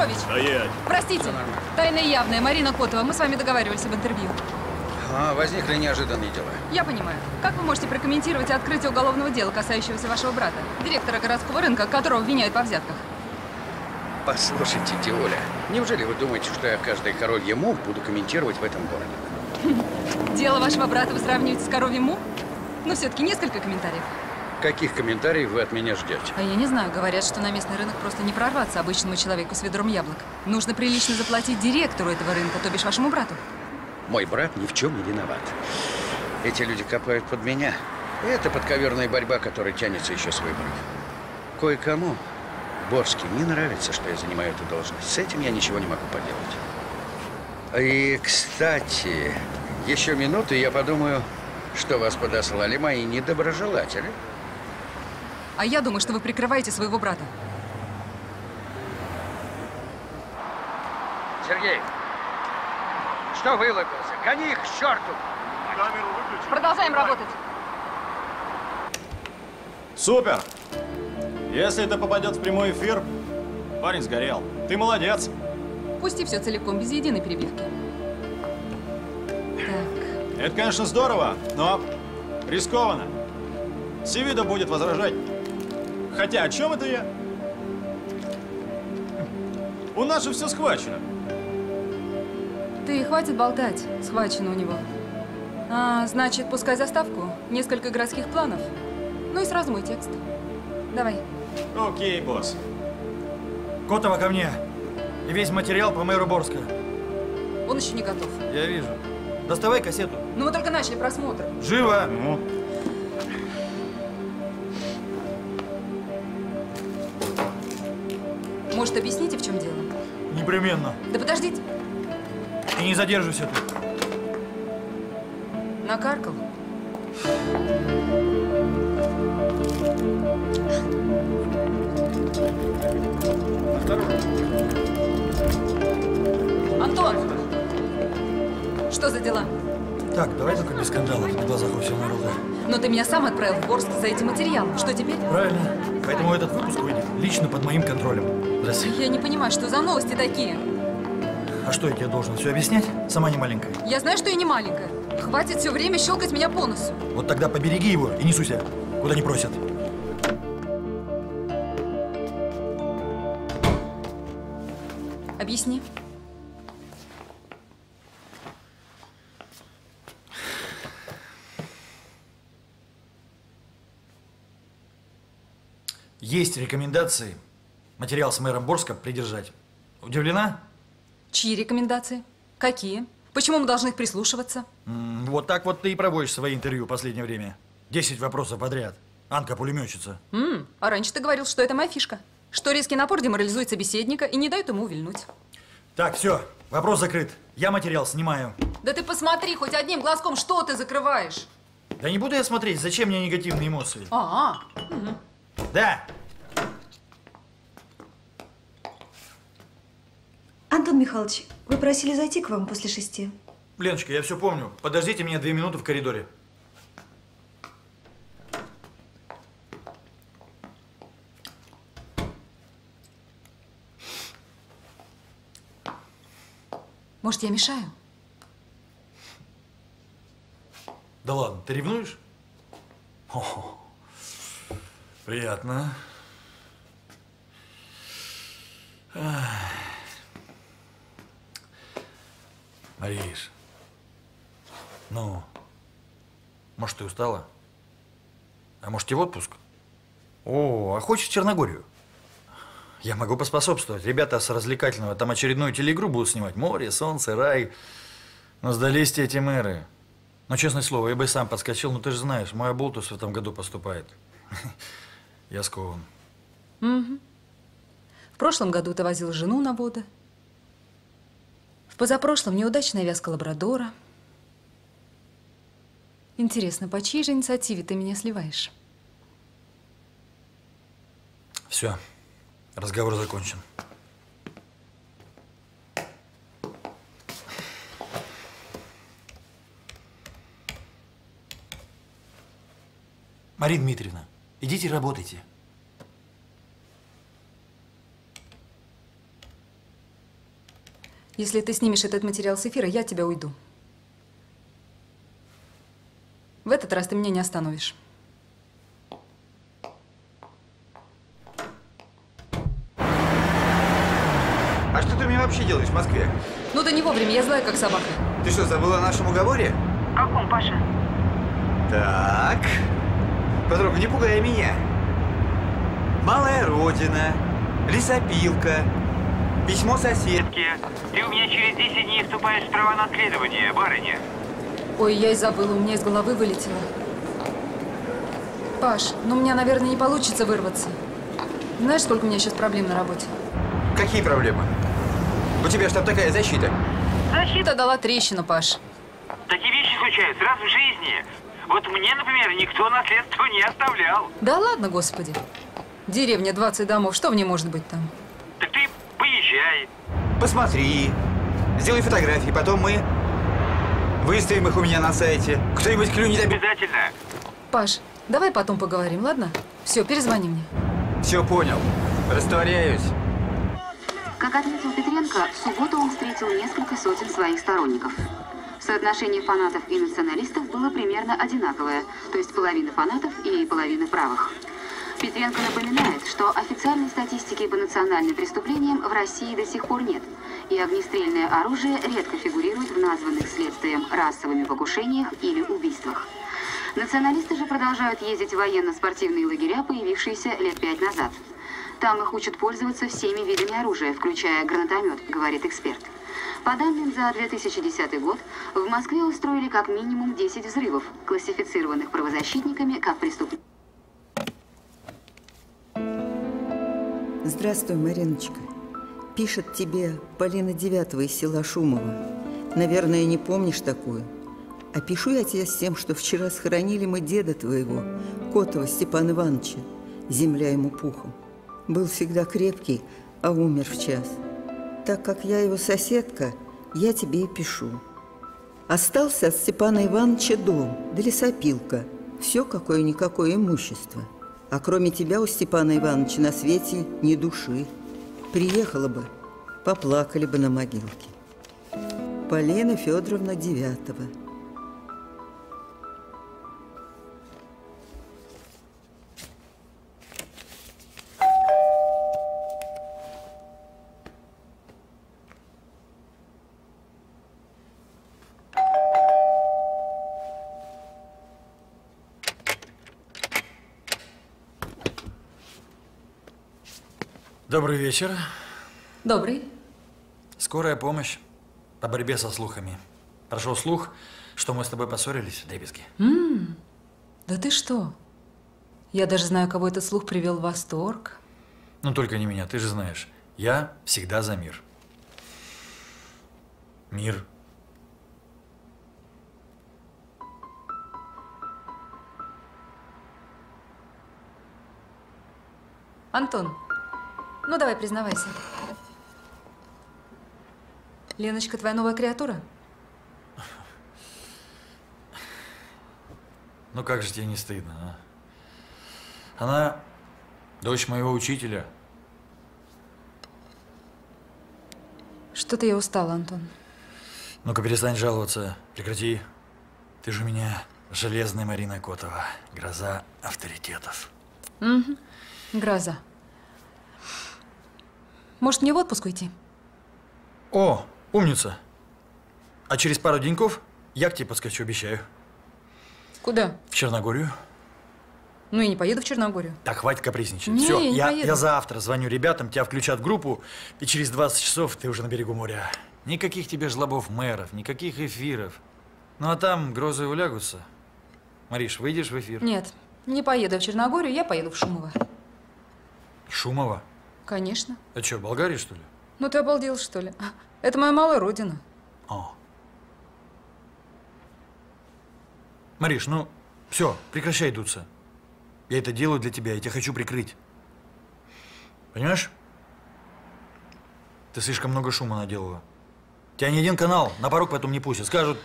Петрович! Стоять! Простите, тайна явная. Марина Котова, мы с вами договаривались об интервью. А, возникли неожиданные дела. Я понимаю. Как вы можете прокомментировать открытие уголовного дела, касающегося вашего брата, директора городского рынка, которого обвиняют по взятках? Послушайте, Тиоля, неужели вы думаете, что я каждый коровье му буду комментировать в этом городе? Дело вашего брата вы сравниваете с коровьим му? Ну, все-таки несколько комментариев. Каких комментариев вы от меня ждете? А я не знаю, говорят, что на местный рынок просто не прорваться обычному человеку с ведром яблок. Нужно прилично заплатить директору этого рынка, то бишь вашему брату. Мой брат ни в чем не виноват. Эти люди копают под меня. Это подковерная борьба, которая тянется еще с выборов. Кое-кому, Борски, не нравится, что я занимаю эту должность. С этим я ничего не могу поделать. И, кстати, еще минуту, и я подумаю, что вас подослали мои недоброжелатели. А я думаю, что вы прикрываете своего брата. Сергей, что вылупился? Гони их к черту! Камеру выключи. Продолжаем работать. Супер! Если это попадет в прямой эфир, парень сгорел. Ты молодец. Пусти все целиком, без единой перебивки. Так, Это, конечно, здорово, но рискованно. Севида будет возражать. Хотя, о чем это я? У нас же все схвачено. ты хватит болтать, схвачено у него. А, значит, пускай заставку, несколько городских планов. Ну и сразу мой текст. Давай. Окей, босс. Котова ко мне. И весь материал по мэру Борска. Он еще не готов. Я вижу. Доставай кассету. Ну мы только начали просмотр. Живо! Ну, Может, объясните, в чем дело? Непременно. Да подождите. И не задерживайся тут. Накаркал. Антон! Что за дела? Так, давай только без скандалов на глазах у всего народа. Но ты меня сам отправил в Борск за этим материалом. Что теперь? Правильно. Поэтому этот выпуск выйдет лично под моим контролем. Здравствуйте. Я не понимаю, что за новости такие. А что я тебе должен все объяснять? Сама не маленькая. Я знаю, что я не маленькая. Хватит все время щелкать меня по носу. Вот тогда побереги его и не суйся, куда не просят. Объясни. Есть рекомендации материал с мэром Борска придержать. Удивлена? Чьи рекомендации? Какие? Почему мы должны их прислушиваться? М, Вот так вот ты и проводишь свои интервью в последнее время. Десять вопросов подряд. Анка пулеметчица. М, а раньше ты говорил, что это моя фишка. Что резкий напор деморализует собеседника и не дает ему увильнуть. Так, все, вопрос закрыт. Я материал снимаю. Да ты посмотри хоть одним глазком, что ты закрываешь. Да не буду я смотреть, зачем мне негативные эмоции? А, Да, Антон Михайлович, вы просили зайти к вам после шести. Леночка, я все помню. Подождите меня две минуты в коридоре. может, я мешаю? Да ладно, ты ревнуешь? О, приятно. Ах. Мариш, ну, может, ты устала? А может, и в отпуск? О, а хочешь Черногорию? Я могу поспособствовать. Ребята с развлекательного там очередную телеигру будут снимать. Море, солнце, рай. Но сдались тебе эти мэры. Но, честное слово, я бы сам подскочил. Ну, ты же знаешь, мой Абултус в этом году поступает. Я скован. В прошлом году ты возил жену на воды. Позапрошлом неудачная вязка лабрадора. Интересно, по чьей же инициативе ты меня сливаешь? Все, разговор закончен. Марина Дмитриевна, идите работайте. Если ты снимешь этот материал с эфира, я от тебя уйду. В этот раз ты меня не остановишь. А что ты мне вообще делаешь в Москве? Ну да не вовремя, я злая как собака. Ты что, забыла о нашем уговоре? Каком, Паша? Так. Подруга, не пугай меня. Малая Родина, лесопилка, письмо соседки. Ты у меня через 10 дней вступаешь в права наследования, барыня. Ой, я и забыла, у меня из головы вылетело. Паш, ну у меня, наверное, не получится вырваться. Знаешь, сколько у меня сейчас проблем на работе? Какие проблемы? У тебя ж там такая защита. Защита дала трещину, Паш. Такие вещи случаются раз в жизни. Вот мне, например, никто наследство не оставлял. Да ладно, господи. Деревня, 20 домов, что в ней может быть там? Поезжай. Посмотри. Сделай фотографии, потом мы выставим их у меня на сайте. Кто-нибудь клюнет обязательно. Обязательно. Паш, давай потом поговорим, ладно? Все, перезвони мне. Все понял. Растворяюсь. Как отметил Петренко, в субботу он встретил несколько сотен своих сторонников. Соотношение фанатов и националистов было примерно одинаковое, то есть половина фанатов и половина правых. Петренко напоминает, что официальной статистики по национальным преступлениям в России до сих пор нет, и огнестрельное оружие редко фигурирует в названных следствием расовыми покушениях или убийствах. Националисты же продолжают ездить в военно-спортивные лагеря, появившиеся лет пять назад. Там их учат пользоваться всеми видами оружия, включая гранатомет, говорит эксперт. По данным за 2010 год, в Москве устроили как минимум 10 взрывов, классифицированных правозащитниками как преступления. Здравствуй, Мариночка. Пишет тебе Полина Девятого из села Шумова. Наверное, не помнишь такую. А пишу я тебе с тем, что вчера схоронили мы деда твоего, Котова Степана Ивановича, земля ему пухом. Был всегда крепкий, а умер в час. Так как я его соседка, я тебе и пишу. Остался от Степана Ивановича дом, да лесопилка. Все какое-никакое имущество. А кроме тебя у Степана Ивановича на свете ни души. Приехала бы, поплакали бы на могилке. Полина Федоровна Девятого. Добрый вечер. Добрый. Скорая помощь по борьбе со слухами. Прошел слух, что мы с тобой поссорились в дребезги. Да ты что? Я даже знаю, кого этот слух привел в восторг. Ну, только не меня, ты же знаешь. Я всегда за мир. Мир. Антон, ну давай, признавайся. Леночка твоя новая креатура? Ну, как же тебе не стыдно, а? Она дочь моего учителя. Что-то я устала, Антон. Ну-ка, перестань жаловаться. Прекрати. Ты же у меня железная Марина Котова. Гроза авторитетов. Гроза. Может, мне в отпуск уйти? О, умница. А через пару деньков я к тебе подскочу, обещаю. Куда? В Черногорию. Ну, я не поеду в Черногорию. Так, хватит капризничать. Не, Все, я не я, поеду. я завтра звоню ребятам, тебя включат в группу, и через 20 часов ты уже на берегу моря. Никаких тебе жлобов мэров, никаких эфиров. Ну а там грозы улягутся. Мариш, выйдешь в эфир? Нет, не поеду в Черногорию, я поеду в Шумово. Шумова? Конечно. Это что, Болгария, что ли? Ну ты обалдел, что ли? Это моя малая родина. О. Мариш, ну все, прекращай дуться. Я это делаю для тебя, я тебя хочу прикрыть. Понимаешь? Ты слишком много шума наделала. Тебя ни один канал на порог потом не пустят. Скажут,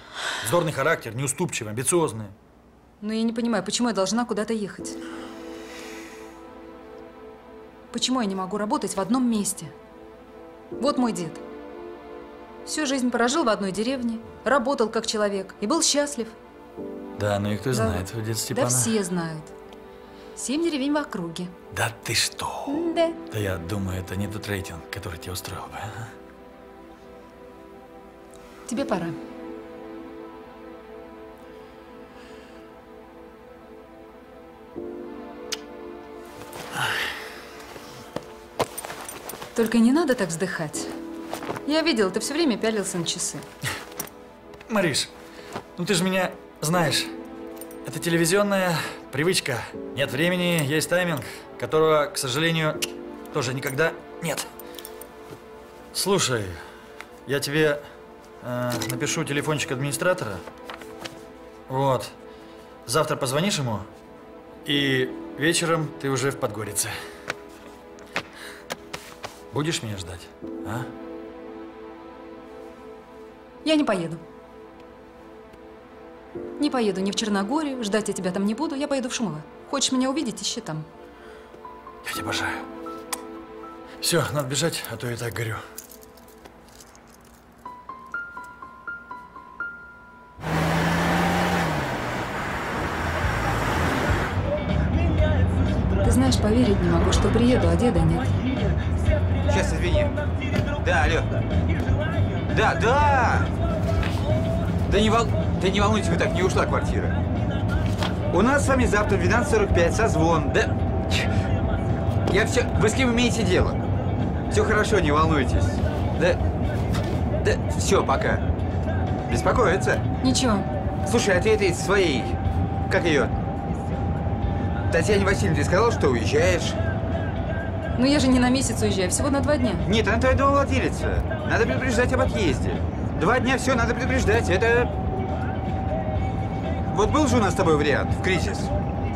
вздорный характер, неуступчивый, амбициозный. Но я не понимаю, почему я должна куда-то ехать? Почему я не могу работать в одном месте? Вот мой дед. Всю жизнь прожил в одной деревне, работал как человек и был счастлив. Да, ну и кто Да. знает, дед Да Степана. все знают. Семь деревень в округе. Да ты что? Да. Да я думаю, это не тот рейтинг, который тебе устроил бы. а? Тебе пора. Только не надо так вздыхать. Я видел, ты все время пялился на часы. Мариш, ну ты же меня знаешь. Это телевизионная привычка. Нет времени, есть тайминг, которого, к сожалению, тоже никогда нет. Слушай, я тебе э, напишу телефончик администратора. Вот. Завтра позвонишь ему, и вечером ты уже в Подгорице. Будешь меня ждать, а? Я не поеду. Не поеду ни в Черногорию, ждать я тебя там не буду, я поеду в Шумово. Хочешь меня увидеть, ищи там. Я тебя обожаю. Все, надо бежать, а то я так горю. Ты знаешь, поверить не могу, что приеду, а деда нет. Сейчас, извини. Да, алло. Да, да! Да не, вол... да не волнуйтесь, вы так, не ушла квартира. У нас с вами завтра в 12.45 созвон. Да... Я все... Вы с кем имеете дело? Все хорошо, не волнуйтесь. Да... Да, все, пока. Беспокоиться? Ничего. Слушай, а ты этой своей... Как ее? Татьяне Васильевне ты сказал, что уезжаешь? Ну я же не на месяц уезжаю, всего на два дня. Нет, она твоя домовладелица. Надо предупреждать об отъезде. Два дня все, надо предупреждать. Это... Вот был же у нас с тобой вариант в кризис.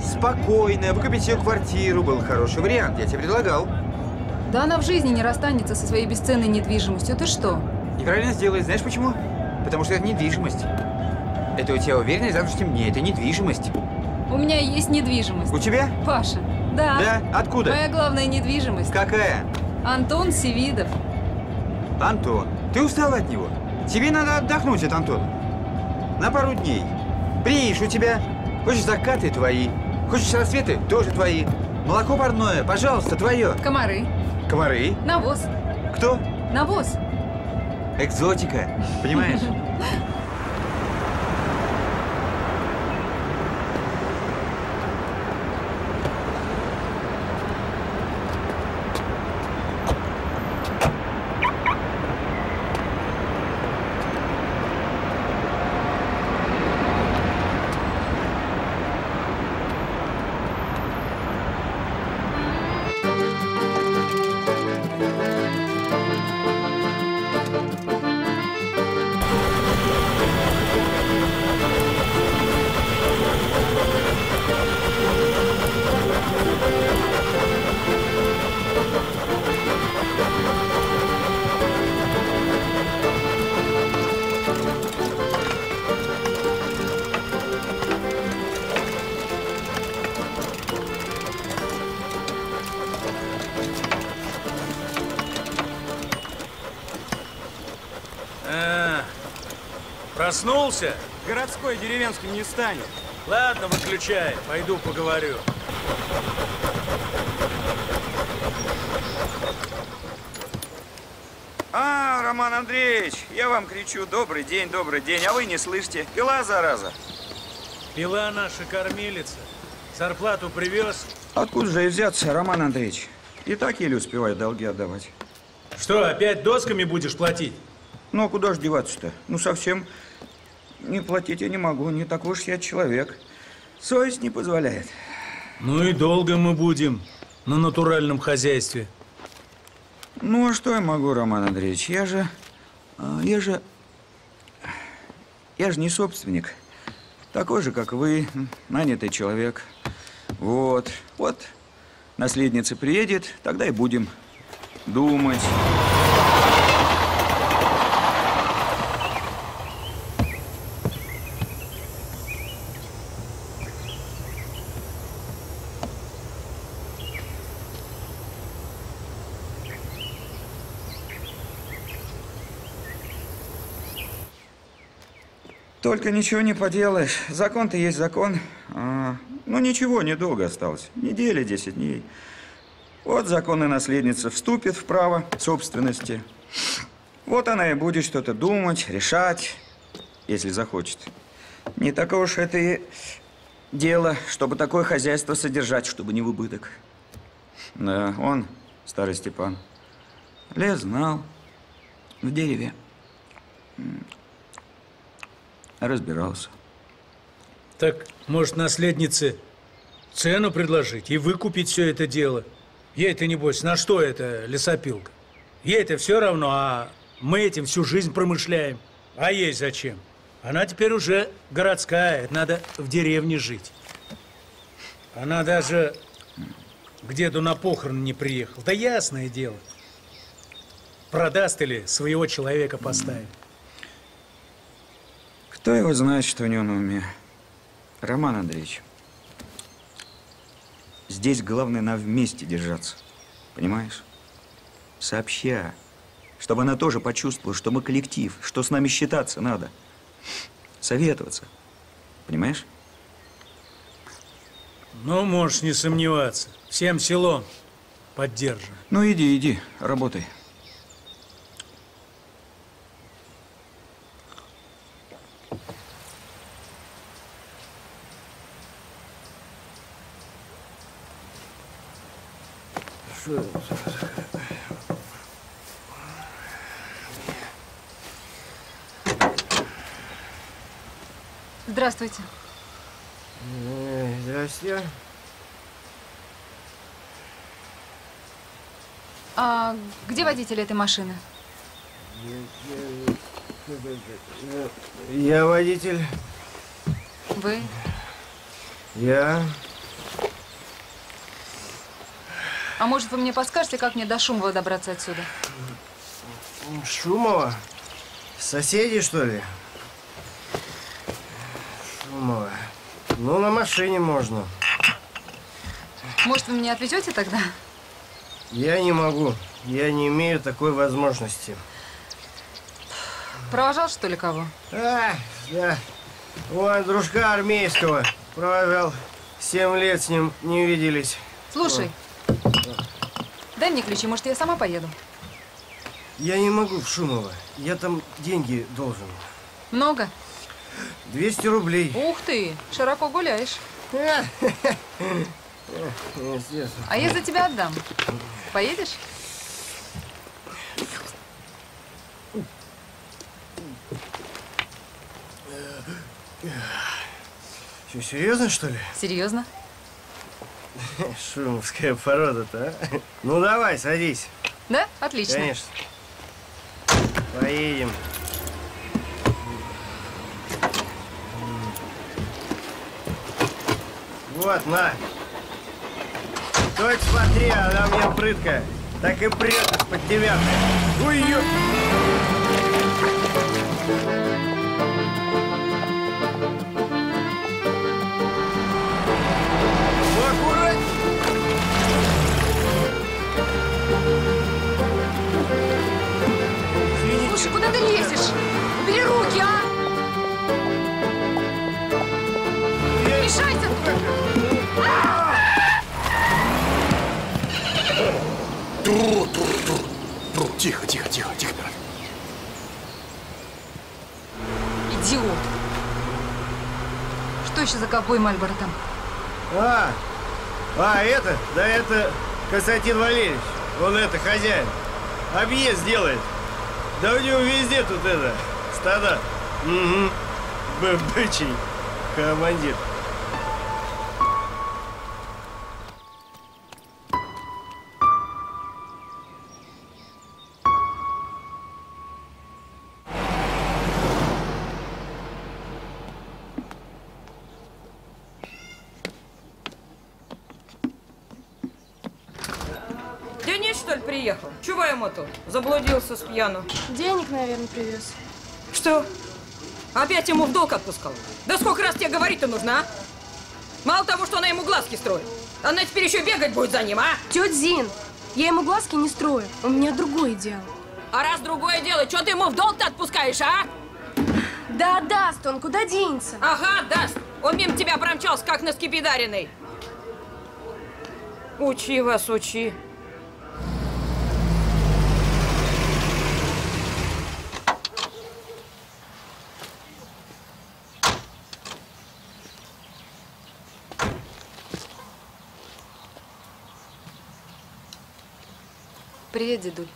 Спокойно, выкупить ее квартиру был хороший вариант. Я тебе предлагал. Да она в жизни не расстанется со своей бесценной недвижимостью. Ты что? Неправильно сделай. Знаешь почему? Потому что это недвижимость. Это у тебя уверенность в завтрашнем дне. Это недвижимость. У меня есть недвижимость. У тебя? Паша. Да. Да? Откуда? Моя главная недвижимость. Какая? Антон Севидов. Антон, ты устал от него? Тебе надо отдохнуть от Антона. На пару дней. Приедешь, у тебя... Хочешь закаты твои, хочешь рассветы тоже твои. Молоко парное, пожалуйста, твое. Комары. Комары. Навоз. Кто? Навоз. Экзотика, понимаешь? проснулся? Городской деревенским не станет. Ладно, выключай, пойду поговорю. А, Роман Андреевич, я вам кричу, добрый день, добрый день, а вы не слышите. Пила, зараза. Пила наша кормилица. Зарплату привез. Откуда же и взяться, Роман Андреевич? И так еле успеваю долги отдавать. Что, опять досками будешь платить? Ну, а куда же деваться-то? Ну, совсем не платить я не могу, не такой уж я человек. Совесть не позволяет. Ну и долго мы будем на натуральном хозяйстве. Ну, а что я могу, Роман Андреевич? Я же... а, Я же... Я же не собственник. Такой же, как вы, нанятый человек. Вот. Вот. Наследница приедет, тогда и будем думать. Только ничего не поделаешь. Закон-то есть закон. А, ну ничего, недолго осталось. Неделя, 10 дней. Вот законная наследница вступит в право собственности. Вот она и будет что-то думать, решать, если захочет. Не такое уж это и дело, чтобы такое хозяйство содержать, чтобы не в убыток. Да, он, старый Степан, лес знал, в дереве разбирался. Так, может, наследнице цену предложить и выкупить все это дело? Ей-то, небось, на что это лесопилка? Ей-то все равно, а мы этим всю жизнь промышляем. А ей зачем? Она теперь уже городская, надо в деревне жить. Она даже к деду на похороны не приехала. Да ясное дело. Продаст или своего человека поставит. Кто его знает, что у него на уме? Роман Андреевич, здесь главное на вместе держаться. Понимаешь? Сообща. Чтобы она тоже почувствовала, что мы коллектив, что с нами считаться надо. Советоваться. Понимаешь? Ну, можешь не сомневаться. Всем селом поддержим. Ну, иди, иди, работай. Здравствуйте. Здрасте. А где водитель этой машины? Я водитель. Вы? Я. А может, вы мне подскажете, как мне до Шумова добраться отсюда? Шумова? Соседи, что ли? Шумова. Ну, на машине можно. Может, вы меня отвезете тогда? Я не могу. Я не имею такой возможности. Провожал, что ли, кого? А, да. Вон, дружка армейского провожал. Семь лет с ним не виделись. Слушай, дай мне ключи, может, я сама поеду. Я не могу в Шумово. Я там деньги должен. Много? 200 рублей. Ух ты, широко гуляешь. А я за тебя отдам. Поедешь? Что, серьезно, что ли? Серьезно? Шумовская порода-то, а? Ну, давай, садись. Да? Отлично. Конечно. Поедем. Вот, на. Только смотри, она у меня прыткая. Так и прет из-под девятки. Ой, ё... куда ты лезешь? Убери руки, а! Мешайся! Тру, тру, тру, тру. Тихо, тихо, тихо, тихо, Пират. Идиот! Что еще за ковбой Мальборо там? А, а, это? Да это Константин Валерьевич. Он это, хозяин. Объезд делает. Да у него везде тут это, стада. Угу. Бы- Бычий командир. Денис, Заблудился с пьяну. Денег, наверное, привез. Что? Опять ему в долг отпускал? Да сколько раз тебе говорить-то нужно, а? Мало того, что она ему глазки строит, она теперь еще бегать будет за ним, а? Тетя Зин, я ему глазки не строю. У меня другое дело. А раз другое дело, что ты ему в долг-то отпускаешь, а? Да даст он, куда денется? Ага, даст. Он мимо тебя промчался, как на скипидаренный. Учи вас, учи. Привет, дедуль.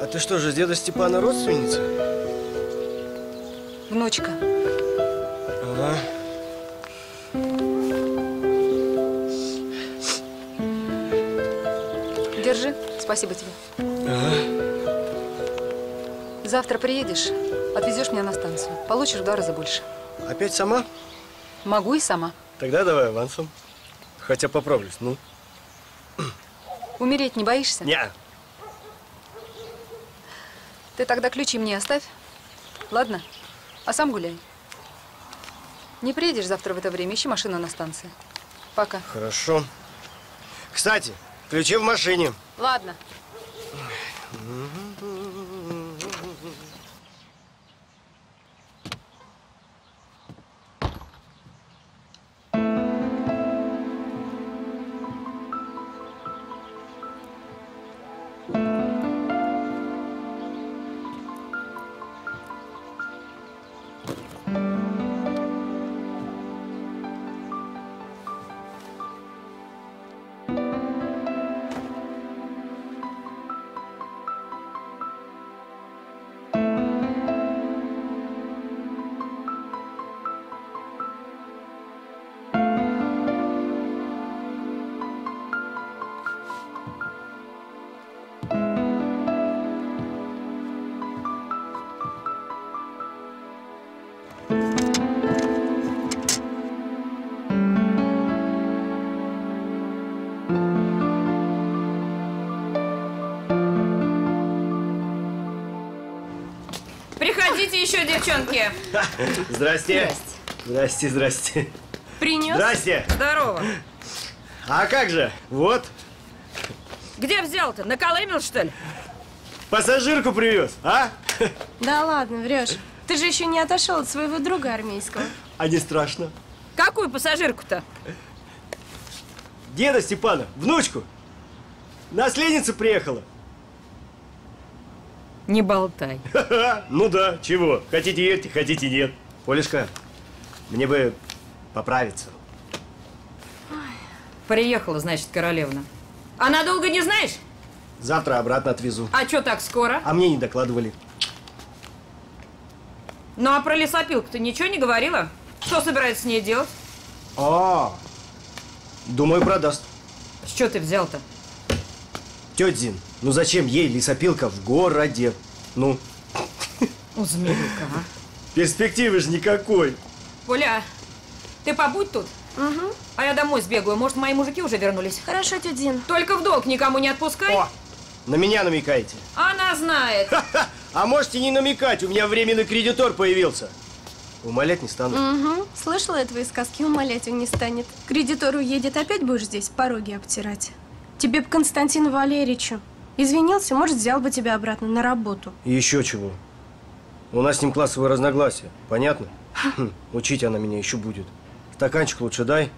А ты что же, деда Степана родственница? Внучка. Ага. Держи. Спасибо тебе. Ага. Завтра приедешь, отвезешь меня на станцию. Получишь в два раза больше. Опять сама? Могу и сама. Тогда давай авансом. Хотя поправлюсь, ну. Умереть не боишься? Не. Ты тогда ключи мне оставь. Ладно? А сам гуляй. Не приедешь завтра в это время, ищи машину на станции. Пока. Хорошо. Кстати, ключи в машине. Ладно. Приходите еще, девчонки. Здрасте. Здрасте, здрасте. Принес? Здрасте. Здорово. А как же? Вот, Где взял-то? Наколымил, что ли? пассажирку привез, а? Да ладно, врешь. Ты же еще не отошел от своего друга армейского. А не страшно. Какую пассажирку-то? Деда Степана, внучку. Наследница приехала. Не болтай. Ну да, чего? Хотите верьте, хотите нет. Полешка, мне бы поправиться. Приехала, значит, королевна. А надолго не знаешь? Завтра обратно отвезу. А что так скоро? А мне не докладывали. Ну а про лесопилку ты ничего не говорила? Что собирается с ней делать? А, думаю, продаст. С чего ты взял-то? Тетя Зин, ну зачем ей лесопилка в городе? Ну, У змеюка, а. перспективы же никакой. Поля, ты побудь тут. Угу. А я домой сбегаю. Может, мои мужики уже вернулись? Хорошо, тетя Дин. Только в долг никому не отпускай. На меня намекаете. Она знает. А можете не намекать, у меня временный кредитор появился. Умолять не стану. Угу. Слышала я твои сказки, умолять он не станет. Кредитор уедет, опять будешь здесь пороги обтирать. Тебе б Константину Валерьевичу. Извинился, может, взял бы тебя обратно на работу. И еще чего. У нас с ним классовые разногласия. Понятно? Хм, учить она меня еще будет. Стаканчик лучше дай.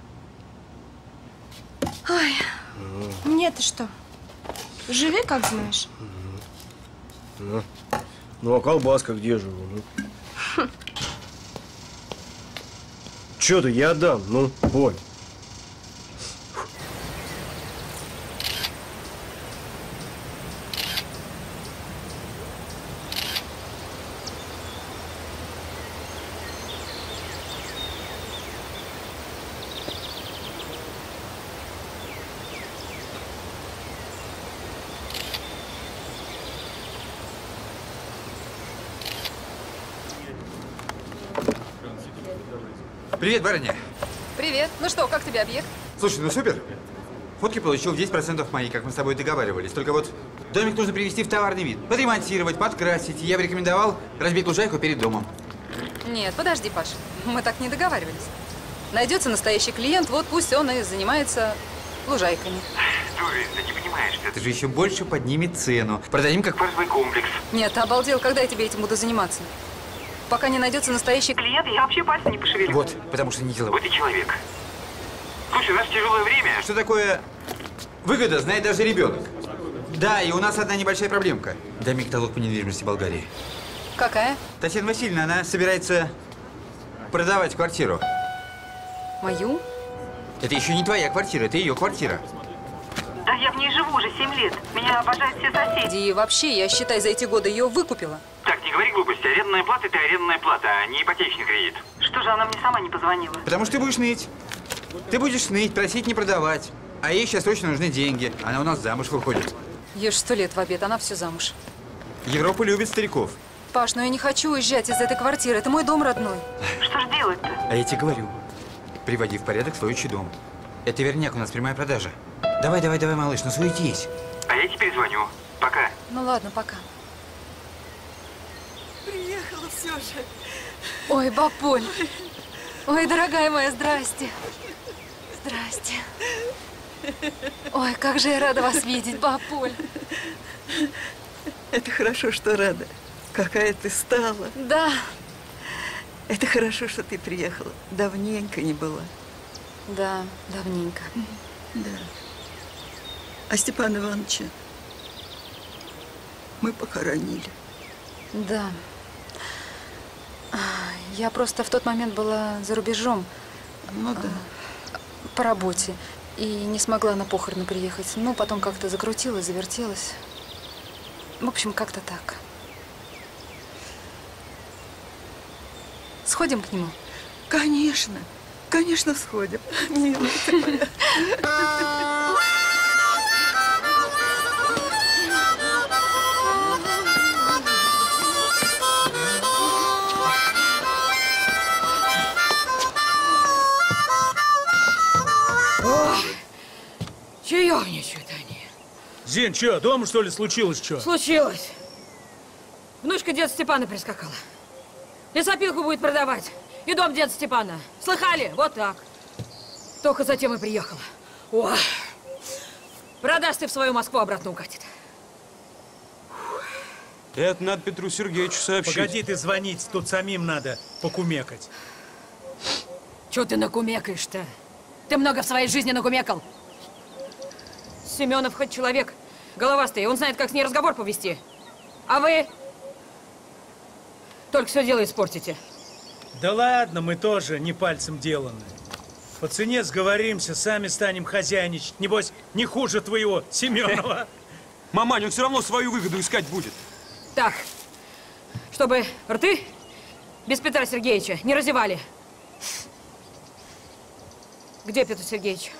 Ой, М, мне-то что? Живи, как знаешь. Ну, ну а колбаска где же? Ну? Че ты, я отдам. Ну, Поль. Привет, барыня. Привет. Ну что, как тебе объект? Слушай, ну супер. Фотки получил в 10% мои, как мы с тобой договаривались. Только вот домик нужно привести в товарный вид. Подремонтировать, подкрасить. Я бы рекомендовал разбить лужайку перед домом. Нет, подожди, Паш. Мы так не договаривались. Найдется настоящий клиент, вот пусть он и занимается лужайками. стоит, ты не понимаешь. Это же еще больше поднимет цену. Продадим как Форсовый комплекс. Нет, ты обалдел, когда я тебе этим буду заниматься? Пока не найдется настоящий клиент, я вообще пальцем не пошевелю. Вот, потому что не деловой. Вот и человек. Слушай, у нас тяжелое время. Что такое выгода, знает даже ребенок. Да, и у нас одна небольшая проблемка. Дай мне каталог по недвижимости Болгарии. Какая? Татьяна Васильевна, она собирается продавать квартиру. Мою? Это еще не твоя квартира, это ее квартира. Да я в ней живу уже 7 лет. Меня обожают все соседи. И вообще, я, считай, за эти годы ее выкупила. Так, не говори глупости. Арендная плата – это арендная плата, а не ипотечный кредит. Что же, она мне сама не позвонила? Потому что ты будешь ныть. Ты будешь ныть, просить не продавать. А ей сейчас срочно нужны деньги. Она у нас замуж выходит. Ешь сто лет в обед, она все замуж. Европа любит стариков. Паш, ну я не хочу уезжать из этой квартиры. Это мой дом родной. Что ж делать-то? А я тебе говорю, приводи в порядок свой отчий дом. Это верняк, у нас прямая продажа. Давай, давай, давай, малыш, ну суетись. А я теперь звоню. Пока. Ну ладно, пока. Приехала все же. Ой, бабуль. Ой, дорогая моя, здрасте. Здрасте. Ой, как же я рада вас видеть, бабуль. Это хорошо, что рада. Какая ты стала. Да. Это хорошо, что ты приехала. Давненько не была. Да, давненько. Да. А Степана Ивановича мы похоронили. Да. А, Я просто в тот момент была за рубежом. Ну да. По работе. И не смогла на похороны приехать. Ну, потом как-то закрутилась, завертелась. В общем, как-то так. Сходим к нему? Конечно. Конечно, сходим. Милая чаевничают они. Зин, что, дома что ли случилось что? Случилось. Внучка деда Степана прискакала. Лесопилку будет продавать. И дом деда Степана. Слыхали? Вот так. Только затем и приехала. Ой. Продаст ты в свою Москву, обратно укатит. Это надо Петру Сергеевичу сообщить. Погоди ты звонить, тут самим надо покумекать. Чего ты накумекаешь-то? Ты много в своей жизни накумекал. Семенов хоть человек головастый, он знает, как с ней разговор повести. А вы только все дело испортите. Да ладно, мы тоже не пальцем деланы. По цене сговоримся, сами станем хозяйничать. Небось, не хуже твоего Семенова. Мамань, он все равно свою выгоду искать будет. Так, чтобы рты без Петра Сергеевича не разевали. Где Петр Сергеевич?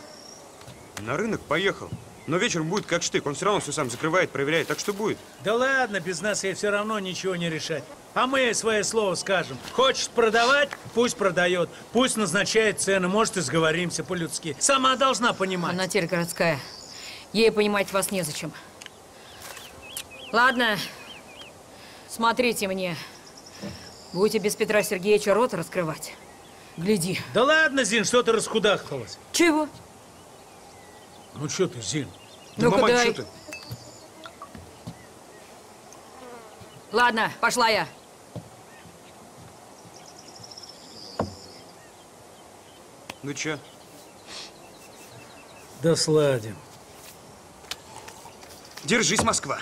На рынок поехал. Но вечером будет как штык. Он все равно все сам закрывает, проверяет. Так что будет. Да ладно, без нас ей все равно ничего не решать. А мы ей свое слово скажем. Хочет продавать, пусть продает. Пусть назначает цены, может и сговоримся по-людски. Сама должна понимать. Она теперь городская. Ей понимать вас незачем. Ладно, смотрите мне. Будете без Петра Сергеевича рот раскрывать. Гляди. Да ладно, Зин, что ты раскудахталась? Чего? Ну что ты, Зин? Ну-ка, Ну, дай. Ладно, пошла я. Ну че? Да сладим. Держись, Москва.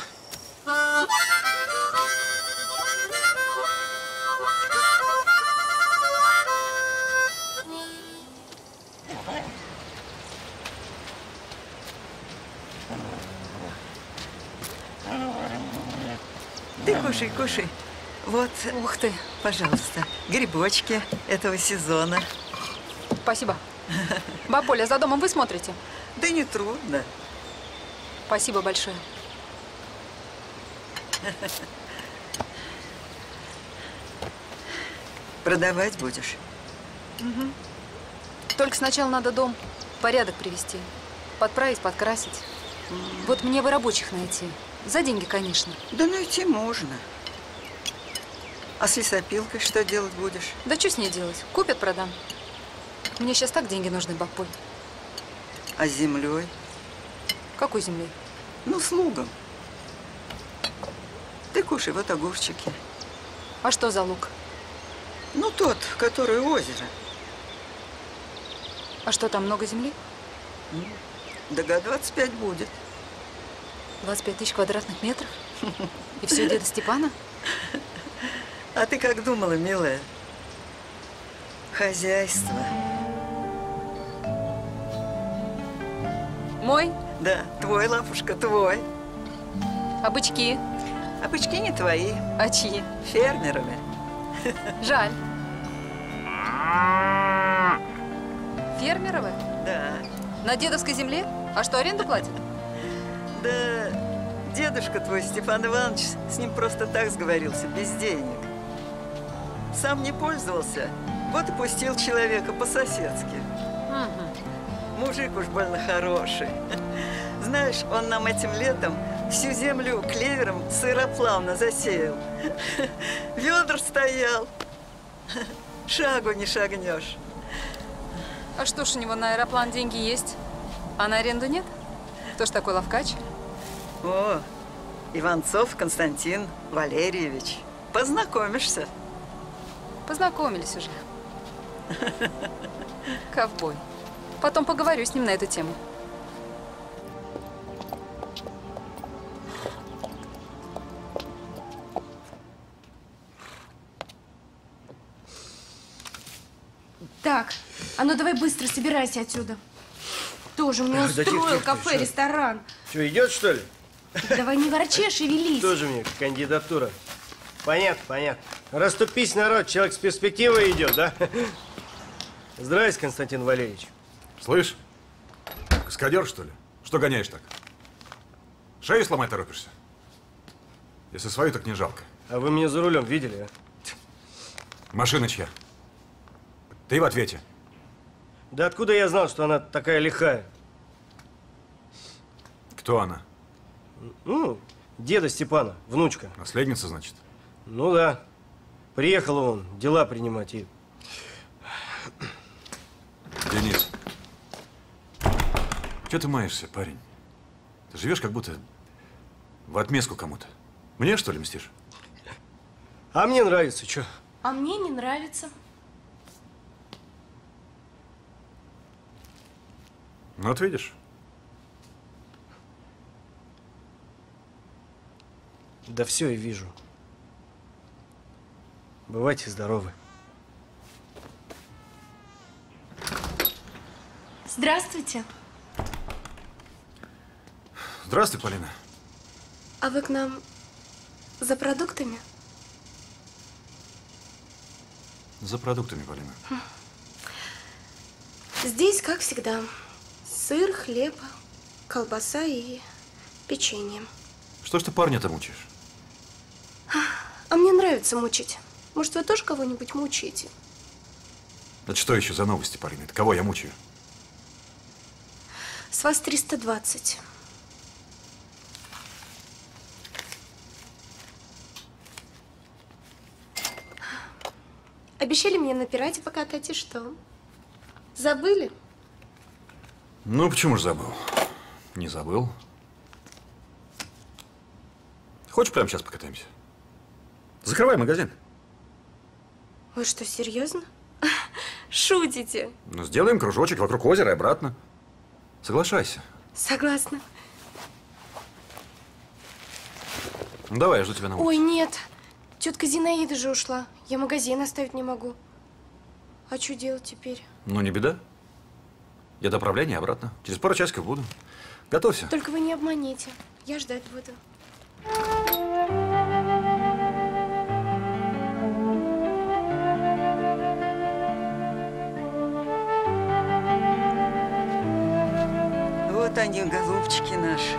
Ты кушай, кушай. Вот, Ух ты. пожалуйста, грибочки этого сезона. Спасибо. Бабуля, за домом вы смотрите? Да не трудно. Спасибо большое. Продавать будешь? Мгм. Только сначала надо дом порядок привести. Подправить, подкрасить. Вот мне бы рабочих найти. За деньги, конечно. Да найти можно. А с лесопилкой что делать будешь? Да что с ней делать? Купят, продам. Мне сейчас так деньги нужны, бабуль. А с землей? Какой земли? Ну, слугам. Ты кушай вот огурчики. А что за лук? Ну, тот, который у озера. А что, там много земли? Дога 25 будет. 25 тысяч квадратных метров? И все деда Степана? А ты как думала, милая? Хозяйство. Мой? Да, твой, лапушка, твой. А бычки? А бычки не твои. А чьи? Фермеровы. Жаль. Фермеровы? Да. На дедовской земле? А что, аренду платят? Да, дедушка твой, Степан Иванович, с ним просто так сговорился, без денег. Сам не пользовался, вот и пустил человека по-соседски. Мужик уж больно хороший. Знаешь, он нам этим летом всю землю клевером сыроплавно засеял. Ведр стоял. Шагу не шагнешь. А что ж, у него на аэроплан деньги есть, а на аренду нет? Кто ж такой ловкач? О, Иванцов Константин Валерьевич. Познакомишься. Познакомились уже. Ковбой. Потом поговорю с ним на эту тему. Так, а ну давай быстро собирайся отсюда. Тоже мне Да тихо, устроил тихо, кафе, что? ресторан. Что, идет, что ли? Давай не ворчи, шевелись. Тоже мне кандидатура. Понятно, понятно. Раступись, народ, человек с перспективой идет, да? Здрасте, Константин Валерьевич. Слышь, каскадер, что ли? Что гоняешь так? Шею сломать торопишься? Если свою, так не жалко. А вы меня за рулем видели, а? Машина чья? Ты в ответе. Да откуда я знал, что она такая лихая? Кто она? Ну, деда Степана, внучка. Наследница, значит? Ну да. Приехал он дела принимать и... Денис, что ты маешься, парень? Ты живешь как будто в отместку кому-то. Мне, что ли, мстишь? А мне нравится, что? А мне не нравится. Ну, вот видишь. Да все я вижу. Бывайте здоровы. Здравствуйте. Здравствуй, Полина. А вы к нам за продуктами? За продуктами, Полина. Здесь, как всегда, сыр, хлеб, колбаса и печенье. Что ж ты парня-то мучаешь? А мне нравится мучить. Может, вы тоже кого-нибудь мучаете? Это что еще за новости, Полина? Это кого я мучаю? С вас 320. Обещали мне на пирате покатать, и что? Забыли? Ну, почему же забыл? Не забыл. Хочешь, прямо сейчас покатаемся? Закрывай магазин. Вы что, серьезно? Шутите? Ну, сделаем кружочек вокруг озера и обратно. Соглашайся. Согласна. Ну, давай, я жду тебя на улице. Ой, нет. Тетка Зинаида же ушла. Я магазин оставить не могу. А что делать теперь? Ну, не беда. Я до правления обратно. Через пару часиков буду. Готовься. Только вы не обманите. Я ждать буду. Вот они, голубчики наши.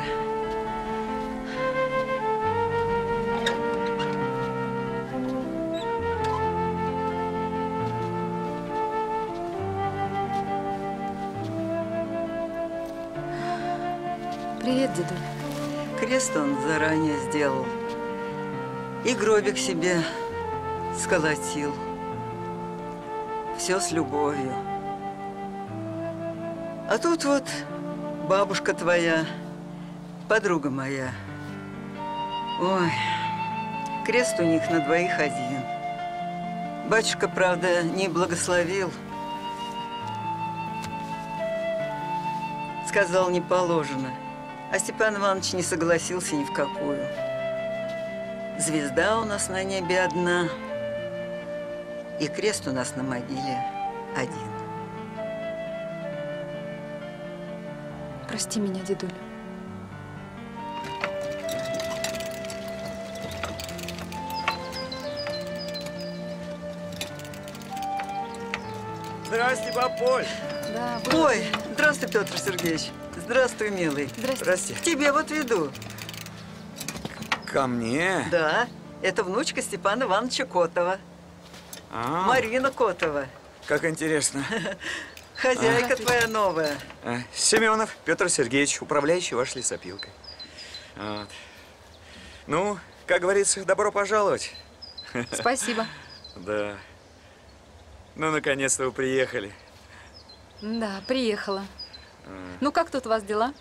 Привет, дедуль. Крест он заранее сделал. И гробик себе сколотил. Все с любовью. А тут вот бабушка твоя подруга моя. Ой, крест у них на двоих один. Батюшка, правда, не благословил. Сказал, не положено. А Степан Иванович не согласился ни в какую. Звезда у нас на небе одна, и крест у нас на могиле один. Прости меня, дедуль. Здрасте, бабуль. Да, Ой, здравствуй, Петр Сергеевич. Здравствуй, милый. Здрасте. К тебе вот веду. Ко мне? Да, это внучка Степана Ивановича Котова. А, Марина Котова. Как интересно. Хозяйка А. твоя новая. А, Семенов Петр Сергеевич, управляющий вашей лесопилкой. Вот. Ну, как говорится, добро пожаловать. Спасибо. Да. Ну, наконец-то вы приехали. Да, приехала. А, Ну, как тут у вас дела?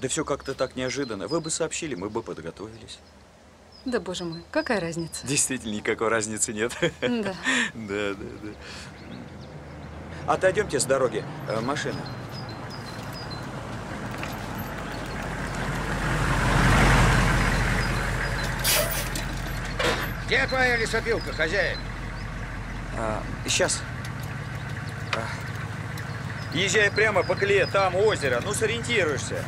Да все как-то так неожиданно. Вы бы сообщили, мы бы подготовились. Да, боже мой, какая разница? Действительно, никакой разницы нет. Да. Да, да, да. Отойдемте с дороги. Э, Машина. Где твоя лесопилка, хозяин? А, сейчас. А. Езжай прямо по колее, там озеро. Ну, сориентируешься.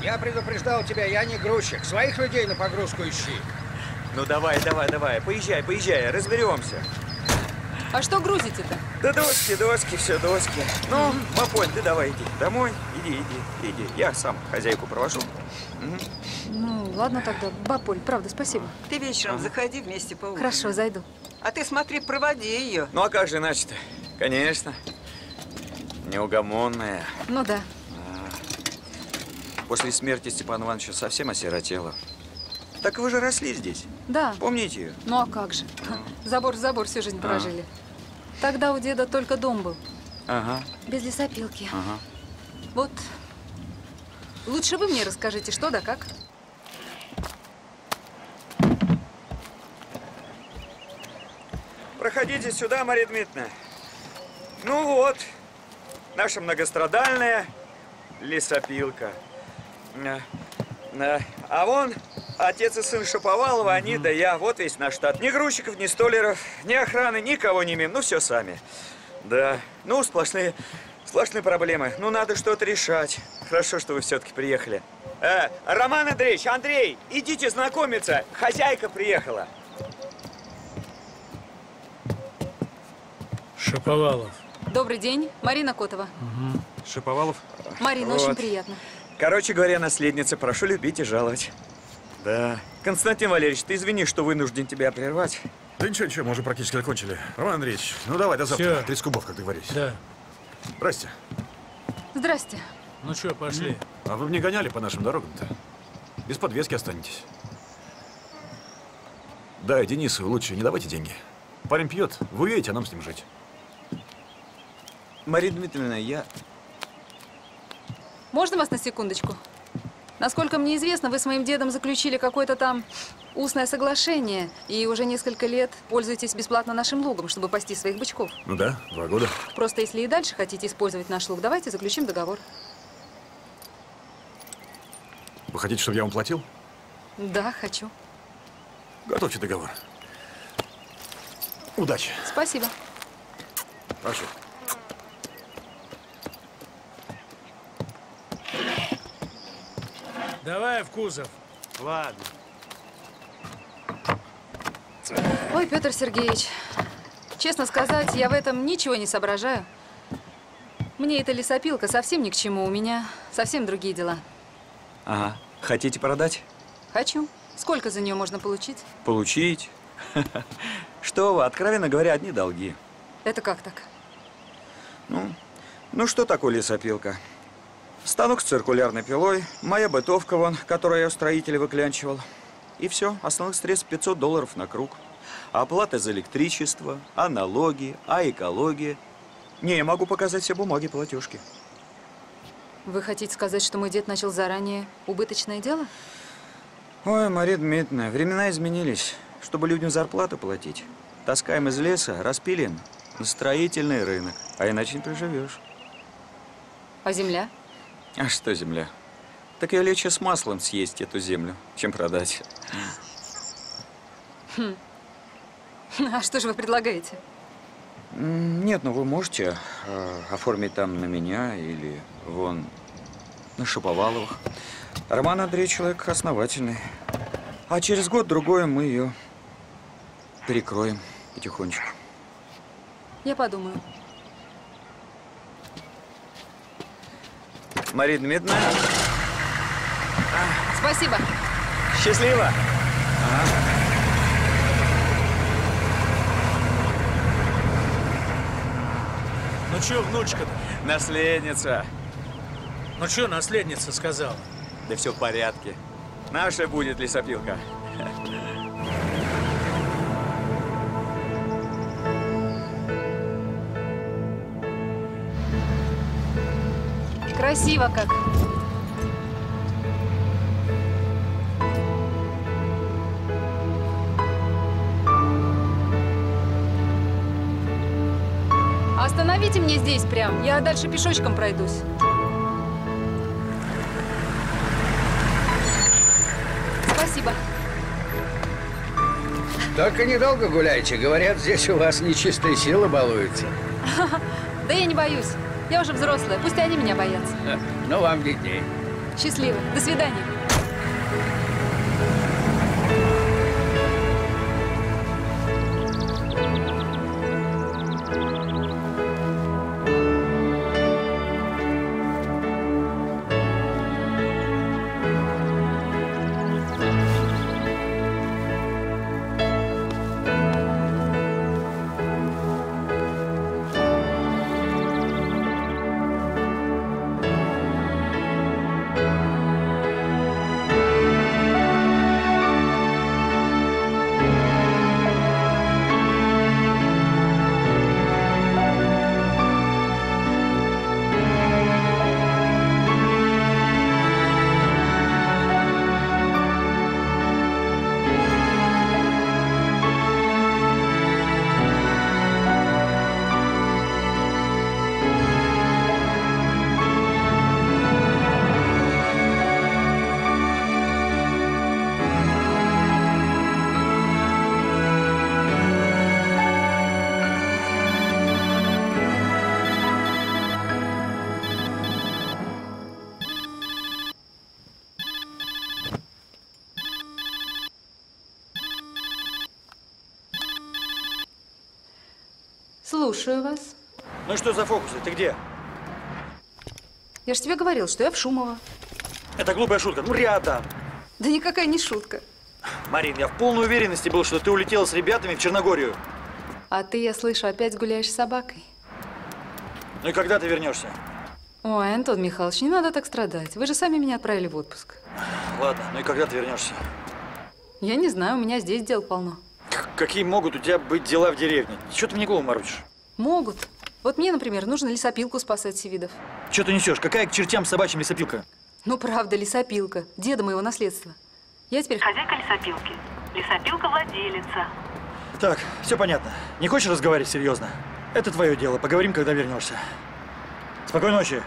Я предупреждал тебя, я не грузчик. Своих людей на погрузку ищи. Ну, давай, давай, давай. Поезжай, поезжай, разберемся. А что грузите-то? Да доски, доски, все, доски. Ну, Маполь, ты давай иди домой. Иди, иди, иди. Я сам хозяйку провожу. Ну, ладно тогда. Бабуль, правда, спасибо. Ты вечером Ага. заходи вместе поужинаем. Хорошо, зайду. А ты смотри, проводи ее. Ну, а как же иначе-то? Конечно. Неугомонная. Ну да. После смерти Степана Ивановича совсем осиротела. Так вы же росли здесь. Да. Помните ее? Ну а как же? Забор в забор всю жизнь А. прожили. Тогда у деда только дом был, Ага, без лесопилки. ага. Вот. Лучше вы мне расскажите, что да как. Проходите сюда, Мария Дмитриевна. Ну вот, наша многострадальная лесопилка. А, а, вон отец и сын Шаповалова, они да я. Вот весь наш штат. Ни грузчиков, ни столеров, ни охраны, никого не имеем. Ну, все сами. Да. Ну, сплошные, сплошные проблемы. Ну, надо что-то решать. Хорошо, что вы все-таки приехали. Э, Роман Андреевич, Андрей, идите знакомиться. Хозяйка приехала. Шаповалов. Добрый день, Марина Котова. Шаповалов? Марина, Вот. очень приятно. Короче говоря, наследница, прошу любить и жаловать. Да. Константин Валерьевич, ты извини, что вынужден тебя прервать. Да ничего, ничего, мы уже практически закончили. Роман Андреевич, ну давай, до завтра. Всё. 30 кубов, как договорились. Да. Здрасте. Здрасте. Ну что, пошли. А вы бы не гоняли по нашим дорогам-то? Без подвески останетесь. Да, Денису лучше не давайте деньги. Парень пьет, вы уедете, а нам с ним жить. Мария Дмитриевна, я... Можно вас на секундочку? Насколько мне известно, вы с моим дедом заключили какое-то там устное соглашение и уже несколько лет пользуетесь бесплатно нашим лугом, чтобы пасти своих бычков. Ну да, два года. Просто если и дальше хотите использовать наш луг, давайте заключим договор. Вы хотите, чтобы я вам платил? Да, хочу. Готовьте договор. Удачи. Спасибо. Прошу. Давай в кузов. Ладно. Ой, Петр Сергеевич, честно сказать, я в этом ничего не соображаю. Мне эта лесопилка совсем ни к чему, у меня совсем другие дела. Ага. Хотите продать? Хочу. Сколько за нее можно получить? Получить? Что вы, откровенно говоря, одни долги. Это как так? Ну, ну что такое лесопилка? Станок с циркулярной пилой, моя бытовка вон, которую я у строителя выклянчивал. И все, основных средств 500 долларов на круг. Оплата за электричество, а налоги, а экология. Не, я могу показать все бумаги, платежки. Вы хотите сказать, что мой дед начал заранее убыточное дело? Ой, Мария Дмитриевна, времена изменились. Чтобы людям зарплату платить, таскаем из леса, распилим на строительный рынок. А иначе не проживешь. А земля? А что земля? Так я легче с маслом съесть эту землю, чем продать. Хм. А что же вы предлагаете? Нет, ну вы можете э, оформить там на меня или вон на Шаповаловых. Роман Андреевич человек основательный. А через год-другой мы ее перекроем потихонечку. Я подумаю. Мария Дмитриевна, Спасибо. счастливо! Ну что, внучка-то? Наследница. Ну что наследница сказала? Да все в порядке. Наша будет лесопилка. Красиво как. Остановите мне здесь прям. Я дальше пешочком пройдусь. Спасибо. Только недолго гуляйте. Говорят, здесь у вас нечистые силы балуются. Да я не боюсь. Я уже взрослая. Пусть и они меня боятся. Ха, Ну, вам видней. Счастливо. До свидания. Слушаю вас. Ну что за фокусы? Ты где? Я же тебе говорил, что я в Шумово. Это глупая шутка. Ну, рядом. Да никакая не шутка. Марин, я в полной уверенности был, что ты улетела с ребятами в Черногорию. А ты, я слышу, опять гуляешь с собакой. Ну и когда ты вернешься? Ой, Антон Михайлович, не надо так страдать. Вы же сами меня отправили в отпуск. Ладно, ну и когда ты вернешься? Я не знаю, у меня здесь дел полно. Какие могут у тебя быть дела в деревне? Чего ты мне голову морочишь? Могут. Вот мне, например, нужно лесопилку спасать Севидов. Что ты несешь? Какая к чертям собачьим лесопилка? Ну, правда, лесопилка. Деда моего наследства. Я теперь... Хозяйка лесопилки. Лесопилка владелица. Так, все понятно. Не хочешь разговаривать серьезно? Это твое дело. Поговорим, когда вернешься. Спокойной ночи.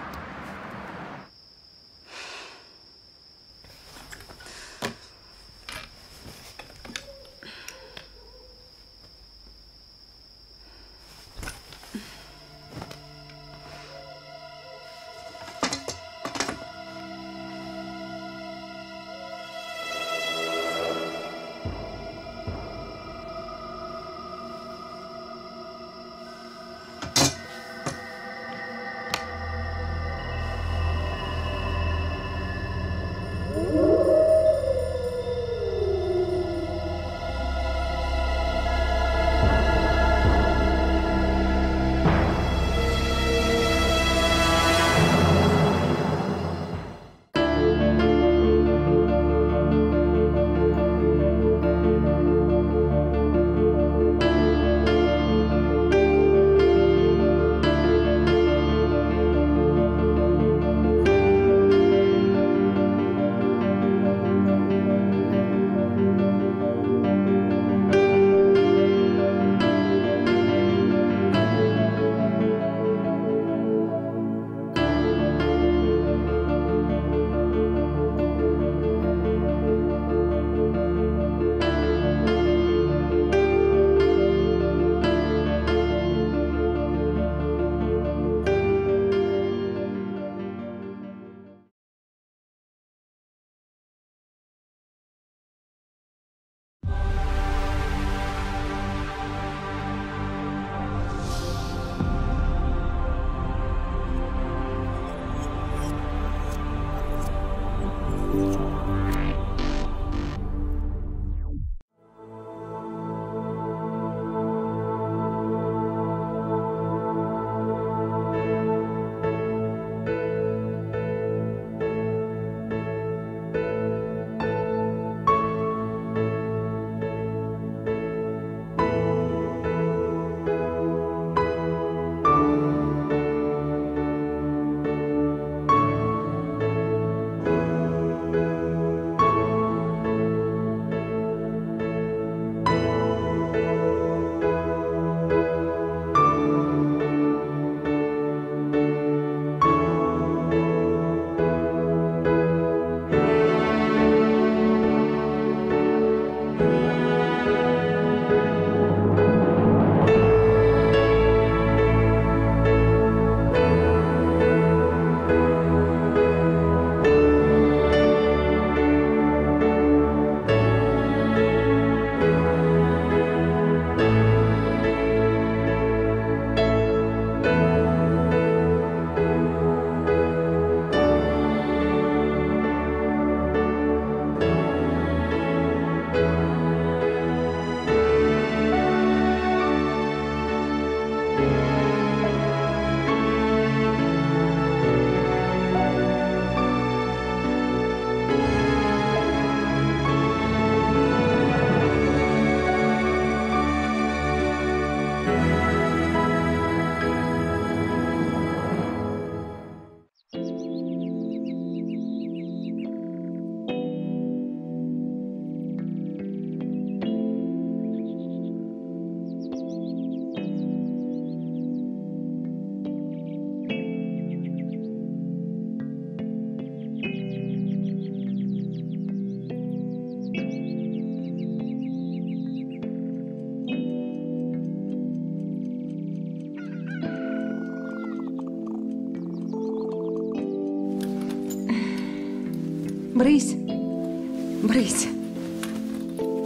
Брысь. Брысь.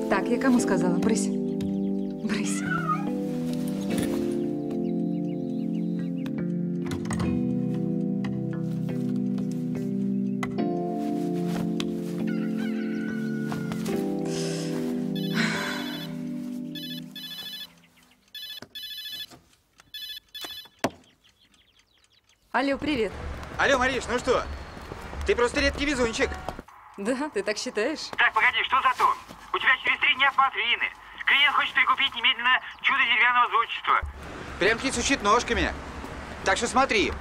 Так, я кому сказала? Брысь. Брысь. Алло, привет. Алло, Мариш, ну что? Ты просто редкий везунчик. Да, ты так считаешь? Так, погоди, что за тон? У тебя через три дня смотрины. Клиент хочет прикупить немедленно чудо деревянного зодчества. Прям птицу щит ножками. Так что смотри.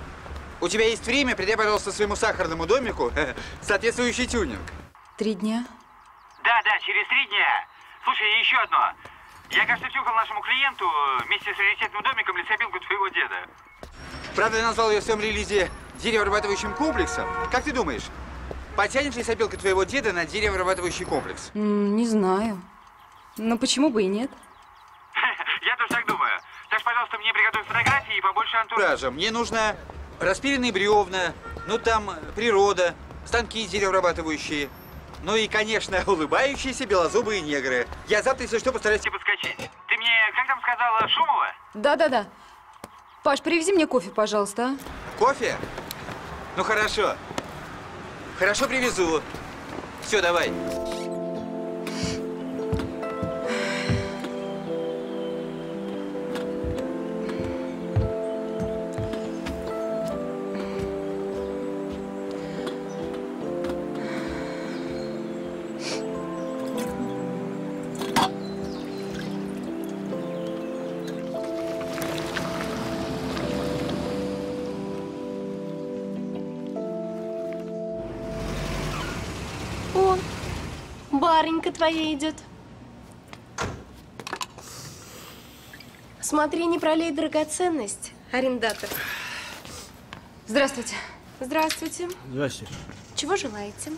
У тебя есть время, придай, пожалуйста, своему сахарному домику соответствующий тюнинг. Три дня? Да, да, через три дня. Слушай, еще одно. Я, кажется, тюхал нашему клиенту вместе с раритетным домиком лесопилку твоего деда. Правда, я назвал ее в своем релизе деревообрабатывающим комплексом. Как ты думаешь, потянет ли сопилка твоего деда на деревообрабатывающий комплекс? Не знаю. Но почему бы и нет? Я тоже так думаю. Так, пожалуйста, мне приготовь фотографии и побольше антуража. Антуража. Мне нужно распиленные бревна, ну там природа, станки деревообрабатывающие. Ну и, конечно, улыбающиеся белозубые негры. Я завтра, если что, постараюсь тебе подскочить. Ты мне, как там сказала, Шумова? Да-да-да. Паш, привези мне кофе, пожалуйста, а? Кофе? Ну хорошо. Хорошо привезу. Все, давай. Твоя идет. Смотри, не пролей драгоценность, арендатор. Здравствуйте. Здравствуйте. Здрасте. Чего желаете?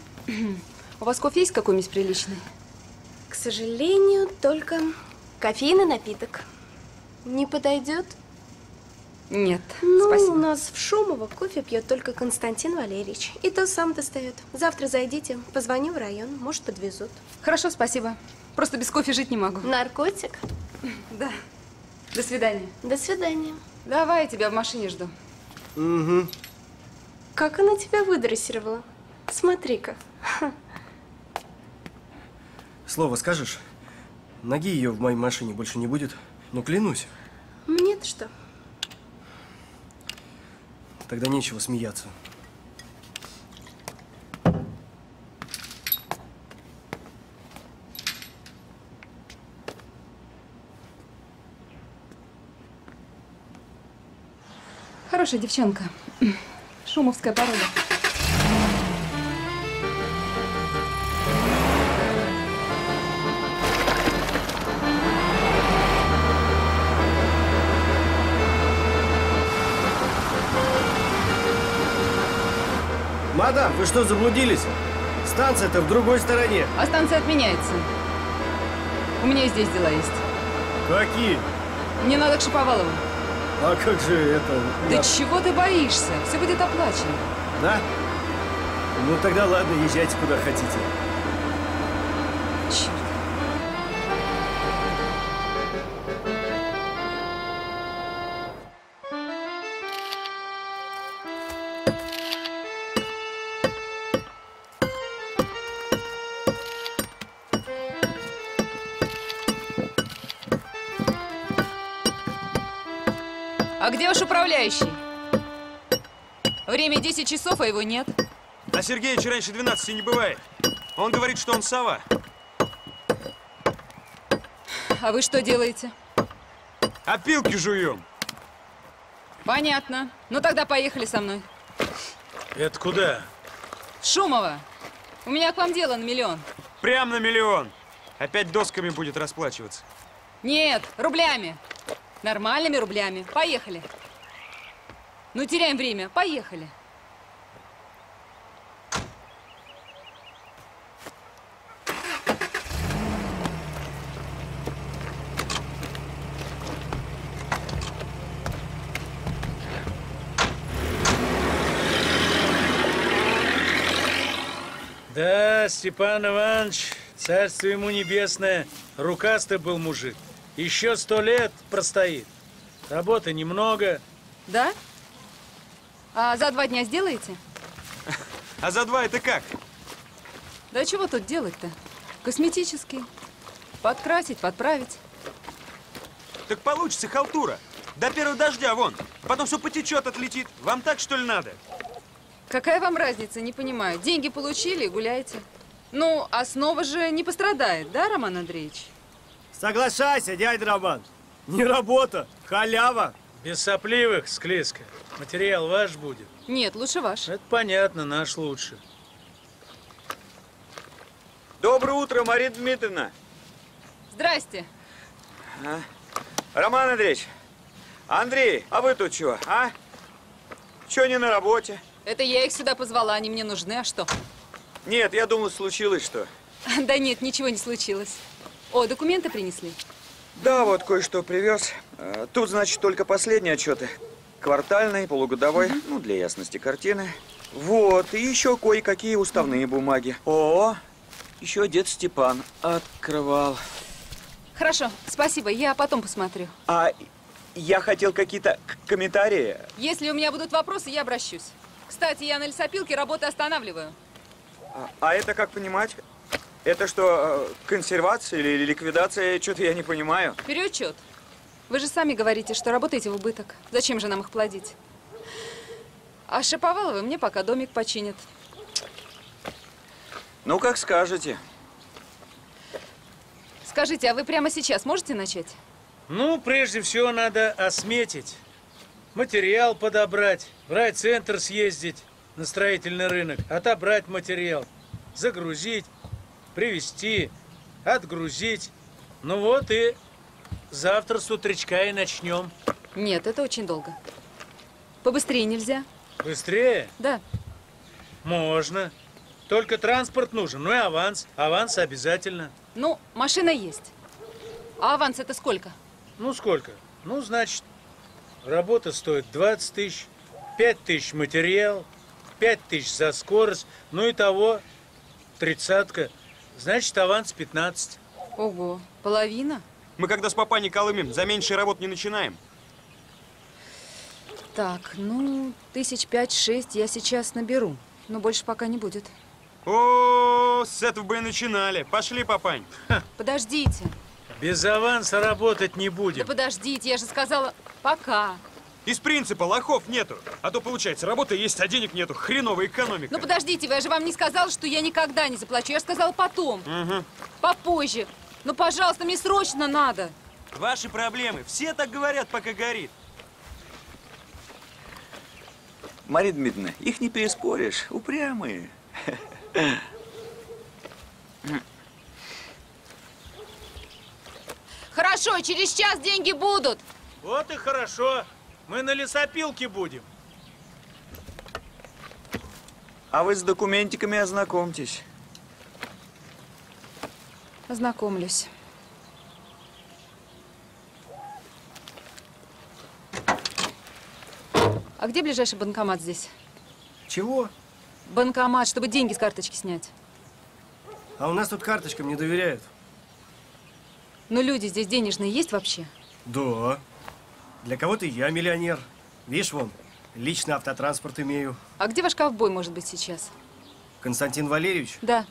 У вас кофе есть какой-нибудь приличный? К сожалению, только кофейный напиток. Не подойдет? Нет, Ну, спасибо. у нас в Шумово кофе пьет только Константин Валерьевич. И то сам достает. Завтра зайдите, позвоню в район, может, подвезут. Хорошо, спасибо. Просто без кофе жить не могу. Наркотик? Да. До свидания. До свидания. Давай, я тебя в машине жду. Угу. Как она тебя выдрессировала? Смотри-ка. Слово скажешь? Ноги ее в моей машине больше не будет. Ну, клянусь. Мне-то что? Тогда нечего смеяться. Хорошая девчонка. Шумовская порода. Вы что, заблудились? Станция-то в другой стороне. А станция отменяется. У меня здесь дела есть. Какие? Мне надо к Шиповалову. А как же это? Да на- чего ты боишься? Все будет оплачено. Да? Ну тогда ладно, езжайте куда хотите. Черт. Где ваш управляющий? Время 10 часов, а его нет. А Сергеевич раньше 12 не бывает. Он говорит, что он сова. А вы что делаете? Опилки жуем. Понятно. Ну тогда поехали со мной. Это куда? Шумова, у меня к вам дело на миллион. Прям на миллион. Опять досками будет расплачиваться. Нет, рублями. Нормальными рублями. Поехали. Ну, теряем время. Поехали. Да, Степан Иванович, царство ему небесное, рукастый был мужик. Еще сто лет простоит. Работы немного. Да? А за два дня сделаете? А за два это как? Да чего тут делать-то? Косметический. Подкрасить, подправить. Так получится халтура. До первого дождя вон. Потом все потечет, отлетит. Вам так, что ли, надо? Какая вам разница, не понимаю. Деньги получили, гуляйте. Ну, основа же не пострадает, да, Роман Андреевич? Соглашайся, дядя Роман. Не работа, халява. Без сопливых, склизка. Материал ваш будет. Нет, лучше ваш. Это понятно, наш лучше. Доброе утро, Мария Дмитриевна. Здрасте. А? Роман Андреевич. Андрей, а вы тут чего, а? Чего не на работе? Это я их сюда позвала, они мне нужны, а что? Нет, я думал, случилось что. Да нет, ничего не случилось. О, документы принесли? Да, вот кое-что привез. Э, Тут, значит, только последние отчеты. Квартальный, полугодовой, ну, для ясности картины. Вот, и еще кое-какие уставные бумаги. О, еще дед Степан открывал. Хорошо, спасибо, я потом посмотрю. А я хотел какие-то комментарии. Если у меня будут вопросы, я обращусь. Кстати, я на лесопилке работы останавливаю. А, а это как понимать? Это что, э, консервация или ликвидация? Что-то я не понимаю. Переучет. Вы же сами говорите, что работаете в убыток. Зачем же нам их плодить? А Шаповаловы мне пока домик починят. Ну, как скажете. Скажите, а вы прямо сейчас можете начать? Ну, прежде всего надо осметить, материал подобрать, в райцентр съездить на строительный рынок, отобрать материал, загрузить, привезти, отгрузить. Ну вот и завтра с утречка и начнем. Нет, это очень долго. Побыстрее нельзя? Быстрее? Да. Можно. Только транспорт нужен, ну и аванс. Аванс обязательно. Ну, машина есть. А аванс это сколько? Ну, сколько? Ну, значит, работа стоит 20 тысяч, 5 тысяч материал, 5 тысяч за скорость, ну и того тридцатка. Значит, аванс 15. Ого, половина? Мы когда с папаней колымем, за меньшие работ не начинаем. Так, ну, тысяч пять-шесть я сейчас наберу. Но больше пока не будет. О, с этого бы и начинали. Пошли, папань. Подождите. Без аванса работать не Да будем. подождите, я же сказала пока. Из принципа лохов нету. А то получается, работа есть, а денег нету. Хреновая экономика. Ну подождите, я же вам не сказала, что я никогда не заплачу. Я же сказала потом, Угу. попозже. Ну, пожалуйста, мне срочно надо. Ваши проблемы. Все так говорят, пока горит. Мария Дмитриевна, их не переспоришь. Упрямые. Хорошо, через час деньги будут. Вот и хорошо. Мы на лесопилке будем. А вы с документиками ознакомьтесь. Ознакомлюсь. А где ближайший банкомат здесь? Чего? Банкомат, чтобы деньги с карточки снять. А у нас тут карточкам не доверяют. Ну, люди здесь денежные есть вообще? Да. Для кого-то я миллионер. Видишь, вон, лично автотранспорт имею. А где ваш ковбой может быть сейчас? Константин Валерьевич, Да.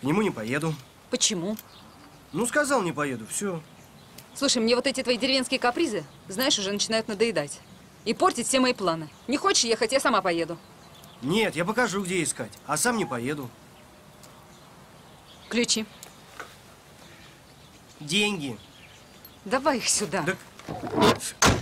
к нему не поеду. Почему? Ну, сказал, не поеду, все. Слушай, мне вот эти твои деревенские капризы, знаешь, уже начинают надоедать. И портить все мои планы. Не хочешь ехать, я сама поеду. Нет, я покажу, где искать, а сам не поеду. Ключи. Деньги. Давай их сюда. Здравствуйте!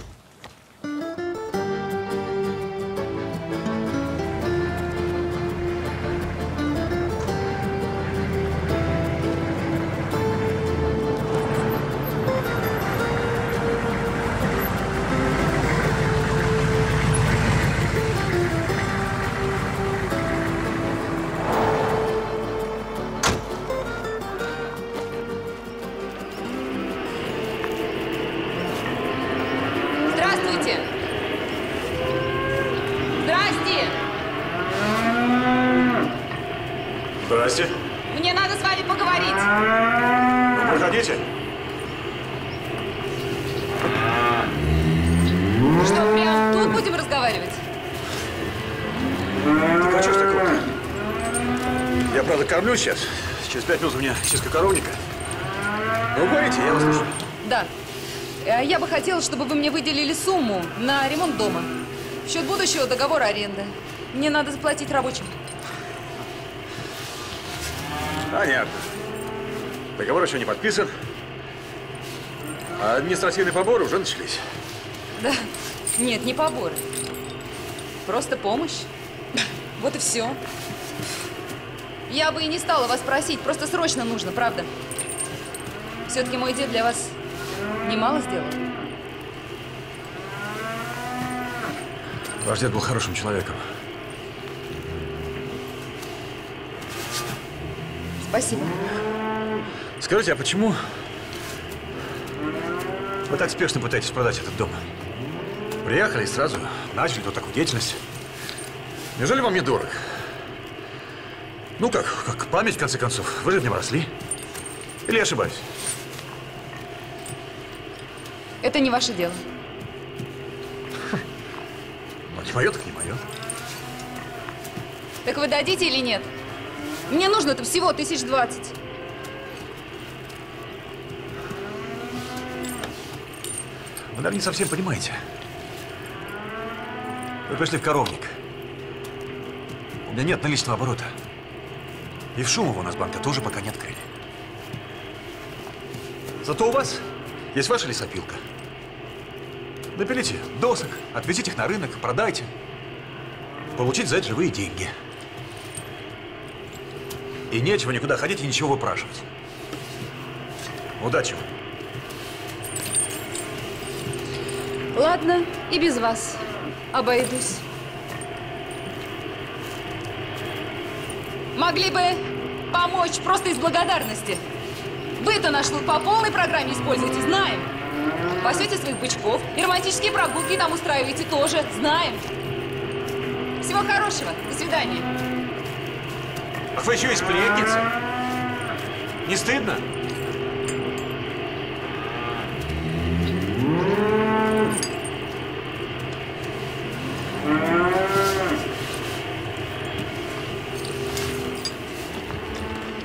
Договора аренды. Мне надо заплатить рабочим. Понятно. Договор еще не подписан. А административные поборы уже начались. Да. Нет, не поборы. Просто помощь. Вот и все. Я бы и не стала вас просить, просто срочно нужно, правда. Все-таки мой дед для вас немало сделал. Ваш дед был хорошим человеком. Спасибо. Скажите, а почему вы так спешно пытаетесь продать этот дом? Приехали и сразу начали тут такую деятельность. Неужели вам не дорог? Ну как, как память, в конце концов. Вы же в нем росли. Или я ошибаюсь? Это не ваше дело. Мое, так не мое. Так вы дадите или нет? Мне нужно-то всего тысяч двадцать. Вы, наверное, не совсем понимаете. Вы пришли в коровник. У меня нет наличного оборота. И в Шумово у нас банка тоже пока не открыли. Зато у вас есть ваша лесопилка. Напилите досок, отвезите их на рынок, продайте. Получить за это живые деньги. И нечего никуда ходить и ничего выпрашивать. Удачи вам. Ладно, и без вас обойдусь. Могли бы помочь просто из благодарности. Вы-то наш лук по полной программе используете, знаем. Пасете своих бычков и романтические прогулки там устраиваете тоже, знаем. Всего хорошего. До свидания. Ах, вы еще и сплетница. Не стыдно?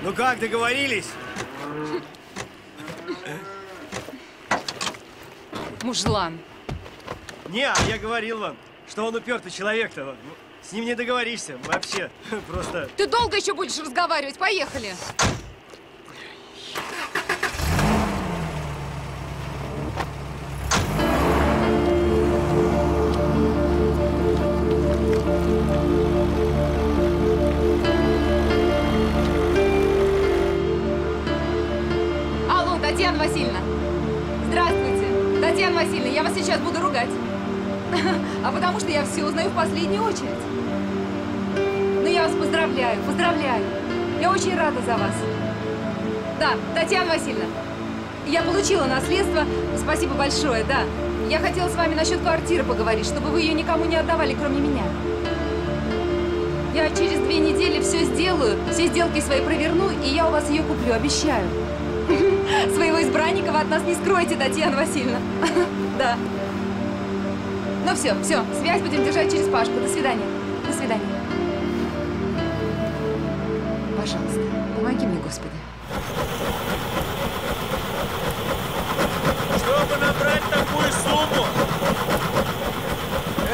Ну как, договорились? Мужлан. Не, а я говорил вам, что он упертый человек-то. Ну, С ним не договоришься вообще. Просто... Ты долго еще будешь разговаривать? Поехали. Последнюю очередь. Ну, я вас поздравляю, поздравляю. Я очень рада за вас. Да, Татьяна Васильевна, я получила наследство. Спасибо большое, да. Я хотела с вами насчет квартиры поговорить, чтобы вы ее никому не отдавали, кроме меня. Я через две недели все сделаю, все сделки свои проверну, и я у вас ее куплю, обещаю. Своего избранника вы от нас не скроете, Татьяна Васильевна. Да. Ну все, все, связь будем держать через Пашку. До свидания. До свидания. Пожалуйста, помоги мне, Господи. Чтобы набрать такую сумму,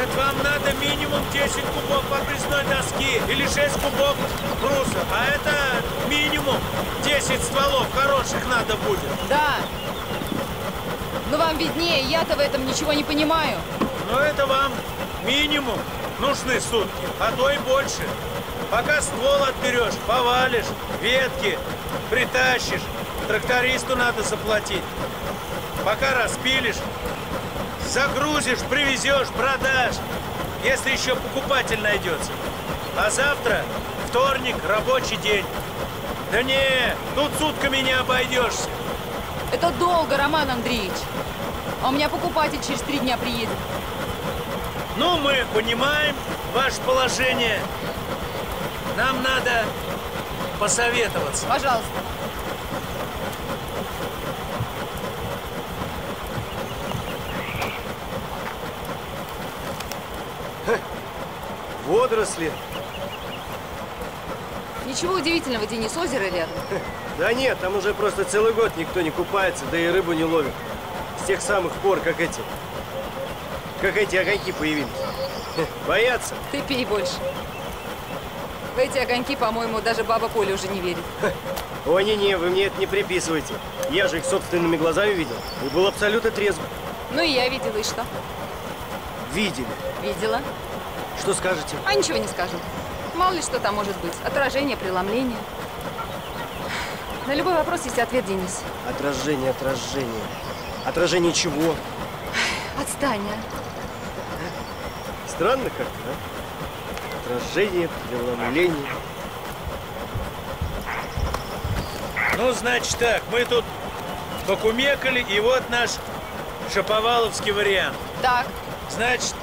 это вам надо минимум 10 кубов подвесной доски или 6 кубов бруса. А это минимум 10 стволов хороших надо будет. Да. Ну вам виднее, я-то в этом ничего не понимаю. Но это вам минимум нужны сутки, а то и больше. Пока ствол отберешь, повалишь, ветки притащишь, трактористу надо заплатить. Пока распилишь, загрузишь, привезешь, продашь, если еще покупатель найдется. А завтра вторник, рабочий день. Да не, тут сутками не обойдешься. Это долго, Роман Андреевич. А у меня покупатель через три дня приедет. Ну, мы понимаем ваше положение. Нам надо посоветоваться. Пожалуйста. Водоросли. Ничего удивительного, Денис, озеро рядом. Да нет, там уже просто целый год никто не купается, да и рыбу не ловит. С тех самых пор, как эти... Как эти огоньки появились. Боятся. Ты пей больше. В эти огоньки, по-моему, даже баба Поля уже не верит. О, не-не, вы мне это не приписывайте. Я же их собственными глазами видел и был абсолютно трезв. Ну и я видела, и что? Видели. Видела. Что скажете? А ничего не скажем. Мало ли что там может быть. Отражение, преломление. На любой вопрос есть ответ, Денис. Отражение, отражение. Отражение чего? Отстань, а. Странно как-то, да? Отражение, преломление. Ну, значит так, мы тут покумекали, и вот наш шаповаловский вариант. Так. Значит,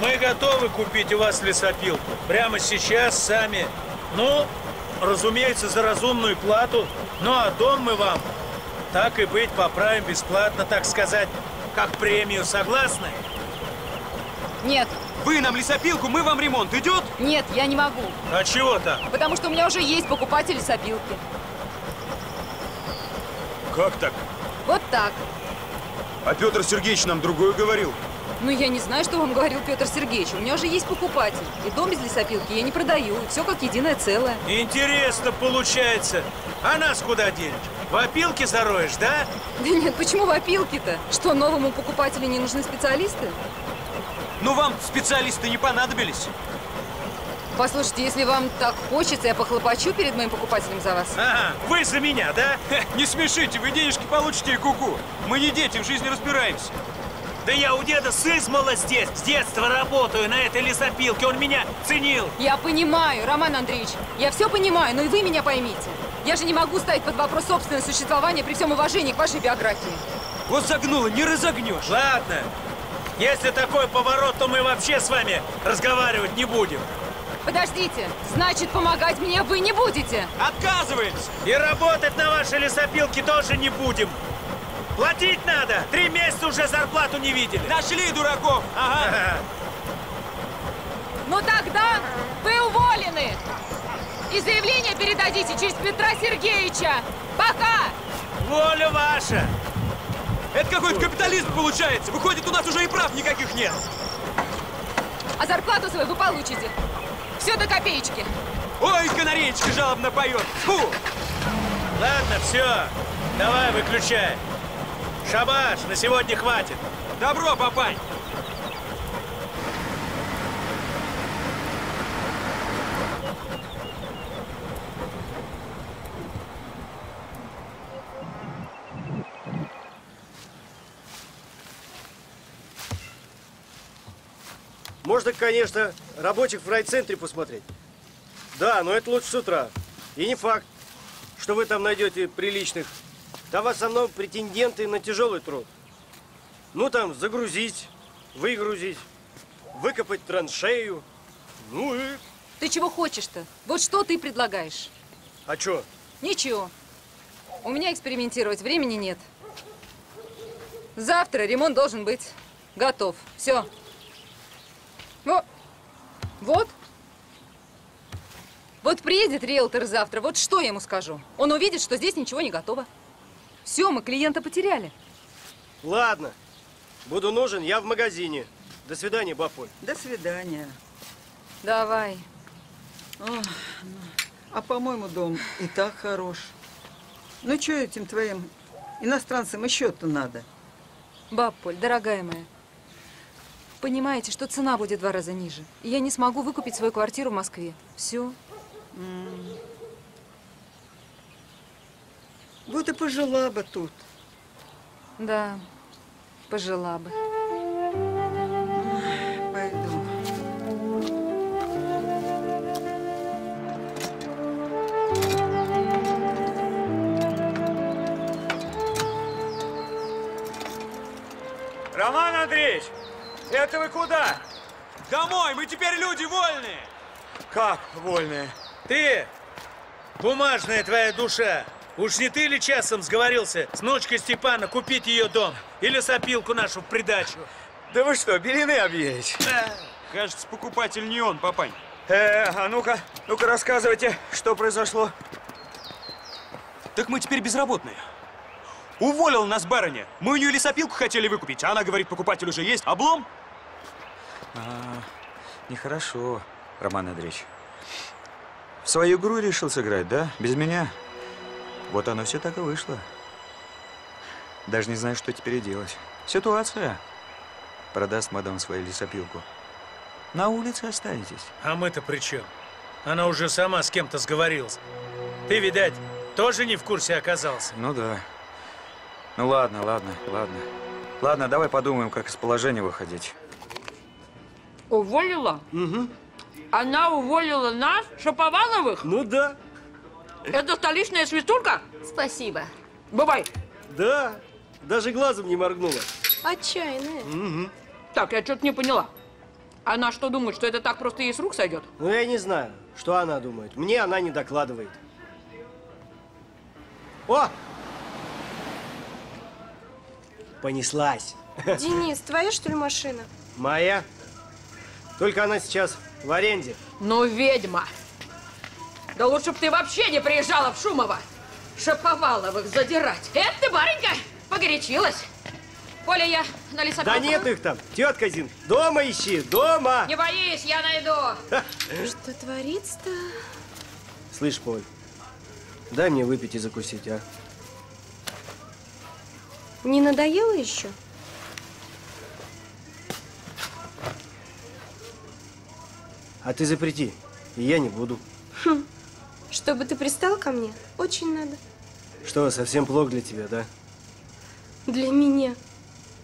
мы готовы купить у вас лесопилку. Прямо сейчас сами. Ну, разумеется, за разумную плату. Ну, а дом мы вам, так и быть, поправим бесплатно, так сказать, как премию. Согласны? Нет. Вы нам лесопилку, мы вам ремонт. Идет? Нет, я не могу. А чего так? Потому что у меня уже есть покупатель лесопилки. Как так? Вот так. А Петр Сергеевич нам другое говорил. Ну, я не знаю, что вам говорил Петр Сергеевич. У меня уже есть покупатель. И дом без лесопилки я не продаю. И все как единое целое. Интересно получается. А нас куда денешь? В опилке зароешь, да? Да нет, почему в опилке-то? Что, новому покупателю не нужны специалисты? Ну, вам специалисты не понадобились. Послушайте, если вам так хочется, я похлопочу перед моим покупателем за вас. Ага, вы за меня, да? Не смешите, вы денежки получите и куку. -ку. Мы не дети, в жизни разбираемся. Да я у деда с измала здесь, с детства работаю на этой лесопилке, он меня ценил. Я понимаю, Роман Андреевич, я все понимаю, но и вы меня поймите. Я же не могу ставить под вопрос собственное существование при всем уважении к вашей биографии. Вот загнула, не разогнешь. Ладно, если такой поворот, то мы вообще с вами разговаривать не будем. Подождите, значит, помогать мне вы не будете? Отказываемся! И работать на вашей лесопилке тоже не будем. Платить надо! Три месяца уже зарплату не видели. Нашли дураков! Ага. Ну тогда вы уволены! И заявление передадите через Петра Сергеевича! Пока! Воля ваша! Это какой-то капитализм получается! Выходит, у нас уже и прав никаких нет! А зарплату свою вы получите! Все до копеечки! Ой, канареечка жалобно поет! Фу! Ладно, все, давай выключай. Шабаш, на сегодня хватит. Добро, папань. Можно, конечно, рабочих в райцентре посмотреть. Да, но это лучше с утра. И не факт, что вы там найдете приличных. Там в основном претенденты на тяжелый труд. Ну, там, загрузить, выгрузить, выкопать траншею. Ну и... Ты чего хочешь-то? Вот что ты предлагаешь? А что? Ничего. У меня экспериментировать времени нет. Завтра ремонт должен быть готов. Все. Вот. Вот. Вот приедет риэлтор завтра, вот что я ему скажу? Он увидит, что здесь ничего не готово. Все, мы клиента потеряли. Ладно. Буду нужен, я в магазине. До свидания, Баполь. До свидания. Давай. Ох, ну, а по-моему, дом и так хорош. Ну, что этим твоим иностранцам еще-то надо? Бабполь, дорогая моя, понимаете, что цена будет в два раза ниже. И я не смогу выкупить свою квартиру в Москве. Все. Вот и пожила бы тут. Да, пожила бы. Пойду. Роман Андреевич, это вы куда? Домой, мы теперь люди вольные. Как вольные? Ты Бумажная твоя душа. Уж не ты ли часом сговорился с внучкой Степана купить ее дом? Или сопилку нашу в придачу? Да вы что, белины объелись? Кажется, покупатель не он, папань. Э, а ну-ка, ну-ка рассказывайте, что произошло. Так мы теперь безработные. Уволил нас барыня. Мы у нее лесопилку хотели выкупить, а она говорит, покупатель уже есть. Облом? А, нехорошо, Роман Андреевич. В свою игру решил сыграть, да? Без меня? Вот оно все так и вышло. Даже не знаю, что теперь делать. Ситуация. Продаст мадам свою лесопилку. На улице останетесь. А мы-то при чем? Она уже сама с кем-то сговорилась. Ты, видать, тоже не в курсе оказался. Ну да. Ну ладно, ладно, ладно. Ладно, давай подумаем, как из положения выходить. Уволила? Угу. Она уволила нас, Шаповаловых? Ну да. Это столичная свистулька? Спасибо. Бывай. Да. Даже глазом не моргнула. Отчаянная. Угу. Так, я что-то не поняла. Она что думает, что это так просто ей с рук сойдет? Ну, я не знаю, что она думает. Мне она не докладывает. О! Понеслась. Денис, твоя что ли машина? Моя. Только она сейчас в аренде. Ну, ведьма. Да лучше бы ты вообще не приезжала в Шумово. Шаповаловых задирать. Это ты, баренька, погорячилась. Поля, я на лесопилку. Да нет их там. Тетка Зин, дома ищи, дома. Не боись, я найду. Что творится-то? Слышь, Поль, дай мне выпить и закусить, а? Не надоело еще? А ты запрети, и я не буду. Хм. Чтобы ты пристал ко мне, очень надо. Что, совсем плохо для тебя, да? Для меня.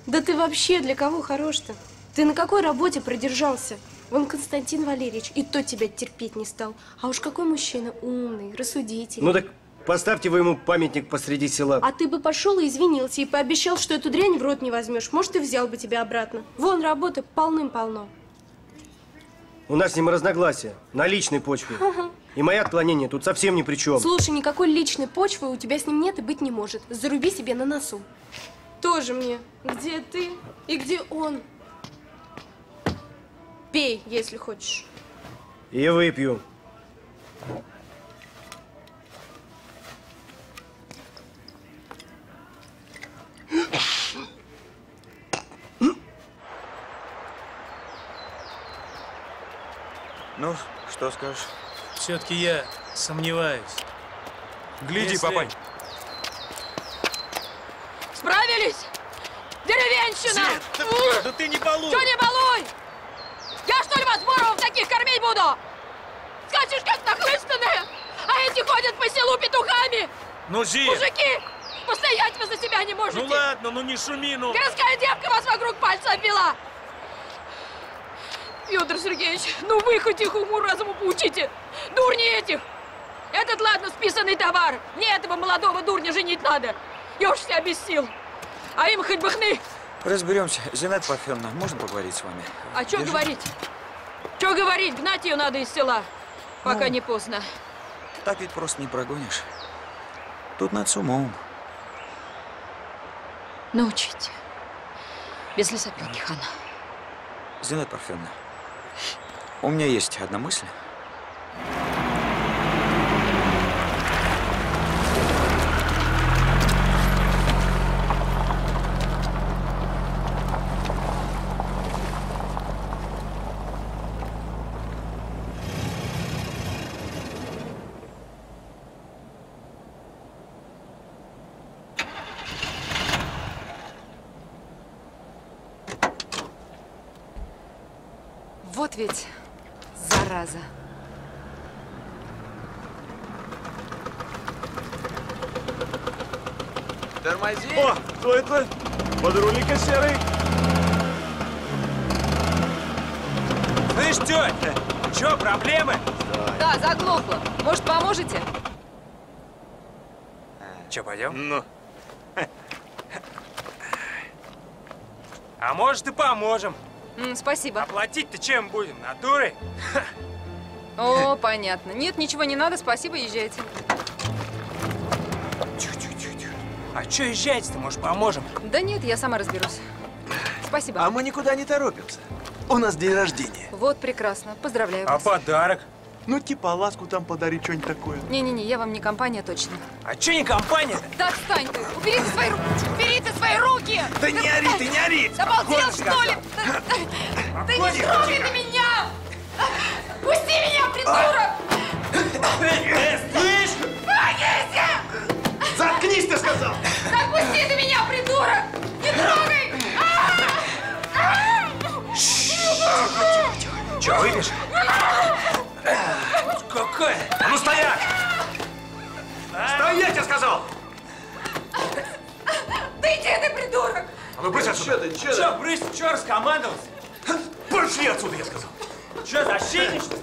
Да ты вообще для кого хорош-то? Ты на какой работе продержался? Вон Константин Валерьевич и то тебя терпеть не стал. А уж какой мужчина умный, рассудительный. Ну так поставьте вы ему памятник посреди села. А ты бы пошел и извинился, и пообещал, что эту дрянь в рот не возьмешь. Может, и взял бы тебя обратно. Вон работы полным-полно. У нас с ним разногласия на личной почве. И мои отклонения тут совсем ни при чем. Слушай, никакой личной почвы у тебя с ним нет и быть не может. Заруби себе на носу. Тоже мне. Где ты и где он? Пей, если хочешь. И выпью. Ну, что скажешь? Все-таки я сомневаюсь. Гляди, Если- папань. Справились? Деревенщина! Свет, да ты не балуй! Че не балуй? Я что ли вас Боровых таких кормить буду? Скачешь как нахлыстанная, а эти ходят по селу петухами. Ну, Зин! Мужики, постоять вы за себя не можете. Ну ладно, ну не шуми, ну. Городская девка вас вокруг пальца обвела. Федор Сергеевич, ну вы хоть их уму-разуму поучите. Дурни этих. Этот, ладно, списанный товар. Мне этого молодого дурня женить надо. Я уж себя без сил. А им хоть бы хны. Разберемся. Зинаида Парфеновна, можно поговорить с вами? А что говорить? Что говорить? Гнать ее надо из села, пока Ну. не поздно. Так ведь просто не прогонишь. Тут над с умом. Научите. Без лесопилки, Хана. Зинаида Парфеновна, у меня есть одна мысль. Вот ведь зараза. Тормози. О, кто это? Подрулика серый. Слышь, тетя, что, проблемы? Да, заглохло. Может, поможете? Че, пойдем? Ну. А может и поможем. М, спасибо. Оплатить-то чем будем? Натурой? О, понятно. Нет, ничего не надо, спасибо, езжайте. А что езжайте-то, может, поможем? Да нет, я сама разберусь. Спасибо. А мы никуда не торопимся. У нас день рождения. Вот прекрасно. Поздравляю А вас. подарок? Ну, типа ласку там подарить, что-нибудь такое. Не-не-не, я вам не компания точно. А че не компания? Да отстань ты! Убери ты свои руки! Убери ты свои руки! Да не ори ты, не ори! Обалдел, Ходишь, что ли? Да не трогай ты меня! Пусти меня, придурок! Слышь! Помогите! Заткнись, ты сказал! Да пусти ты меня, придурок! Не трогай! Че, выпьешь? Какая? А ну стоять! Стоять, я сказал! Да иди ты, придурок! А ну брысь отсюда! ты, чё Че, брысь, че раскомандовался? Пошли отсюда, я сказал! Че, защитничество?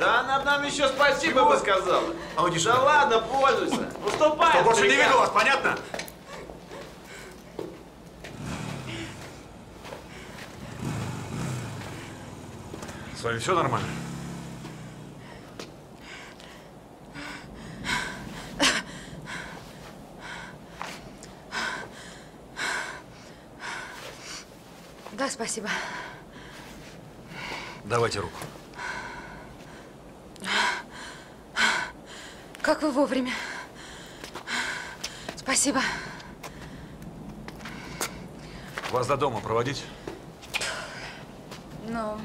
Да она б нам еще спасибо бы сказала. А он да ладно, пользуйся. Уступай. Что больше не веду вас, понятно? С вами все нормально? Да, спасибо. Давайте руку. Как вы вовремя. Спасибо. Вас до дома проводить? Но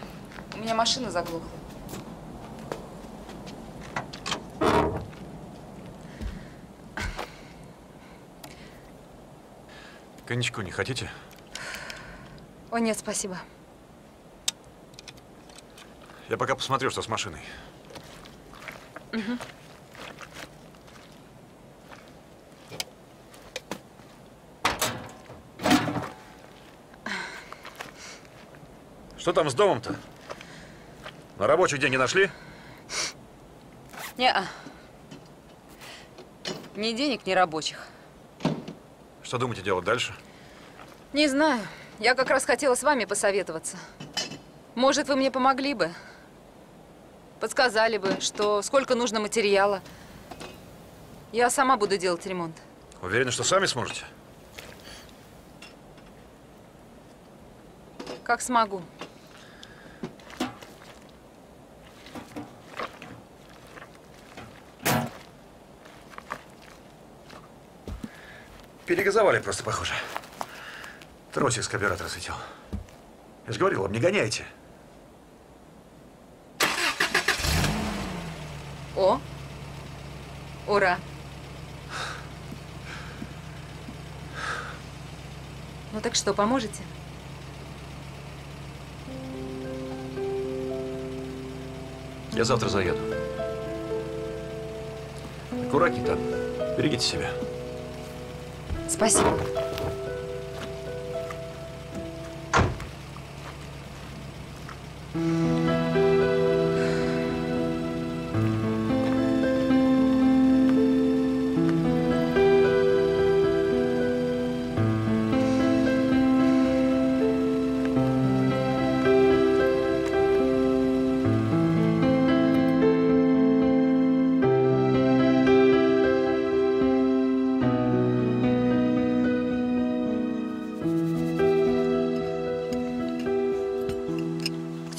у меня машина заглохла. Коньячку не хотите? О, нет, спасибо. Я пока посмотрю, что с машиной. Мгм. Что там с домом-то? На рабочий день не нашли? Не-а. Ни денег, ни рабочих. Что думаете делать дальше? Не знаю. Я как раз хотела с вами посоветоваться. Может, вы мне помогли бы? Подсказали бы, что сколько нужно материала. Я сама буду делать ремонт. Уверены, что сами сможете? Как смогу. Перегазовали просто, похоже. Тросик с карбюратора светил. Я же говорил вам, не гоняйте. О! Ура! Ну так что, поможете? Я завтра заеду. Аккуратней там. Берегите себя. Спасибо. К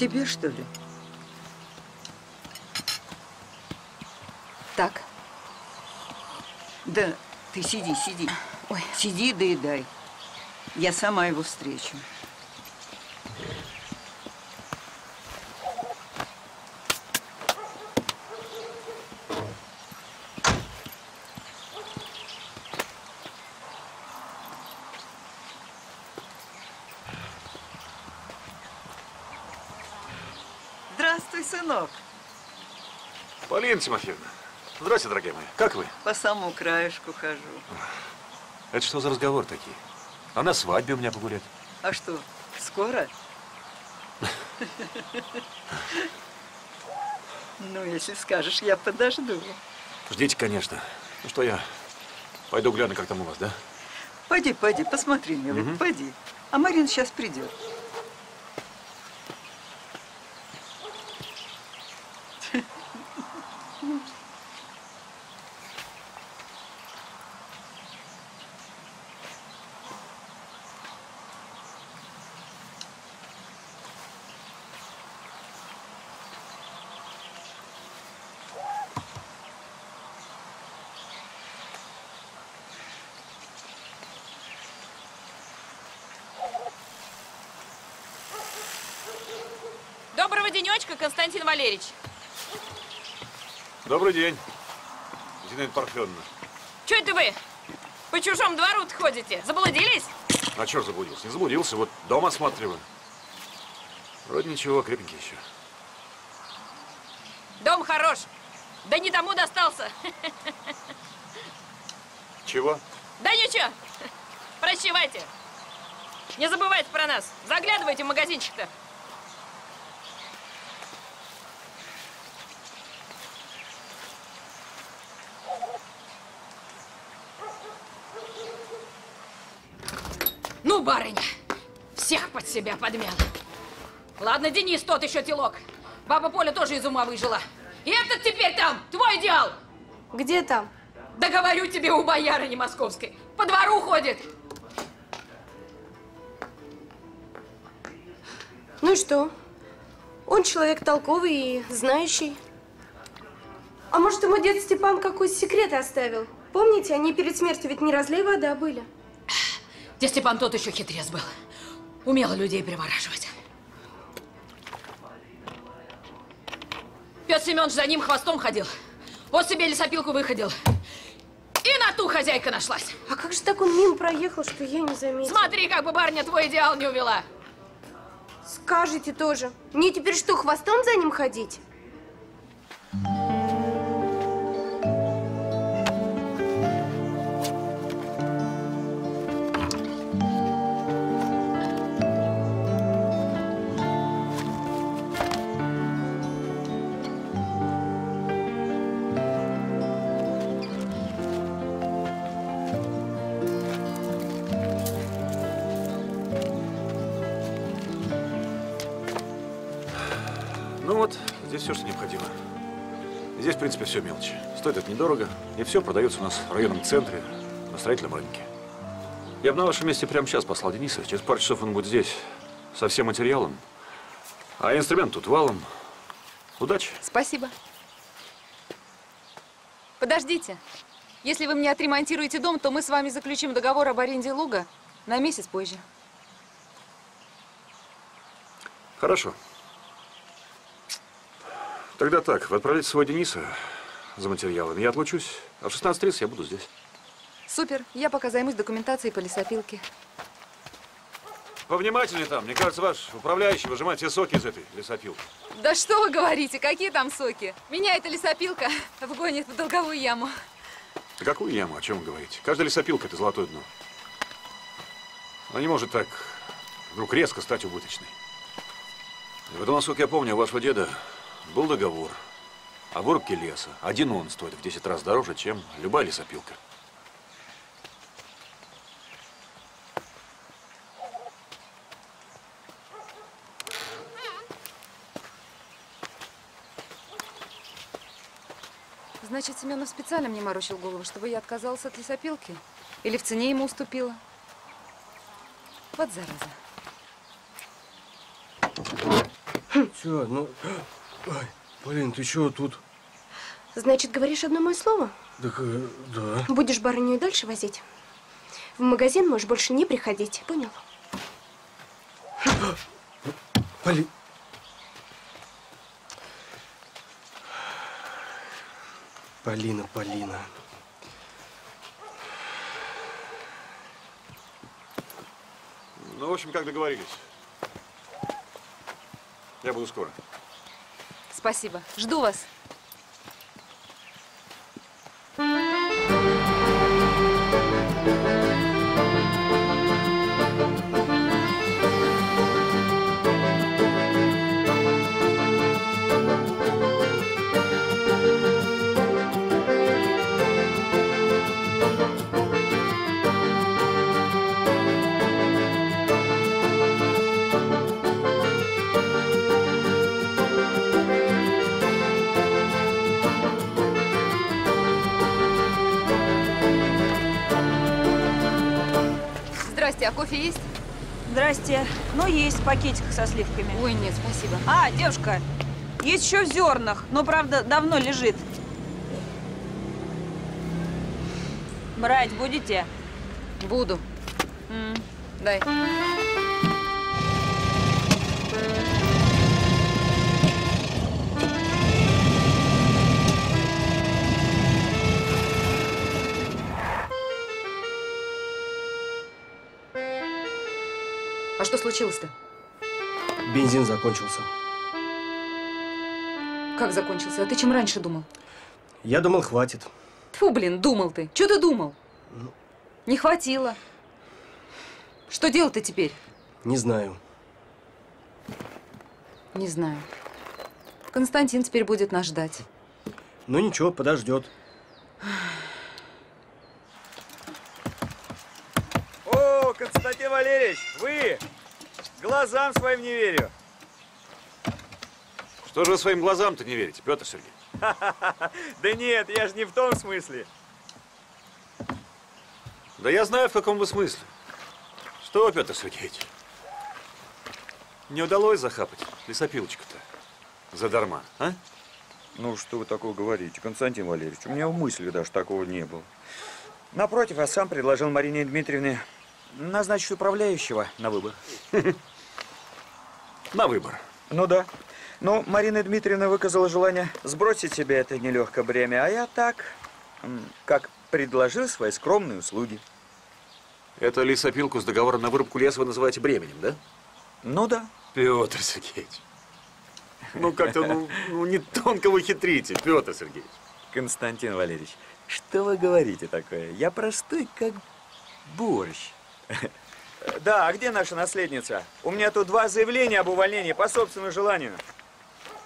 тебе, что ли? Так. Да, ты сиди, сиди. Ой. Сиди, доедай. Я сама его встречу. Здравствуй, сынок. Полина Тимофеевна. Здравствуйте, дорогие мои. Как вы? По самому краешку хожу. Это что за разговор такие? А на свадьбе у меня погулять. А что, скоро? Ну, если скажешь, я подожду. Ждите, конечно. Ну что, я пойду гляну, как там у вас, да? Пойди, пойди, посмотри, милый, пойди. А Марин сейчас придет. Денечка, Константин Валерьевич. Добрый день, Зинаида Парфеновна. Че это вы? По чужому двору ходите? Заблудились? А черт заблудился? Не заблудился, вот дом осматриваю. Вроде ничего, крепенький еще. Дом хорош. Да не тому достался. Чего? Да ничего. Прощевайте. Не забывайте про нас. Заглядывайте в магазинчик-то. Ну, барыня, всех под себя подмял. Ладно, Денис тот еще телок. Баба Поля тоже из ума выжила. И этот теперь там, твой идеал. Где там? Да говорю тебе, у боярыни московской. По двору ходит. Ну и что? Он человек толковый и знающий. А может, ему дед Степан какой-то секрет оставил? Помните, они перед смертью ведь не разлей вода были? Дед Степан тот еще хитрец был. Умел людей привораживать. Петр Семенович за ним хвостом ходил. Вот себе лесопилку выходил. И на ту хозяйка нашлась. А как же так он мимо проехал, что я не заметила? Смотри, как бы барня твой идеал не увела. Скажите тоже. Мне теперь что, хвостом за ним ходить? Все мелочи. Стоит это недорого, и все продается у нас в районном центре, на строительном рынке. Я бы на вашем месте прямо сейчас послал Дениса. Через пару часов он будет здесь со всем материалом. А инструмент тут валом. Удачи. Спасибо. Подождите. Если вы мне отремонтируете дом, то мы с вами заключим договор об аренде луга на месяц позже. Хорошо. Тогда так, вы отправляйте своего Дениса за материалами. Я отлучусь, а в 16.30 я буду здесь. Супер. Я пока займусь документацией по лесопилке. Повнимательнее там. Мне кажется, ваш управляющий выжимает все соки из этой лесопилки. Да что вы говорите? Какие там соки? Меня эта лесопилка вгонит в долговую яму. Да какую яму? О чем вы говорите? Каждая лесопилка – это золотое дно. Она не может так вдруг резко стать убыточной. И потом, насколько я помню, у вашего деда был договор о вырубке леса. Один он стоит в 10 раз дороже, чем любая лесопилка. Значит, Семенов специально мне морочил голову, чтобы я отказалась от лесопилки? Или в цене ему уступила? Вот зараза. Чё, ну... Ой, Полин, ты чё тут? Значит, говоришь одно мое слово? Так, э, да. Будешь барыню и дальше возить? В магазин можешь больше не приходить, понял? Полин... Полина, Полина. Ну, в общем, как договорились. Я буду скоро. Спасибо. Жду вас. Кофе есть? Здрасте. Ну, есть в пакетиках со сливками. Ой, нет, спасибо. А, девушка, есть еще в зернах, но, правда, давно лежит. Брать будете? Буду. М. Дай. Случилось-то? Бензин закончился. Как закончился? А ты чем раньше думал? Я думал, хватит. Тьфу, блин, думал ты. Что ты думал? Не хватило. Что делать-то теперь? Не знаю. Не знаю. Константин теперь будет нас ждать. Ну ничего, подождет. О, Константин Валерьевич, вы! Глазам своим не верю. Что же вы своим глазам-то не верите, Петр Сергеевич? Да нет, я же не в том смысле. Да я знаю, в каком вы смысле. Что, Петр Сергеевич? Не удалось захапать лесопилочку-то задарма, а? Ну, что вы такое говорите, Константин Валерьевич? У меня в мысли даже такого не было. Напротив, я сам предложил Марине Дмитриевне назначить управляющего на выбор. На выбор? Ну да. Но Марина Дмитриевна выказала желание сбросить себе это нелегкое бремя, а я так, как предложил свои скромные услуги. Это лесопилку с договором на вырубку леса вы называете бременем, да? Ну да. Петр Сергеевич. Ну как-то, ну, ну не тонко вы хитрите, Петр Сергеевич. Константин Валерьевич, что вы говорите такое? Я простой, как борщ. Да, а где наша наследница? У меня тут два заявления об увольнении по собственному желанию.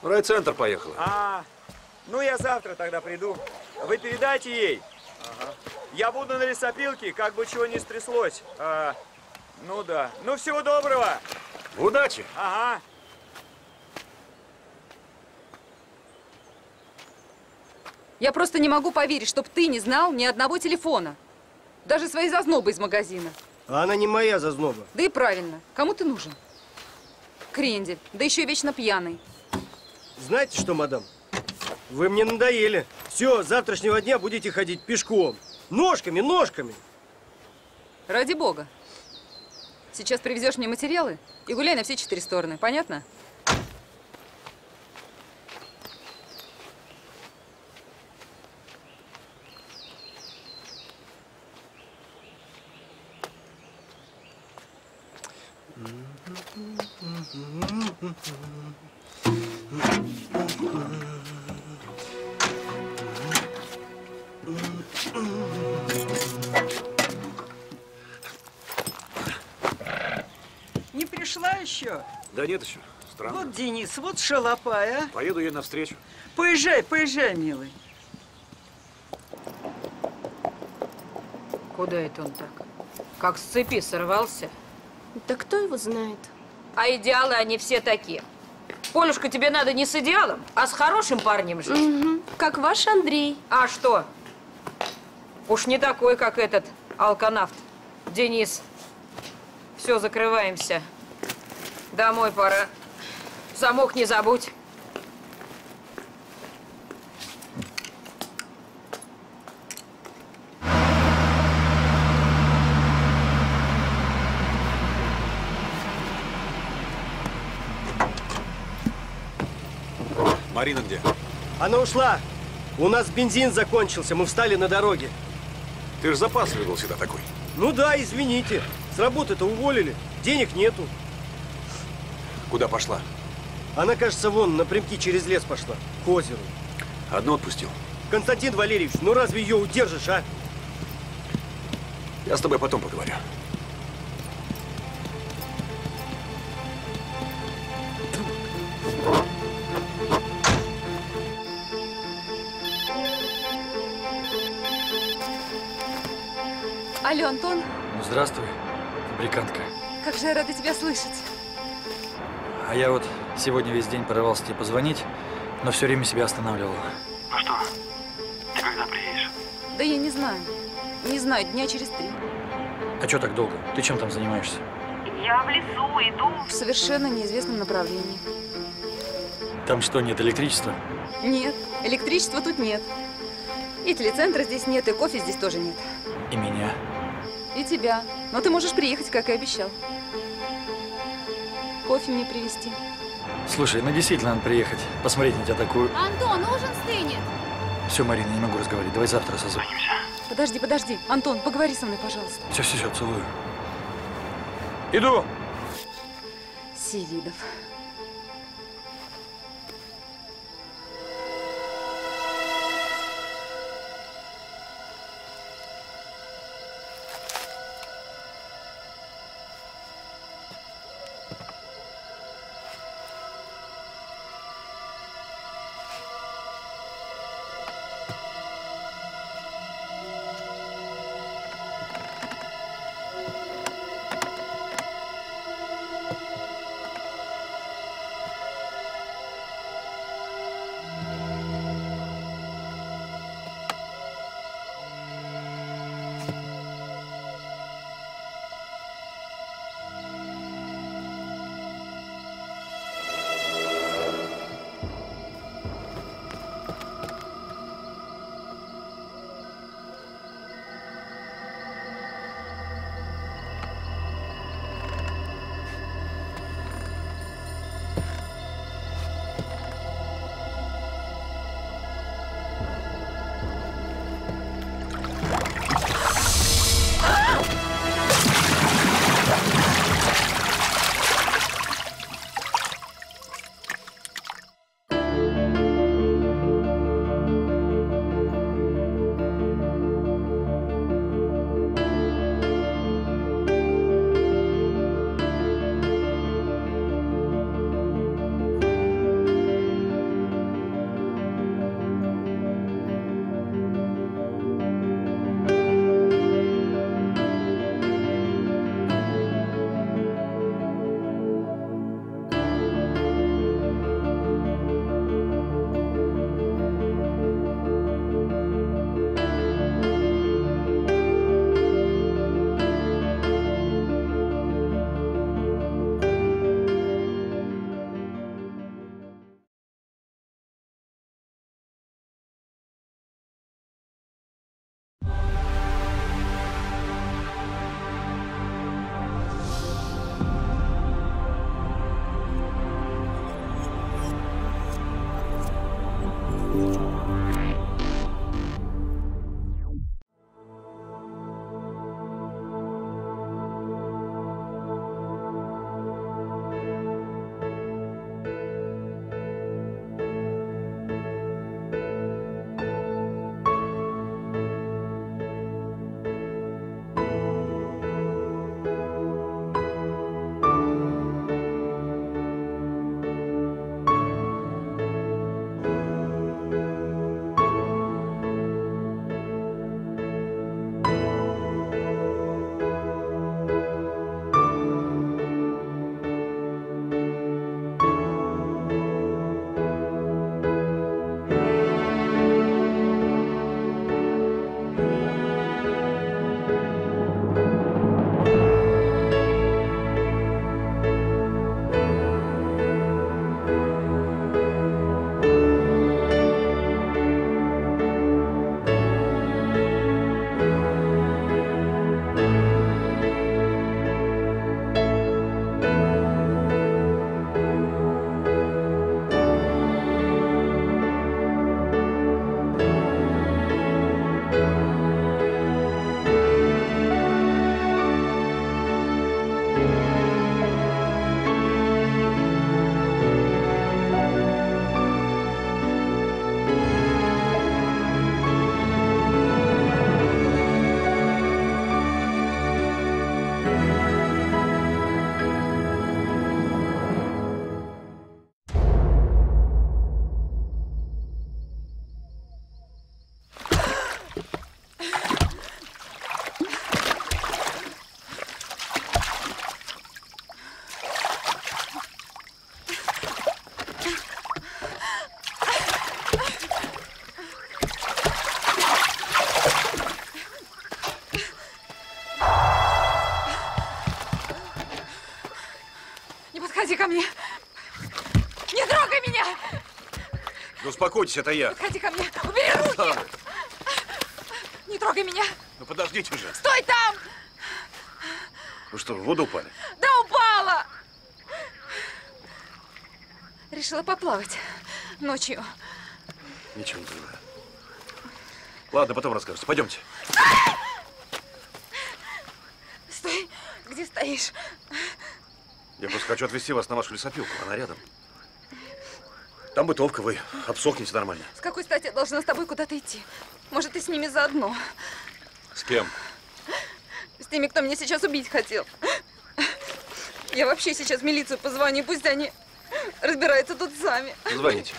В райцентр поехала. А, ну я завтра тогда приду. Вы передайте ей. Я буду на лесопилке, как бы чего не стряслось. А, ну да. Ну всего доброго. Удачи. Ага. Я просто не могу поверить, чтоб ты не знал ни одного телефона. Даже своей зазнобы из магазина. А она не моя зазноба. Да и правильно. Кому ты нужен? Крендель. Да еще и вечно пьяный. Знаете что, мадам? Вы мне надоели. Все, с завтрашнего дня будете ходить пешком. Ножками, ножками. Ради бога. Сейчас привезешь мне материалы и гуляй на все четыре стороны. Понятно? Не пришла еще? Да нет еще. Странно. Вот Денис, вот шалопая. Поеду ей навстречу. Поезжай, поезжай, милый. Куда это он так? Как с цепи сорвался? Да кто его знает? А идеалы они все такие. Полюшка, тебе надо не с идеалом, а с хорошим парнем жить. Мгм. Как ваш Андрей. А что? Уж не такой, как этот алканавт. Денис. Все, закрываемся. Домой пора. Замок не забудь. Марина где? Она ушла. У нас бензин закончился, мы встали на дороге. Ты же запасливый был всегда такой. Ну да, извините. С работы-то уволили. Денег нету. Куда пошла? Она, кажется, вон напрямки через лес пошла. К озеру. Одну отпустил. Константин Валерьевич, ну разве ее удержишь, а? Я с тобой потом поговорю. Алло, Антон, Ну, здравствуй, фабрикантка. как же я рада тебя слышать. А я вот сегодня весь день порывался тебе позвонить, но все время себя останавливал. Ну что, ты когда приедешь? Да я не знаю. Не знаю, дня через три. А что так долго? Ты чем там занимаешься? Я в лесу иду. В совершенно неизвестном направлении. Там что, нет электричества? Нет, электричества тут нет. И телецентра здесь нет, и кофе здесь тоже нет. И меня. И тебя. Но ты можешь приехать, как и обещал. Кофе мне привезти. Слушай, ну действительно надо приехать, посмотреть на тебя такую. Антон, ужин стынет. Все, Марина, не могу разговаривать. Давай завтра созвонимся. Подожди, подожди. Антон, поговори со мной, пожалуйста. Все, все, все, целую. Иду. Сивидов. Успокойтесь, это я. Подходи ко мне. Убери руки! Александр, Не трогай меня. ну подождите уже. Стой там! Вы что, в воду упали? Да упала! Решила поплавать ночью. Ничего не понимаю. Ладно, потом расскажете. Пойдемте. А! Стой! Где стоишь? Я просто хочу отвезти вас на вашу лесопилку, она рядом. Там бытовка, вы обсохнете нормально. С какой стати я должна с тобой куда-то идти? Может, ты с ними заодно? С кем? С теми, кто меня сейчас убить хотел. Я вообще сейчас в милицию позвоню, пусть они разбираются тут сами. Звоните.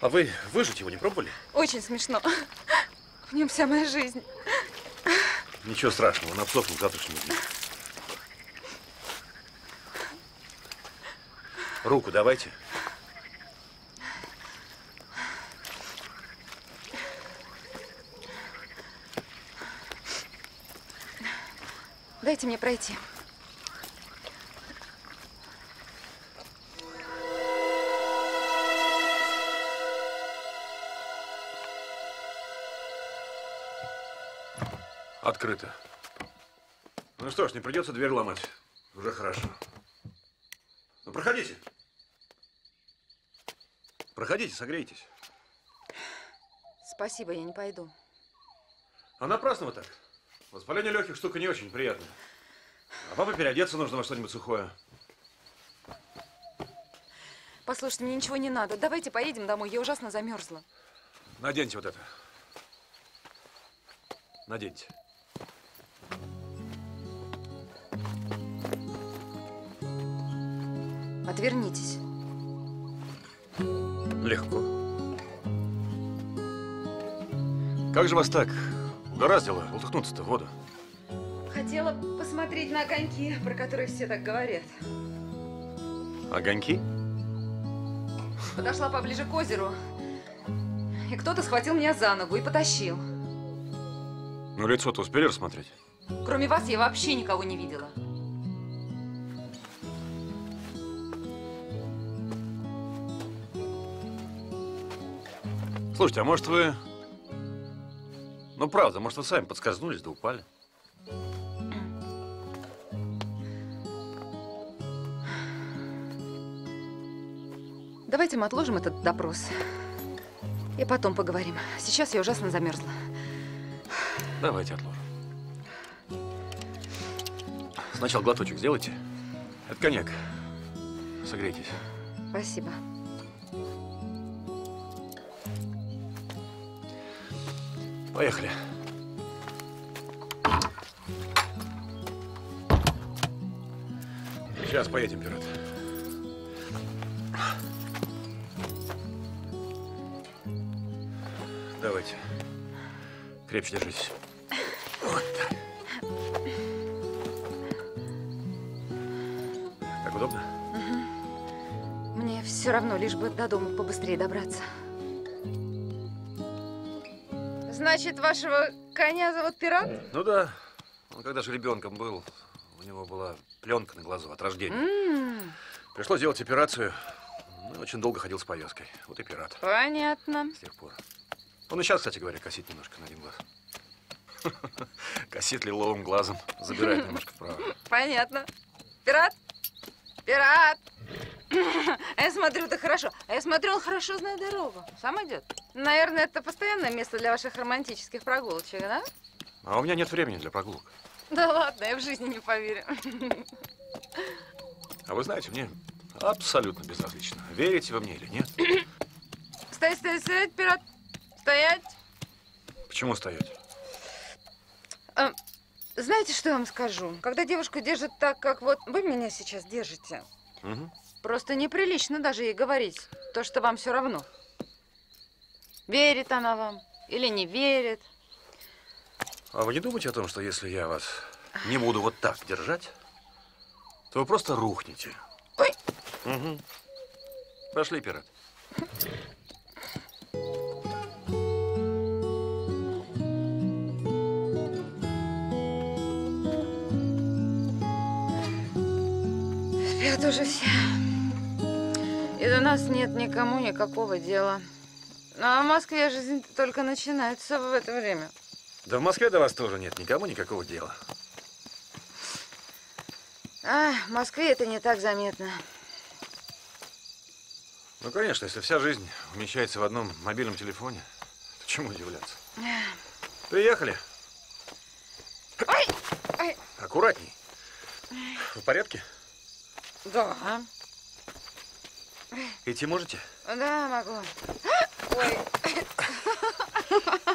А вы выжить его не пробовали? Очень смешно. В нем вся моя жизнь. Ничего страшного, он обсохнет к завтрашнему Руку давайте. Дайте мне пройти. Открыто. Ну что ж, не придется дверь ломать. Уже хорошо. Ну, проходите. Проходите, согрейтесь. Спасибо, я не пойду. А напрасно так. Воспаление легких штука не очень приятная. А папа переодеться нужно во что-нибудь сухое. Послушайте, мне ничего не надо. Давайте поедем домой. Я ужасно замерзла. Наденьте вот это. Наденьте. Отвернитесь. Легко. Как же вас так угораздило ултыхнуться-то в воду? Хотела посмотреть на огоньки, про которые все так говорят. Огоньки? Подошла поближе к озеру, и кто-то схватил меня за ногу и потащил. Ну, лицо-то успели рассмотреть? Кроме вас я вообще никого не видела. Слушайте, а может вы... Ну, правда, может, вы сами подскользнулись да упали? Давайте мы отложим этот допрос. И потом поговорим. Сейчас я ужасно замерзла. Давайте отложим. Сначала глоточек сделайте. Это коньяк. Согрейтесь. Спасибо. Поехали. Сейчас поедем, пират. Давайте. Крепче держитесь. Вот так. Так удобно? Мне все равно, лишь бы до дома побыстрее добраться. Значит, вашего коня зовут Пират? Ну да. Он когда же ребенком был, у него была пленка на глазу от рождения. М, Пришлось делать операцию. Ну, очень долго ходил с повязкой. Вот и пират. Понятно. С тех пор. Он и сейчас, кстати говоря, косит немножко на один глаз. Косит лиловым глазом. Забирает немножко вправо. Понятно. Пират? Пират! А я смотрю, ты хорошо. А я смотрю, он хорошо знает дорогу. Сам идет. Наверное, это постоянное место для ваших романтических прогулочек, да? А у меня нет времени для прогулок. Да ладно, я в жизни не поверю. А вы знаете, мне абсолютно безразлично, верите вы мне или нет. Стоять, стоять, стоять, пират. Стоять. Почему стоять? А, знаете, что я вам скажу? Когда девушку держат так, как вот вы меня сейчас держите, Мгм. просто неприлично даже ей говорить то, что вам все равно. Верит она вам или не верит. А вы не думаете о том, что если я вас не буду вот так держать, то вы просто рухнете? Ой. Угу. Пошли, пират. Я тоже все. И до нас нет никому никакого дела. Ну, а в Москве жизнь только начинается в это время. Да в Москве до вас тоже нет никому никакого дела. А, в Москве это не так заметно. Ну, конечно, если вся жизнь умещается в одном мобильном телефоне, то чему удивляться? Приехали. аккуратней. В порядке? Да. Идти можете? Да, могу. Ой.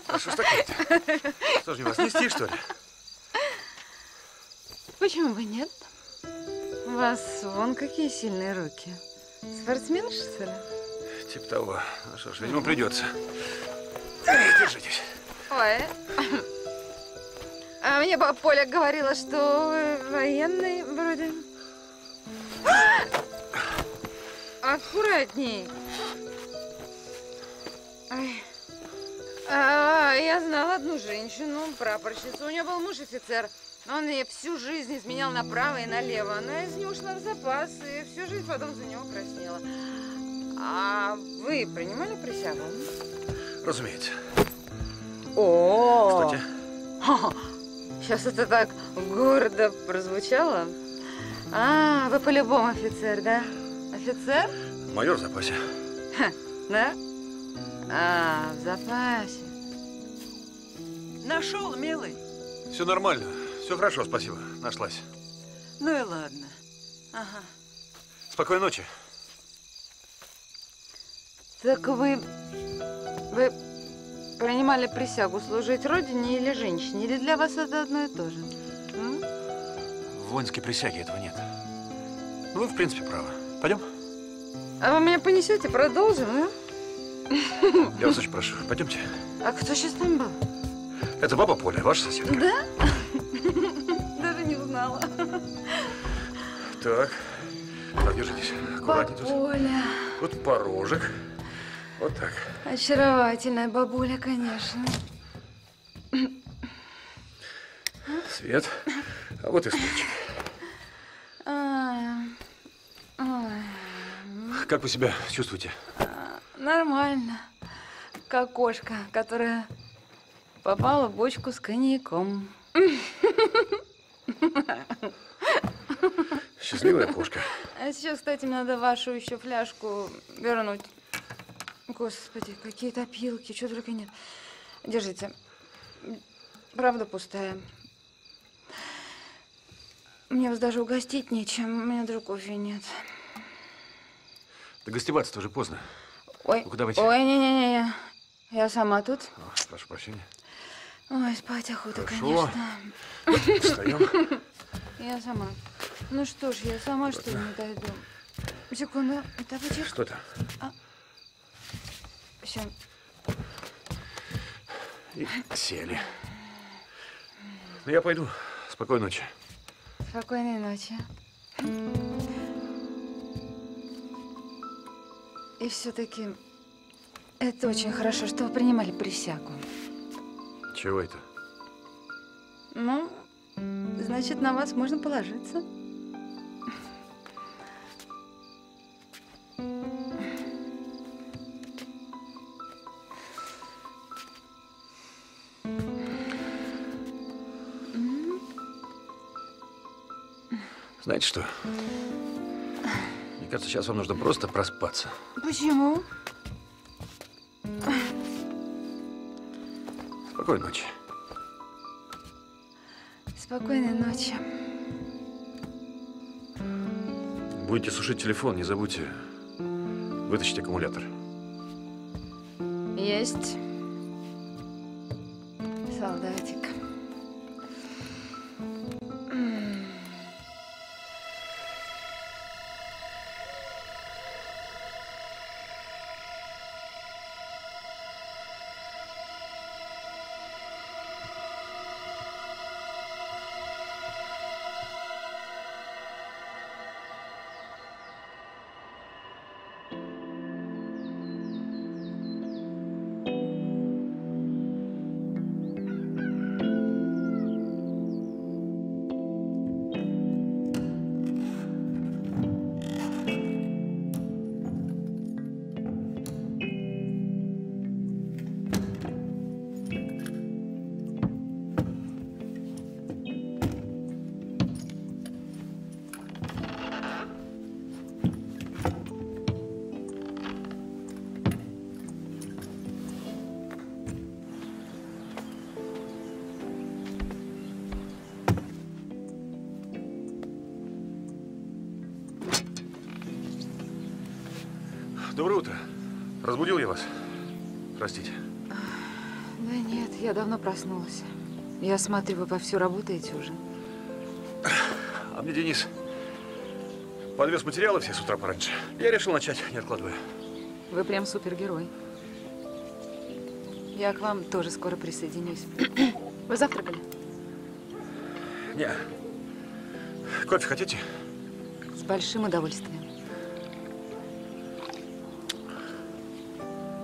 А что ж такое-то? Что ж, не вас нести, что ли? Почему бы нет? У вас вон какие сильные руки. Спортсменша, что ли? Типа того. Ну что ж, видимо, придется. Держитесь. Ой. А мне баба Поля говорила, что вы военный вроде. Аккуратней. Ой. А, я знала одну женщину, прапорщицу. У нее был муж офицер. Он ей всю жизнь изменял направо и налево. Она из него ушла в запас и всю жизнь потом за него краснела. А вы принимали присягу? Разумеется. О, Кстати, Сейчас это так гордо прозвучало. А, вы по-любому офицер, да? Офицер? майор в запасе. Ха, да? А, в запасе. Нашел, милый? Все нормально. Все хорошо, спасибо. Нашлась. Ну и ладно. Ага. Спокойной ночи. Так вы... Вы принимали присягу служить родине или женщине? Или для вас это одно и то же? М? В воинской присяге этого нет. Ну, вы, в принципе, правы. Пойдем? А вы меня понесете? Продолжим, а? Я вас очень прошу. Пойдемте. А кто сейчас там был? Это баба Поля, ваша соседка. Да? Даже не узнала. Так. Так, держитесь. Аккуратнее тут. Бабуля. Тут порожек. Вот так. Очаровательная бабуля, конечно. Свет. А вот и ой, Как вы себя чувствуете? Нормально. Как кошка, которая попала в бочку с коньяком. Счастливая кошка. А сейчас, кстати, мне надо вашу еще фляжку вернуть. Господи, какие-то опилки, чего только нет. Держите. Правда пустая. Мне вас даже угостить нечем, у меня даже кофе нет. Да гостеваться-то уже поздно. Ой, Ну-ка, давайте. ой, не-не-не, я сама тут. О, прошу прощения. Ой, спать охота, Хорошо. конечно. Встаем. Я сама. Ну что ж, я сама что ли не дойду. Секунду, тапочек. Что это? Все. И сели. Ну, я пойду. Спокойной ночи. Спокойной ночи. И все-таки это очень хорошо, что вы принимали присягу. Чего это? Ну, значит, на вас можно положиться. Знаете что? Кажется, сейчас вам нужно просто проспаться. Почему? Спокойной ночи. Спокойной ночи. Будете сушить телефон, не забудьте вытащить аккумулятор. Есть. Проснулась. Я смотрю, вы вовсю работаете уже. А мне Денис подвез материалы все с утра пораньше. Я решил начать, не откладывая. Вы прям супергерой. Я к вам тоже скоро присоединюсь. Вы завтракали? Не. Кофе хотите? С большим удовольствием.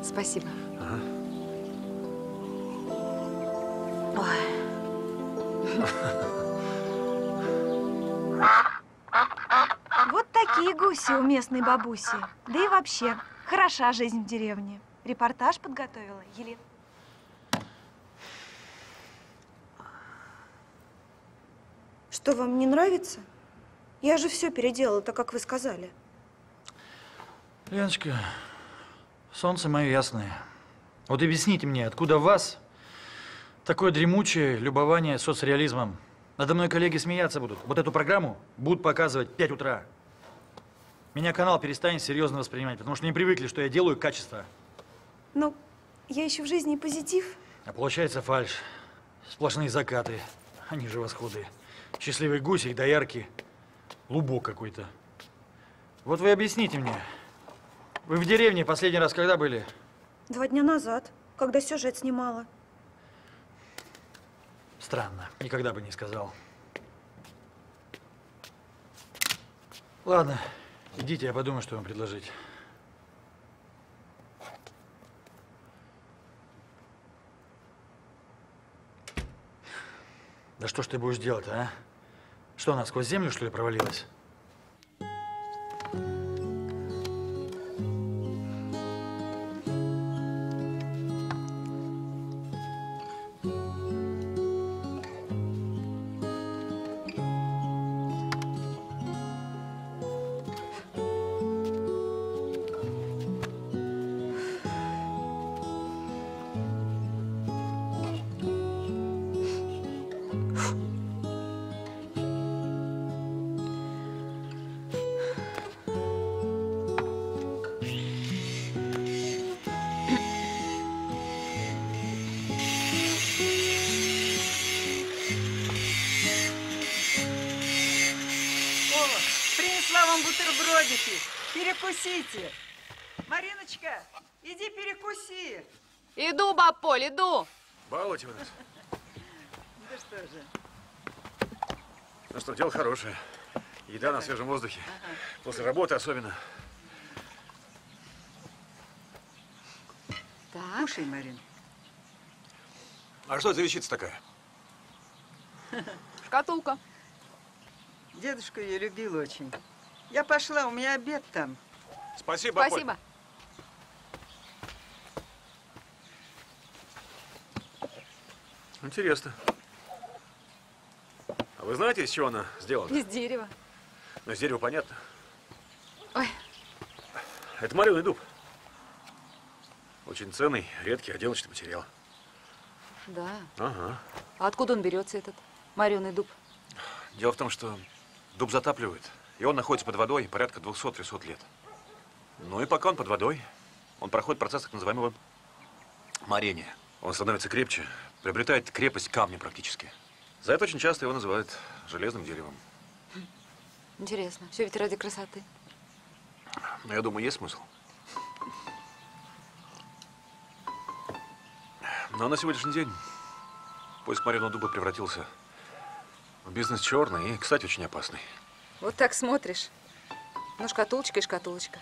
Спасибо. У местной бабуси. Да и вообще, хороша жизнь в деревне. Репортаж подготовила Елена. Что, вам не нравится? Я же все переделала, так как вы сказали. Леночка, солнце мое ясное. Вот объясните мне, откуда в вас такое дремучее любование соцреализмом? Надо мной коллеги смеяться будут. Вот эту программу будут показывать в 5 утра. Меня канал перестанет серьезно воспринимать, потому что не привыкли, что я делаю качество. Ну, я ищу в жизни позитив. А получается фальш. Сплошные закаты, они же восходы. Счастливые гуси, доярки, лубок какой-то. Вот вы объясните мне, вы в деревне последний раз когда были? Два дня назад, когда сюжет снимала. Странно, никогда бы не сказал. Ладно, идите, я подумаю, что вам предложить. Да что ж ты будешь делать, а? Что, она сквозь землю, что ли, провалилась? Перекусите. Мариночка, иди перекуси. Иду, баб Поль, иду. Балуйте вы нас. Да что же. Ну что, дело хорошее. Еда на свежем воздухе. После работы особенно. Так. Кушай, Марин. А что это за вещица такая? Шкатулка. Дедушка ее любил очень. Я пошла, у меня обед там. Спасибо, Спасибо. Интересно. А вы знаете, из чего она сделана? Из дерева. Ну, из дерева понятно. Ой. Это мореный дуб. Очень ценный, редкий отделочный материал. Да. Ага. А откуда он берется, этот мореный дуб? Дело в том, что дуб затапливает, и он находится под водой порядка 200-300 лет. Ну и пока он под водой, он проходит процесс так называемого морения. Он становится крепче, приобретает крепость камня практически. За это очень часто его называют железным деревом. Интересно. Все ведь ради красоты. Но я думаю, есть смысл. Но на сегодняшний день поиск мореного дуба превратился в бизнес черный и, кстати, очень опасный. Вот так смотришь. Ну, шкатулочка и шкатулочка.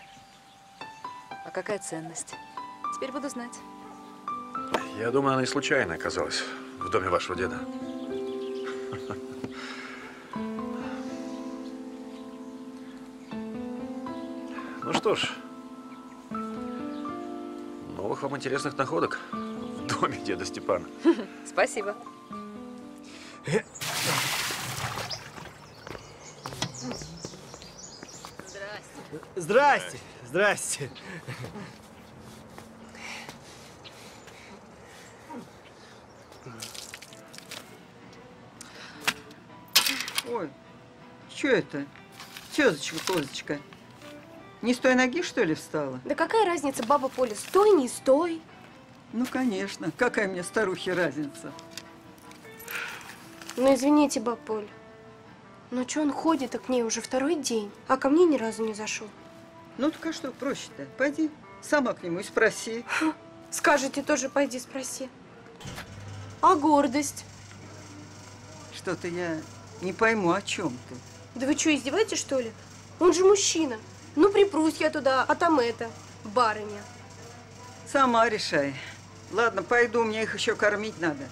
А какая ценность? Теперь буду знать. Я думаю, она и случайно оказалась в доме вашего деда. Ну что ж, новых вам интересных находок в доме деда Степана. Спасибо. Здрасте, здрасте. Ой, что это? Тезочка, козочка. Не с той ноги, что ли, встала? Да какая разница, баба Поля, стой, не стой? Ну, конечно. Какая мне старухе разница? Ну, извините, баба Поля. Ну, что он ходит к ней уже второй день, а ко мне ни разу не зашел? Ну, так а что проще-то? Пойди сама к нему и спроси. Скажете тоже, пойди спроси. А гордость? Что-то я не пойму, о чем ты. Да вы что, издеваетесь, что ли? Он же мужчина. Ну, припрусь я туда, а там это, барыня. Сама решай. Ладно, пойду, мне их еще кормить надо.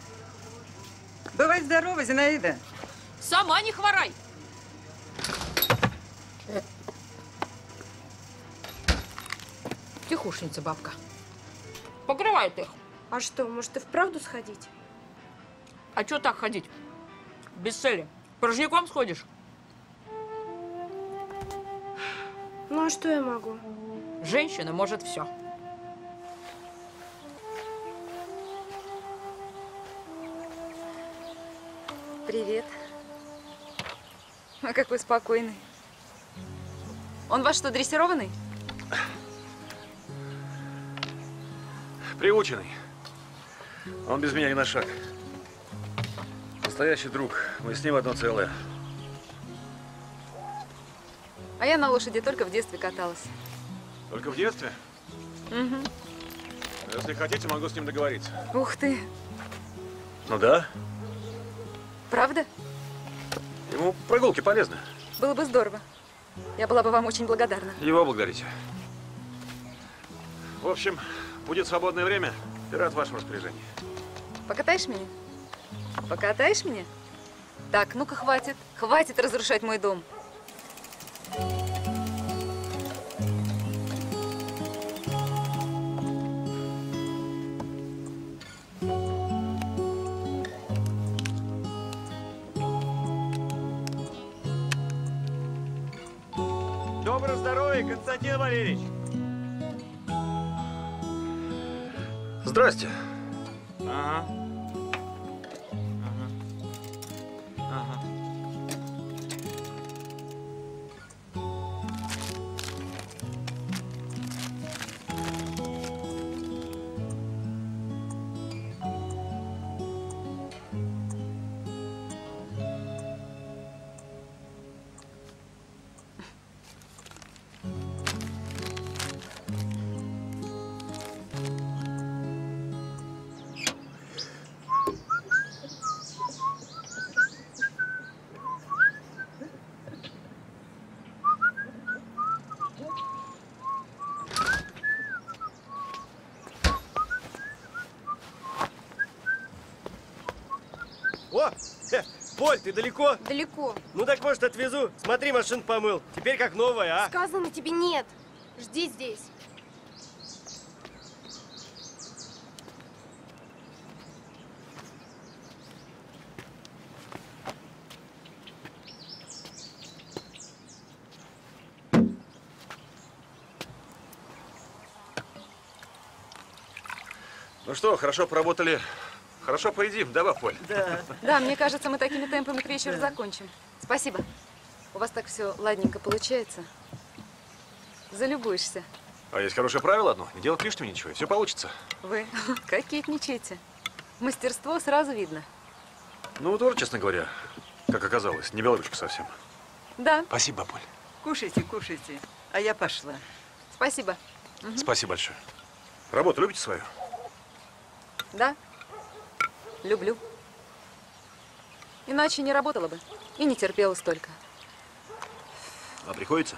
Бывай здорова, Зинаида. Сама не хворай. Тихушница бабка. Покрывает их. А что, может и вправду сходить? А что так ходить? Без цели. Порожняком сходишь? Ну, а что я могу? Женщина может все. Привет. А какой спокойный. Он ваш что, дрессированный? Приученный. Он без меня ни на шаг. Настоящий друг. Мы с ним одно целое. А я на лошади только в детстве каталась. Только в детстве? Угу. Если хотите, могу с ним договориться. Ух ты. Ну да. Правда? Ему прогулки полезны. Было бы здорово. Я была бы вам очень благодарна. Его благодарите. В общем, будет свободное время. Пират в вашем распоряжении. Покатаешь меня? Покатаешь меня? Так, ну-ка, хватит. Хватит разрушать мой дом. Доброго здоровья, Константин Валерьевич. Здрасте. Ага. Ты далеко? Далеко. Ну так, может, отвезу. Смотри, машину помыл. Теперь как новая, а? Сказано тебе нет. Жди здесь. Ну что, хорошо поработали. Хорошо поедим, да, Баполь? Да. Да, мне кажется, мы такими темпами к вечеру закончим. Спасибо. У вас так все ладненько получается. Залюбуешься. А есть хорошее правило одно. Не делать лишнего ничего, и все получится. Вы кокетничаете. Мастерство сразу видно. Ну, тоже, честно говоря, как оказалось, не белоручка совсем. Да, Спасибо, Баполь. Кушайте, кушайте. А я пошла. спасибо. Мгм. Спасибо большое. Работу любите свою? Да, люблю. Иначе не работала бы и не терпела столько. А приходится?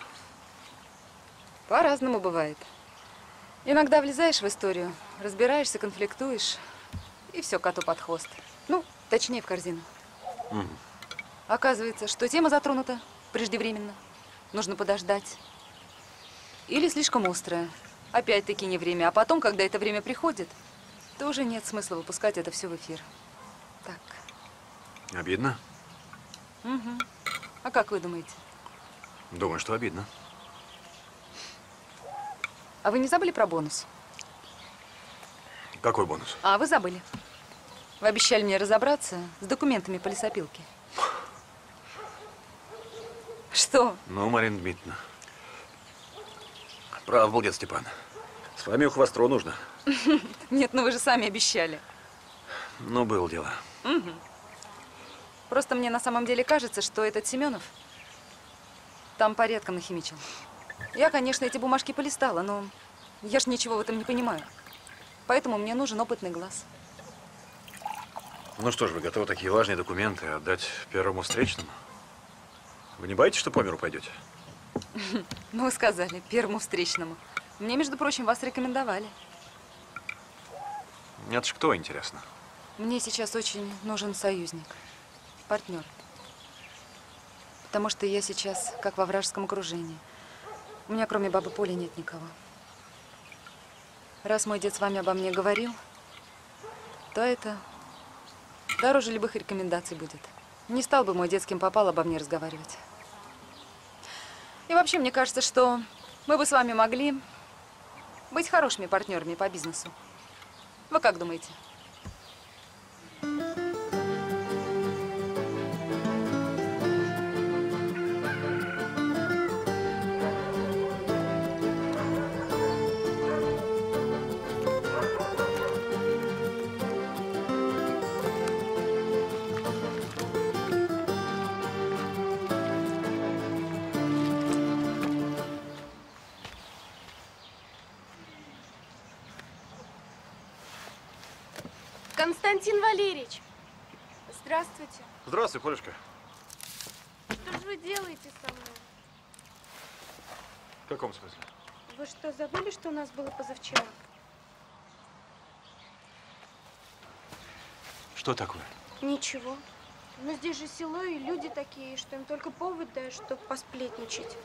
По-разному бывает. Иногда влезаешь в историю, разбираешься, конфликтуешь, и все коту под хвост. Ну, точнее, в корзину. Мгм. Оказывается, что тема затронута преждевременно. Нужно подождать. Или слишком острая. Опять-таки не время. А потом, когда это время приходит, тоже нет смысла выпускать это все в эфир. Так. Обидно? Мгм. А как вы думаете? Думаю, что обидно. А вы не забыли про бонус? Какой бонус? А, вы забыли. Вы обещали мне разобраться с документами по лесопилке. Что? Ну, Марина Дмитриевна, Прав был дед Степан. С вами у хвостро нужно. Нет, ну вы же сами обещали. Ну, было дело. Мгм. Просто мне на самом деле кажется, что этот Семенов там порядком нахимичил. Я, конечно, эти бумажки полистала, но я ж ничего в этом не понимаю. Поэтому мне нужен опытный глаз. Ну что ж, вы готовы такие важные документы отдать первому встречному? Вы не боитесь, что по миру пойдете? Ну, вы сказали, первому встречному. Мне, между прочим, вас рекомендовали. Это ж кто, интересно? Мне сейчас очень нужен союзник, партнер. Потому что я сейчас как во вражеском окружении. У меня кроме бабы Поли нет никого. Раз мой дед с вами обо мне говорил, то это дороже любых рекомендаций будет. Не стал бы мой дед с кем попал обо мне разговаривать. И вообще, мне кажется, что мы бы с вами могли быть хорошими партнерами по бизнесу. Вы как думаете? Константин Валерьевич! Здравствуйте. Здравствуй, Полюшка. Что же вы делаете со мной? В каком смысле? Вы что, забыли, что у нас было позавчера? Что такое? Ничего. Но здесь же село и люди такие, что им только повод дай, чтобы посплетничать.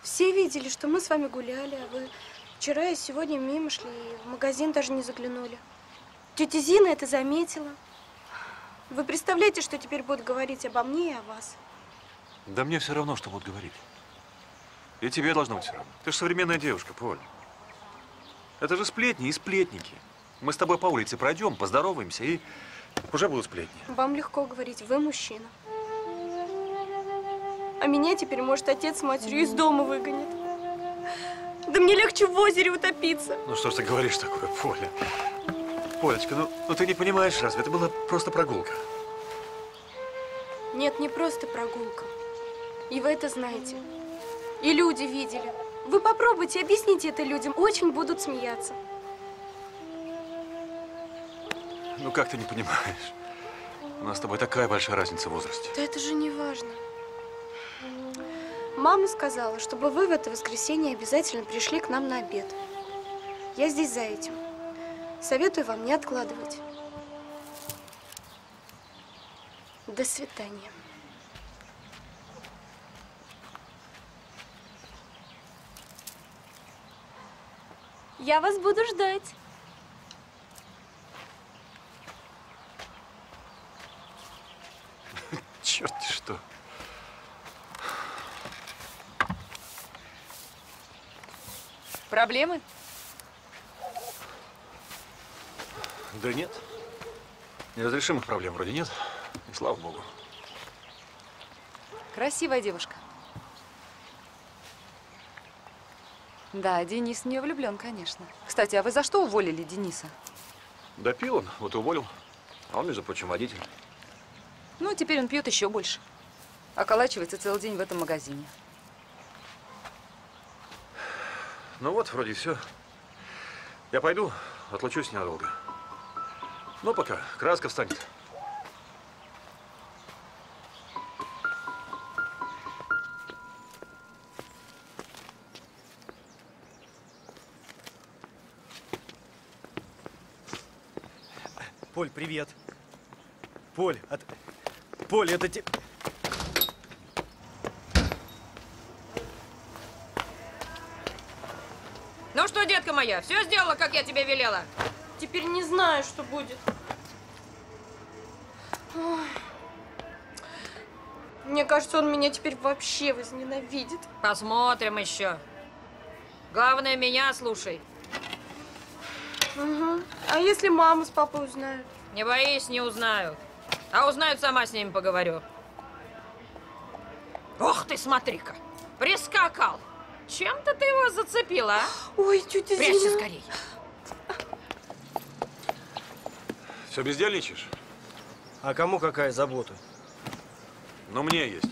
Все видели, что мы с вами гуляли, а вы вчера и сегодня мимо шли, и в магазин даже не заглянули. Тетя Зина это заметила. Вы представляете, что теперь будут говорить обо мне и о вас? Да мне все равно, что будут говорить. И тебе должно быть все равно. Ты же современная девушка, Поль. Это же сплетни и сплетники. Мы с тобой по улице пройдем, поздороваемся, и уже будут сплетни. Вам легко говорить, вы мужчина. А меня теперь, может, отец с матерью из дома выгонит. Да мне легче в озере утопиться. Ну что ж ты говоришь такое, Поля? Полечка, ну, ну ты не понимаешь разве? Это была просто прогулка. Нет, не просто прогулка. И вы это знаете. И люди видели. Вы попробуйте, объясните это людям. Очень будут смеяться. Ну как ты не понимаешь? У нас с тобой такая большая разница в возрасте. Да это же не важно. Мама сказала, чтобы вы в это воскресенье обязательно пришли к нам на обед. Я здесь за этим. Советую вам не откладывать. До свидания. Я вас буду ждать. Черт что. Проблемы? Да нет. Неразрешимых проблем вроде нет. И слава богу. Красивая девушка. Да, Денис в нее влюблен, конечно. Кстати, а вы за что уволили Дениса? Допил он, вот и уволил. А он, между прочим, водитель. Ну, теперь он пьет еще больше. Околачивается целый день в этом магазине. Ну вот, вроде все. Я пойду, отлучусь ненадолго. Ну, пока. Краска встанет. Поль, привет. Поль, от... Поль, это те... Ну что, детка моя, все сделала, как я тебе велела? Теперь не знаю, что будет. Мне кажется, он меня теперь вообще возненавидит. Посмотрим еще. Главное, меня слушай. Угу. А если мама с папой узнают? Не боись, не узнают. А узнают, сама с ними поговорю. Ох ты, смотри-ка, прискакал. Чем-то ты его зацепила, а? Ой, тетя Прячься Зина. скорей. Все бездельничаешь? А кому какая забота? Но мне есть.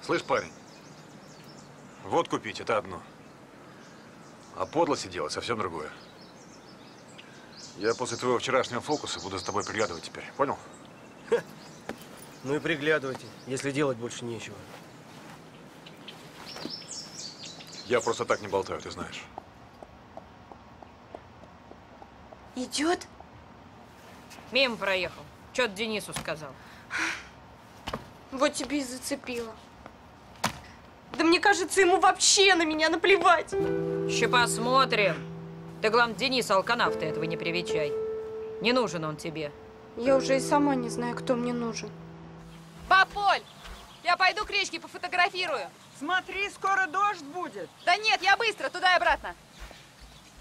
Слышь, парень, водку пить – это одно. А подлости делать совсем другое. Я после твоего вчерашнего фокуса буду за тобой приглядывать теперь. Понял? Ну и приглядывайте, если делать больше нечего. Я просто так не болтаю, ты знаешь. Идет? Мимо проехал. Что-то Денису сказал. Вот тебе и зацепила. Да мне кажется, ему вообще на меня наплевать. Еще посмотрим. Ты, главное, Денис Алканав, ты этого не привечай. Не нужен он тебе. Я уже и сама не знаю, кто мне нужен. Баполь, я пойду к речке пофотографирую. Смотри, скоро дождь будет. Да нет, я быстро, туда и обратно.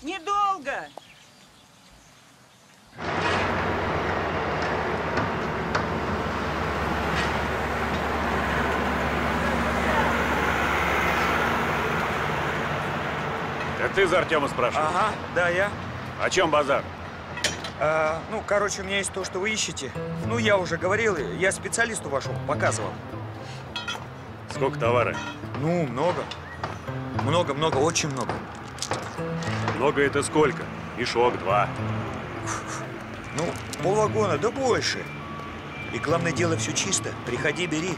Недолго. Ты за Артема спрашивал? Ага, да, я. О чем базар? А, ну, короче, у меня есть то, что вы ищете. Ну, я уже говорил, я специалисту вашему показывал. Сколько товара? Ну, много. Много-много, очень много. Много это сколько? Мешок, два. Ну, полвагона, да больше. И главное дело, все чисто. Приходи, бери.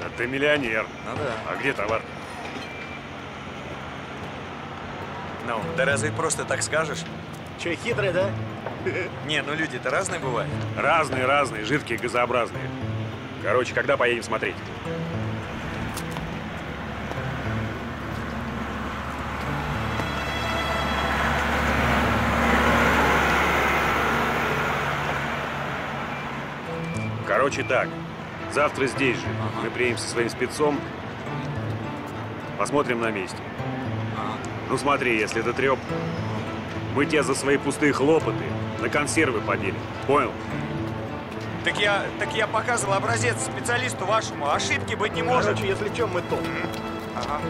Да ты миллионер. Ну да. А где товар? Ну, да разве просто так скажешь? Че, хитрый, да? Не, ну люди-то разные бывают. Разные, разные, жидкие, газообразные. Короче, когда поедем смотреть? Короче так, завтра здесь же мы приедем со своим спецом, посмотрим на месте. Ну смотри, если это треп, мы тебя за свои пустые хлопоты на консервы поделим. Понял? Так я, так я показывал образец специалисту вашему. Ошибки быть не может. Короче, если чем, мы тут. Ага.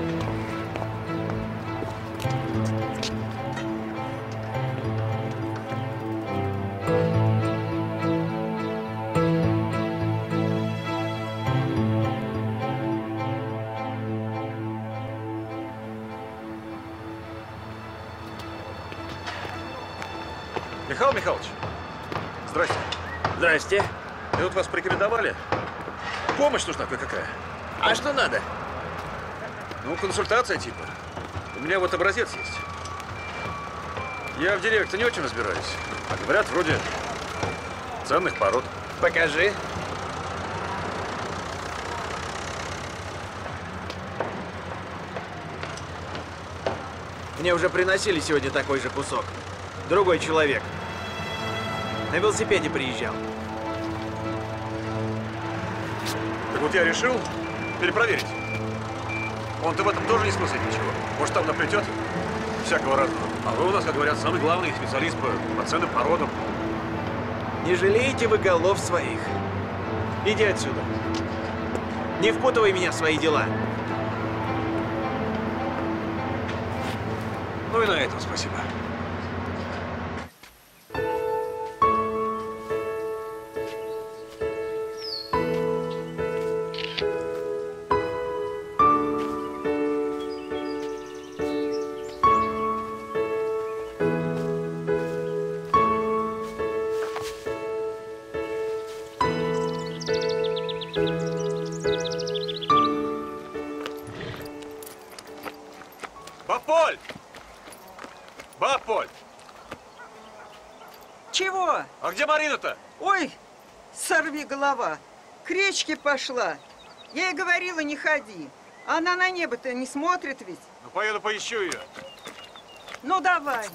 Михаил Михайлович, здрасте. Здрасте. И тут вас порекомендовали. Помощь нужна кое-какая. А что надо? Ну, консультация типа. У меня вот образец есть. Я в деревьях-то не очень разбираюсь. А говорят, вроде ценных пород. Покажи. Мне уже приносили сегодня такой же кусок. Другой человек. На велосипеде приезжал. Так вот я решил перепроверить. Он-то в этом тоже не смыслит ничего. Может, там наплетет всякого разного. А вы у нас, как говорят, самый главный специалист по, по ценным породам. Не жалеете вы голов своих. Иди отсюда. Не впутывай меня в свои дела. Ну и на этом спасибо. Речке пошла. Я ей говорила, не ходи. Она на небо-то не смотрит ведь. Ну, поеду поищу ее. Ну, давай.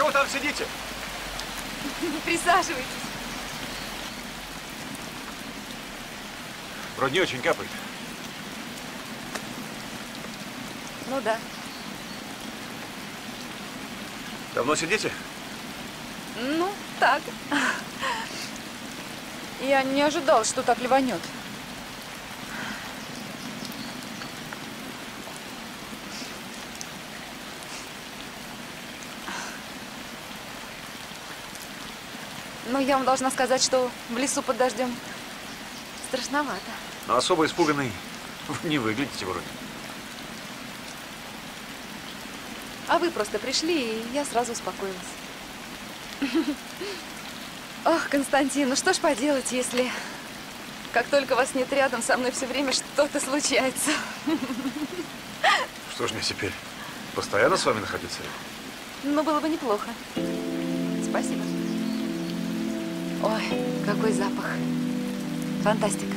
Чего там сидите? Присаживайтесь. Вроде не очень капает. Ну да. Давно сидите? Ну, так. Я не ожидал, что так ливанет. Но я вам должна сказать, что в лесу под дождем страшновато. Но особо испуганный вы не выглядите вроде. А вы просто пришли, и я сразу успокоилась. Ох, Константин, ну что ж поделать, если как только вас нет рядом, со мной все время что-то случается. Что ж мне теперь? Постоянно с вами находиться? Ну, было бы неплохо. Спасибо. Ой, какой запах. Фантастика.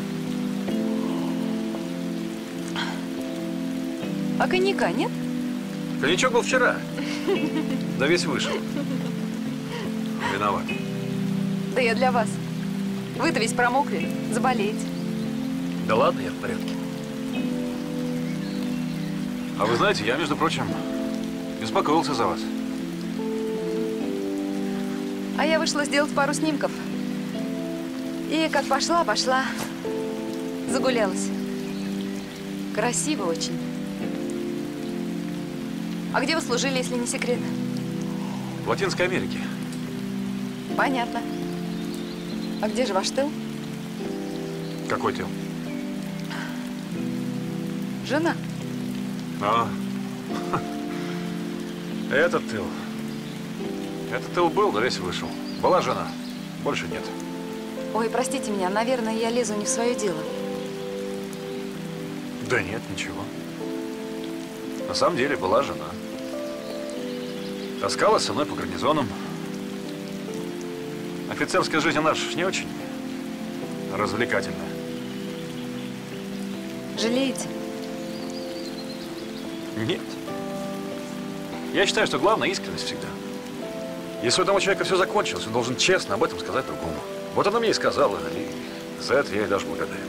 А коньяка нет? Коньячок был вчера. Да весь вышел. Виноват. Да я для вас. Вы-то весь промокли, заболеете. Да ладно, я в порядке. А вы знаете, я, между прочим, беспокоился за вас. А я вышла сделать пару снимков. И как пошла, пошла. Загулялась. Красиво очень. А где вы служили, если не секрет? В Латинской Америке. Понятно. А где же ваш тыл? Какой тыл? Жена. А, этот тыл. Этот тыл был, да весь вышел. Была жена, больше нет. Ой, простите меня, наверное, я лезу не в свое дело. Да нет, ничего. На самом деле была жена. Таскалась со мной по гарнизонам. Офицерская жизнь наша не очень развлекательная. Жалеете? Нет. Я считаю, что главное искренность всегда. Если у одного человека все закончилось, он должен честно об этом сказать другому. Вот она мне и сказала, и за это я ей даже благодарен.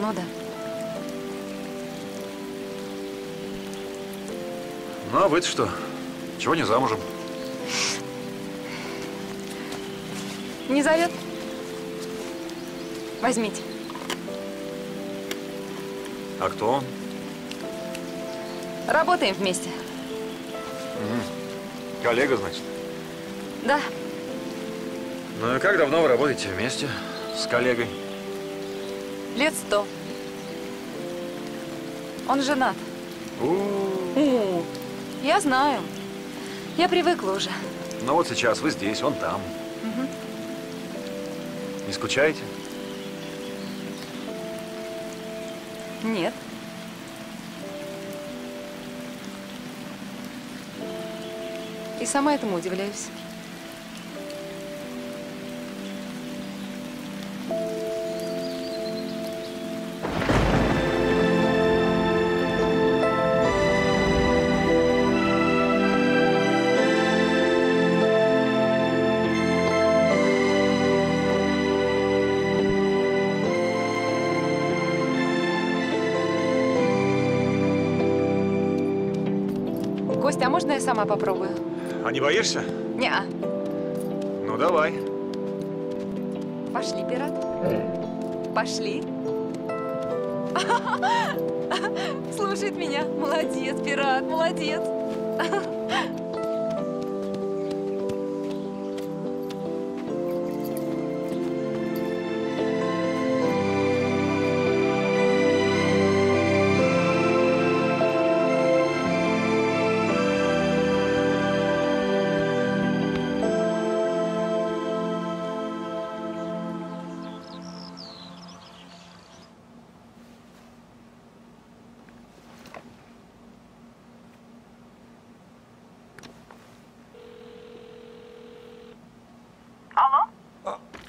Ну да. Ну, а вы что? Чего не замужем? Не зовет? Возьмите. А кто он? Работаем вместе. Мгм. Коллега, значит? Да. Ну и как давно вы работаете вместе с коллегой? Лет сто. Он женат. У, Я знаю. Я привыкла уже. Ну вот сейчас вы здесь, он там. Мгм. Не скучаете? Нет. И сама этому удивляюсь. А не боишься? Неа. Ну давай. Пошли, пират. Пошли. Слушает меня. Молодец, пират, молодец.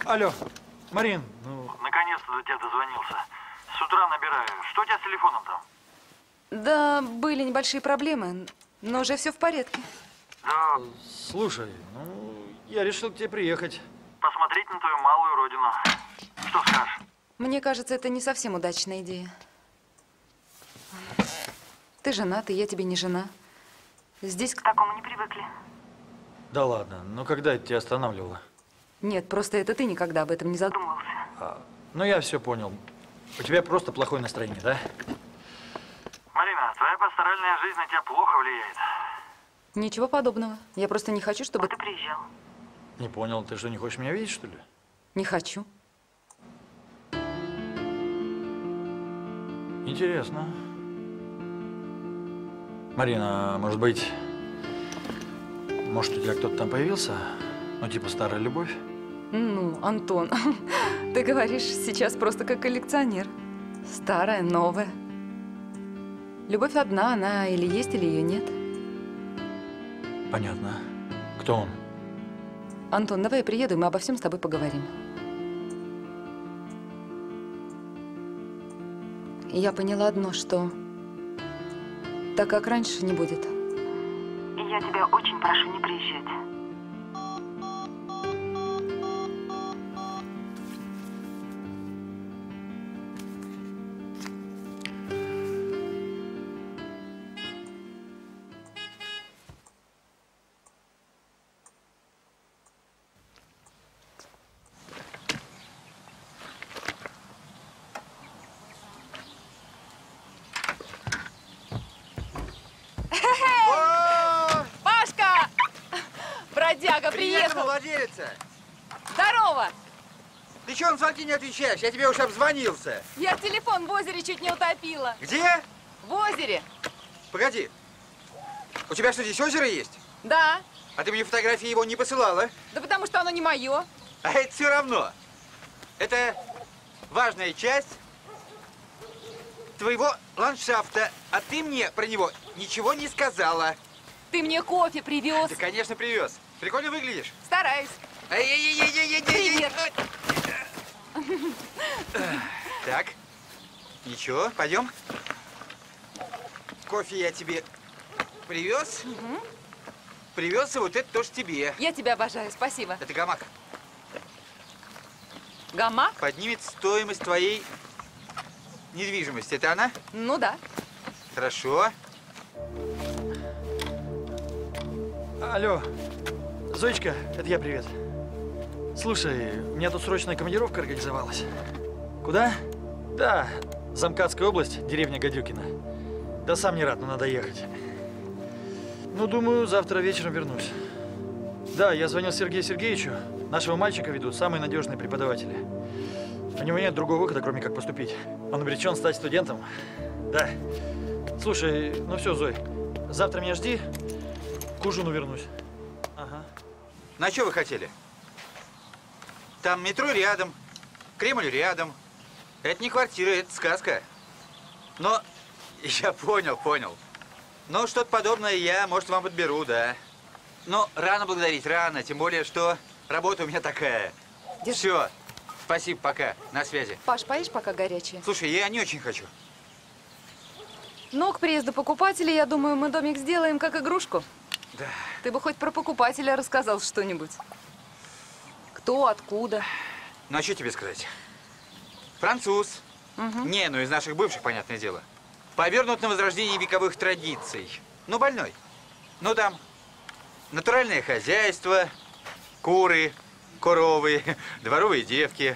Алло, Марин, ну... Наконец-то до тебя дозвонился. С утра набираю. Что у тебя с телефоном там? Да, были небольшие проблемы, но уже все в порядке. Да, Слушай, ну, я решил к тебе приехать. посмотреть на твою малую родину. Что скажешь? Мне кажется, это не совсем удачная идея. Ты женат, и я тебе не жена. Здесь к такому не привыкли. Да ладно, ну когда это тебя останавливало? Нет, просто это ты никогда об этом не задумывался. А, ну я все понял. У тебя просто плохое настроение, да? Марина, твоя пасторальная жизнь на тебя плохо влияет. Ничего подобного. Я просто не хочу, чтобы... ты приезжал. Не понял, ты что, не хочешь меня видеть, что ли? Не хочу. Интересно. Марина, может быть, может у тебя кто-то там появился? Ну, типа старая любовь? Ну, Антон, ты говоришь сейчас просто как коллекционер. Старая, новая. Любовь одна, она или есть, или ее нет. Понятно. Кто он? Антон, давай я приеду, и мы обо всем с тобой поговорим. Я поняла одно, что так как раньше не будет. И я тебя очень прошу не приезжать. Отвечаешь? Я тебе уже обзвонился. Я телефон в озере чуть не утопила. Где? В озере? Погоди. У тебя что, здесь озеро есть? Да. А ты мне фотографии его не посылала? Да потому что оно не мое. А это все равно. Это важная часть твоего ландшафта. А ты мне про него ничего не сказала. Ты мне кофе привез. Да, конечно, привез. Прикольно выглядишь. Стараюсь. Привет. Так. Ничего, пойдем. Кофе я тебе привез. Привез, и вот это тоже тебе. Я тебя обожаю, спасибо. Это гамак. Гамак? Поднимет стоимость твоей недвижимости. Это она? Ну да. Хорошо. Алло, Зоечка, это я, привет. Слушай, у меня тут срочная командировка организовалась. Куда? Да, Замкадская область, деревня Гадюкина. Да сам не рад, но надо ехать. Ну, думаю, завтра вечером вернусь. Да, я звонил Сергею Сергеевичу. Нашего мальчика ведут самые надежные преподаватели. У него нет другого выхода, кроме как поступить. Он обречен стать студентом. Да. Слушай, ну все, Зой, завтра меня жди, к ужину вернусь. Ага. На что вы хотели? Там метро рядом, Кремль рядом. Это не квартира, это сказка. Но я понял, понял. Но что-то подобное я, может, вам подберу, да. Но рано благодарить, рано. Тем более, что работа у меня такая. Все. Спасибо, пока. На связи. Паш, поешь пока горячее? Слушай, я не очень хочу. Ну, к приезду покупателей, я думаю, мы домик сделаем как игрушку. Да. Ты бы хоть про покупателя рассказал что-нибудь. Кто, откуда? Ну, а что тебе сказать? Француз. Не, ну из наших бывших, понятное дело. Повернут на возрождение вековых традиций. Ну, больной. Ну, там натуральное хозяйство, куры, коровы, дворовые девки.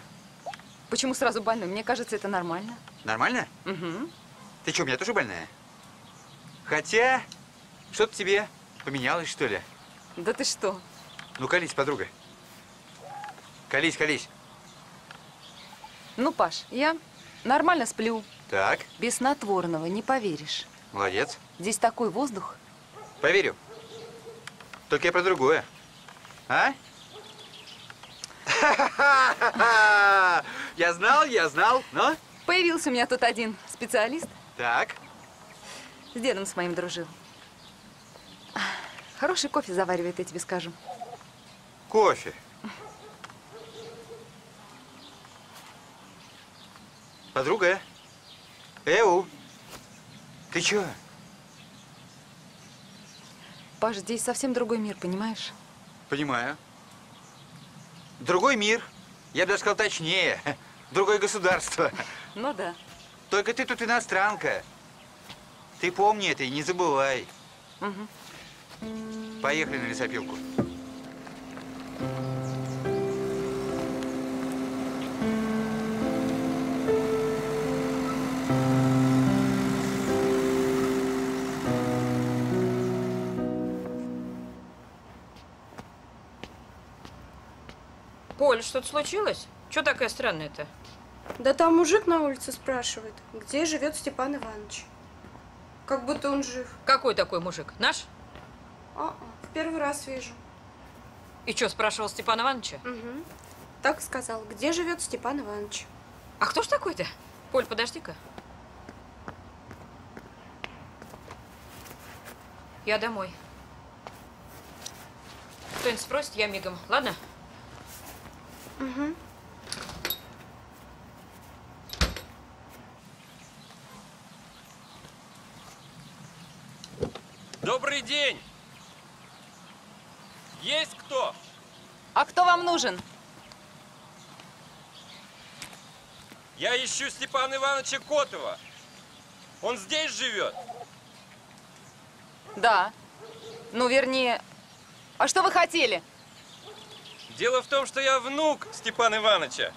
Почему сразу больной? Мне кажется, это нормально. Нормально? Угу. Ты что, у меня тоже больная? Хотя, что-то тебе поменялось, что ли? Да ты что? Ну, колись, подруга. Колись, колись. Ну, Паш, я нормально сплю. Так, Без снотворного, не поверишь. молодец. Здесь такой воздух. Поверю. Только я про другое. А? Я знал, я знал. Но? Появился у меня тут один специалист. Так. С дедом с моим дружил. Хороший кофе заваривает, я тебе скажу. Кофе. Подруга? Эу! Ты чё? Паш, здесь совсем другой мир, понимаешь? Понимаю. Другой мир. Я бы даже сказал точнее. Другое государство. Ну да. Только ты тут иностранка. Ты помни это и не забывай. Мгм. Поехали на лесопилку. Поль, что-то случилось? Что такая странная-то? Да там мужик на улице спрашивает, где живет Степан Иванович. Как будто он жив. Какой такой мужик? Наш? А, в первый раз вижу. И что, спрашивал Степана Ивановича? Угу. Так сказал, где живет Степан Иванович. А кто ж такой-то? Поль, подожди-ка. Я домой. Кто-нибудь спросит, я мигом. Ладно? Угу. Добрый день! Есть кто? А кто вам нужен? Я ищу Степана Ивановича Котова. Он здесь живет? Да. Ну, вернее... А что вы хотели? Дело в том, что я внук Степана Ивановича.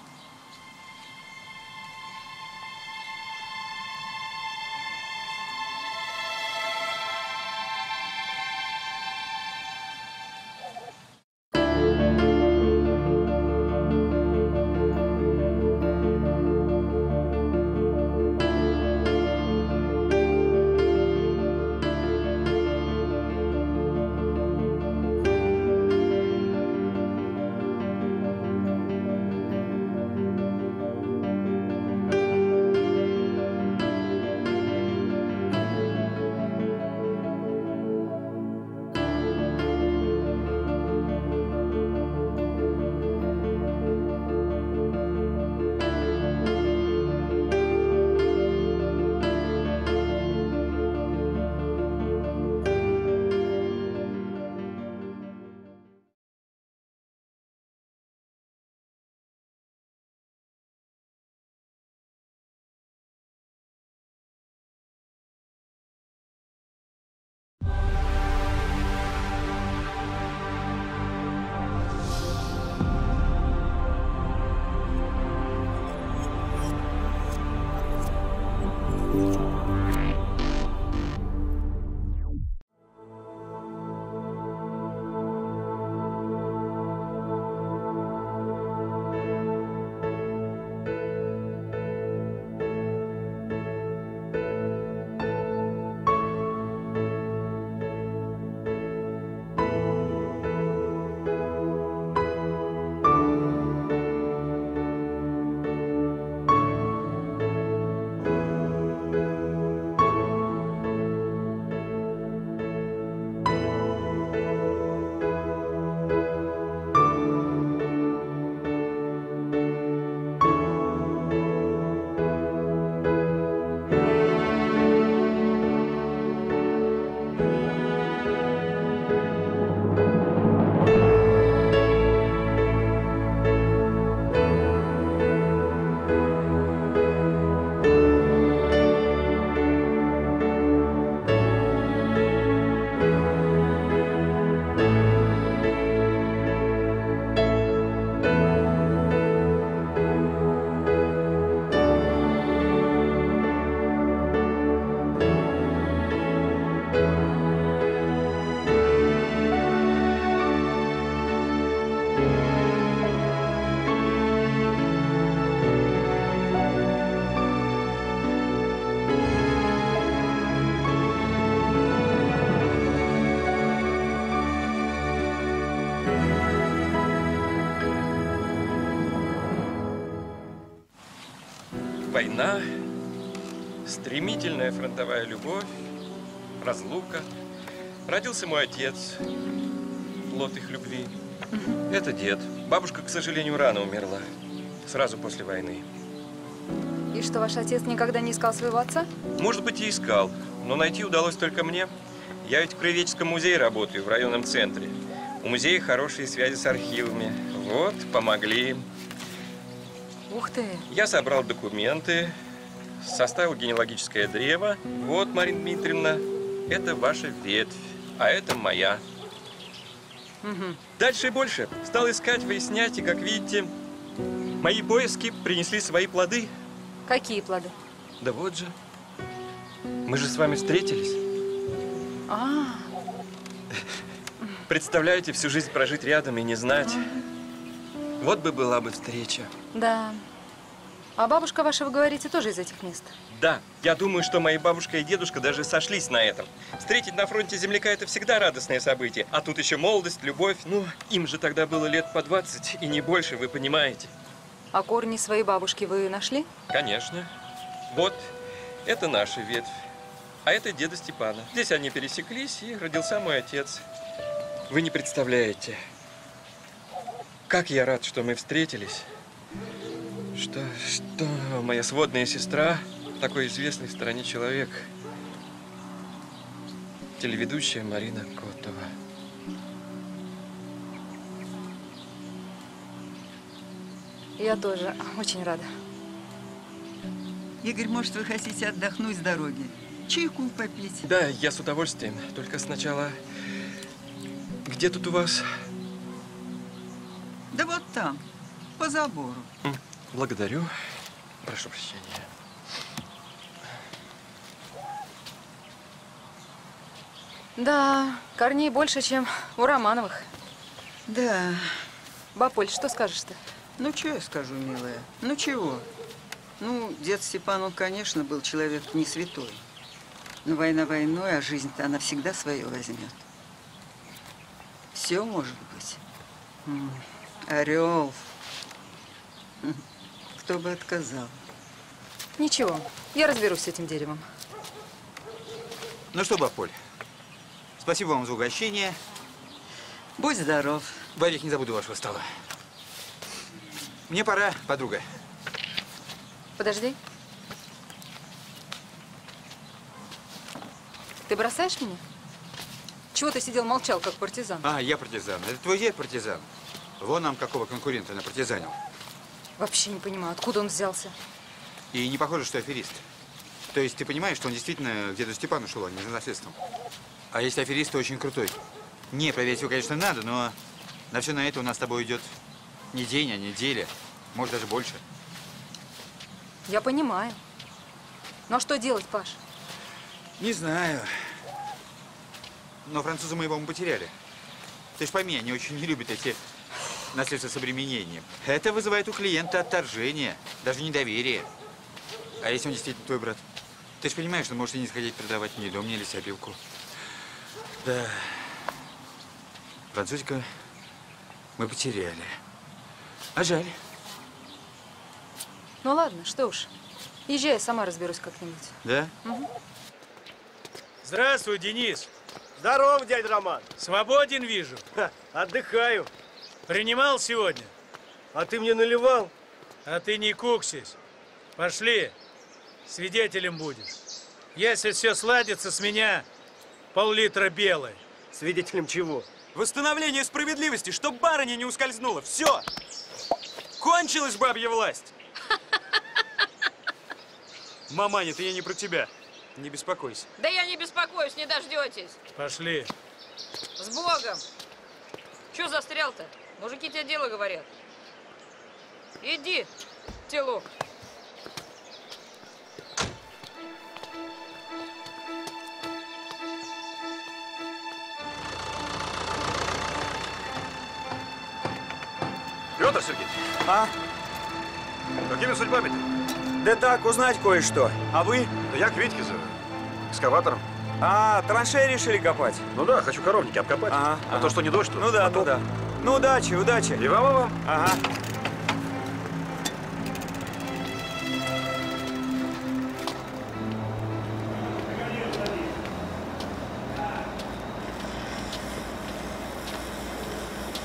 Война, стремительная фронтовая любовь, разлука. Родился мой отец, плод их любви. Это дед. Бабушка, к сожалению, рано умерла, сразу после войны. И что, ваш отец никогда не искал своего отца? Может быть, и искал, но найти удалось только мне. Я ведь в Краеведческом музее работаю, в районном центре. У музея хорошие связи с архивами. Вот, помогли им. Ух ты. Я собрал документы, составил генеалогическое древо. Вот, Марина Дмитриевна, это ваша ветвь, а это моя. Мгм. Дальше и больше. Стал искать, выяснять, и, как видите, мои поиски принесли свои плоды. Какие плоды? Да вот же. Мы же с вами встретились. А, Представляете, всю жизнь прожить рядом и не знать. Вот бы была бы встреча. да. А бабушка ваша, вы говорите, тоже из этих мест? Да, я думаю, что мои бабушка и дедушка даже сошлись на этом. Встретить на фронте земляка – это всегда радостное событие. А тут еще молодость, любовь. Ну, им же тогда было лет по 20 и не больше, вы понимаете. А корни своей бабушки вы нашли? Конечно. Вот, это наша ветвь. А это деда Степана. Здесь они пересеклись, и родился мой отец. Вы не представляете, как я рад, что мы встретились. Что, что моя сводная сестра, такой известный в стране человек, телеведущая Марина Котова. Я тоже очень рада. Игорь, может, вы хотите отдохнуть с дороги? Чайку попить? Да, я с удовольствием. Только сначала... Где тут у вас? Да вот там, по забору. М, Благодарю. Прошу прощения. Да, корней больше, чем у Романовых. Да. Баполь, что скажешь-то? Ну, что я скажу, милая? Ну, чего? Ну, дед Степан, он, конечно, был человек не святой. Но война войной, а жизнь-то она всегда свое возьмет. Все может быть. Орел. М, Кто бы отказал? Ничего, я разберусь с этим деревом. Ну что, Баполь, спасибо вам за угощение. Будь здоров. Варик, не забуду вашего стола. Мне пора, подруга. Подожди. Ты бросаешь меня? Чего ты сидел молчал, как партизан? А, я партизан. Это твой дед партизан. Вон нам какого конкурента напартизанил. Вообще не понимаю, откуда он взялся. И не похоже, что аферист. То есть ты понимаешь, что он действительно к деду Степану шел, а не за наследством. А если аферист, то очень крутой. Не, проверить его, конечно, надо, но на все на это у нас с тобой идет не день, а неделя. Может, даже больше. Я понимаю. Но что делать, Паш? Не знаю. Но француза моего мы потеряли. Ты ж пойми, они очень не любят эти наследства с обременением. Это вызывает у клиента отторжение, даже недоверие. А если он действительно твой брат? Ты же понимаешь, что может и не захотеть продавать ни дом, ни лесопилку. Да. Французика мы потеряли. А жаль. Ну ладно, что уж. Езжай, я сама разберусь как-нибудь. Да? Мгм. Здравствуй, Денис. Здорово, дядя Роман. Свободен вижу. отдыхаю. Принимал сегодня? А ты мне наливал? А ты не куксись. Пошли. Свидетелем будешь. Если все сладится, с меня пол-литра белой. Свидетелем чего? Восстановление справедливости, чтоб барыня не ускользнула. Все! Кончилась бабья власть! Маманя, это я не про тебя. Не беспокойся. Да я не беспокоюсь, не дождетесь. Пошли. С Богом! Че застрял-то? Мужики тебе дело говорят. Иди, телок. Петр Сергеевич, А? какими судьбами-то? Да так, узнать кое-что. А вы? Да я к Витьке за экскаватором. А, траншеи решили копать? Ну да, хочу коровники обкопать. Ага, а то, что не дождь, то Ну да, ну потоп. да. Ну, удачи, удачи. И вам. Ага.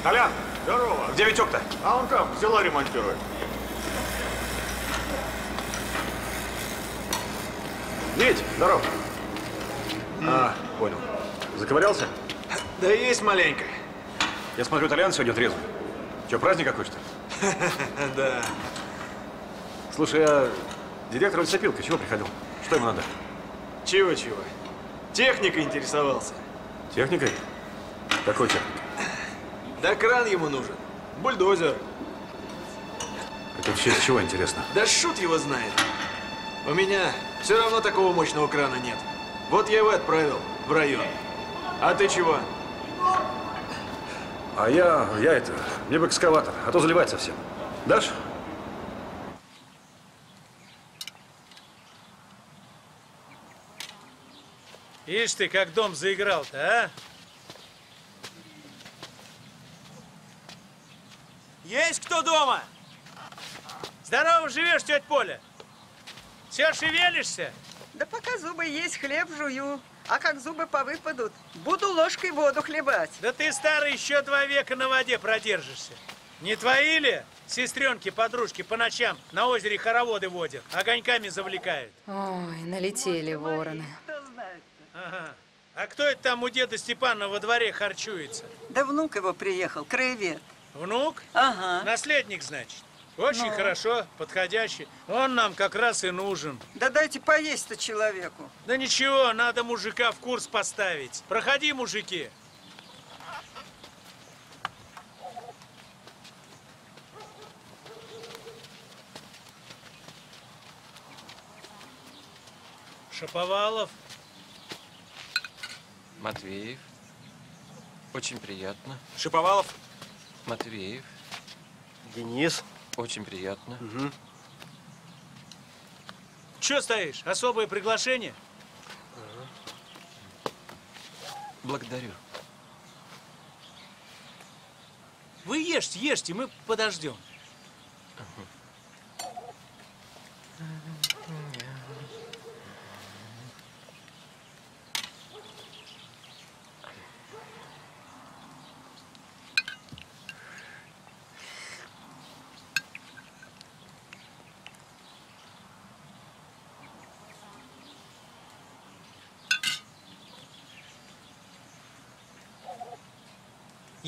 Толян, здорово. Где Витек-то? А он там, взяла ремонтирует. Вить, здоров. А, понял. Заковырялся? Да есть маленько. Я смотрю, Толян сегодня трезвый. Че, праздник какой, что ли? Да. Слушай, а директор лесопилка чего приходил? Что ему надо? Чего-чего? Техникой интересовался. Техникой? Какой техникой? Да кран ему нужен. Бульдозер. Это в честь чего, интересно? Да шут его знает. У меня все равно такого мощного крана нет. Вот я его отправил в район. А ты чего? А я, я это, мне бы экскаватор, а то заливать совсем. Дашь? Ишь ты, как дом заиграл-то, а? Есть кто дома? Здорово живешь, тетя Поля? Все шевелишься? Да пока зубы есть, хлеб жую. А как зубы повыпадут, буду ложкой воду хлебать. Да ты, старый, еще два века на воде продержишься. Не твои ли сестренки, подружки по ночам на озере хороводы водят, огоньками завлекают? Ой, налетели вороны. Ага. А кто это там у деда Степана во дворе харчуется? Да внук его приехал, краевед. Внук? Ага. Наследник, значит. Очень Ну. хорошо, подходящий. Он нам как раз и нужен. Да дайте поесть-то человеку. Да ничего, надо мужика в курс поставить. Проходи, мужики. Шаповалов. Матвеев. Очень приятно. Шиповалов. Матвеев. Денис. Очень приятно. Угу. Че стоишь? Особое приглашение? Благодарю. Вы ешьте, ешьте, мы подождем.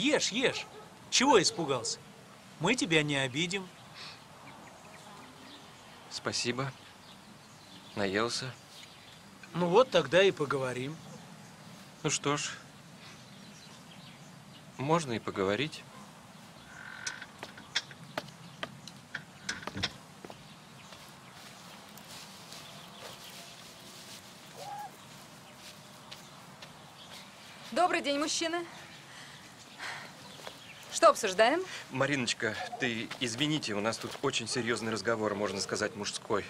Ешь, ешь. Чего испугался? Мы тебя не обидим. Спасибо. Наелся. Ну вот тогда и поговорим. Ну что ж, можно и поговорить. Добрый день, мужчины. Что обсуждаем? Мариночка, ты извините, у нас тут очень серьезный разговор, можно сказать, мужской.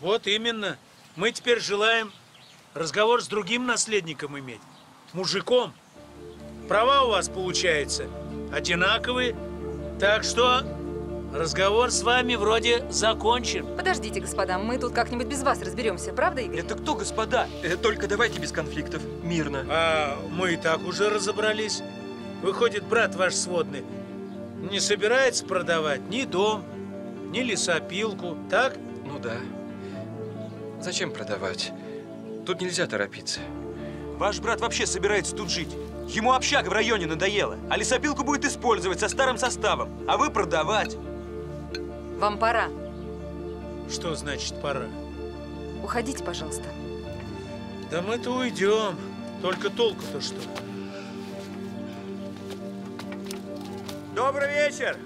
Вот именно. Мы теперь желаем разговор с другим наследником иметь. Мужиком. Права у вас, получается, одинаковые. Так что разговор с вами вроде закончен. Подождите, господа, мы тут как-нибудь без вас разберемся, правда, Игорь? Это кто, господа? Э, только давайте без конфликтов, мирно. А мы и так уже разобрались. Выходит, брат ваш сводный не собирается продавать ни дом, ни лесопилку, так? Ну да. Зачем продавать? Тут нельзя торопиться. Ваш брат вообще собирается тут жить. Ему общага в районе надоела, а лесопилку будет использовать со старым составом, а вы продавать. Вам пора. Что значит пора? Уходите, пожалуйста. Да мы-то уйдем. Только толку-то что? Добрый вечер.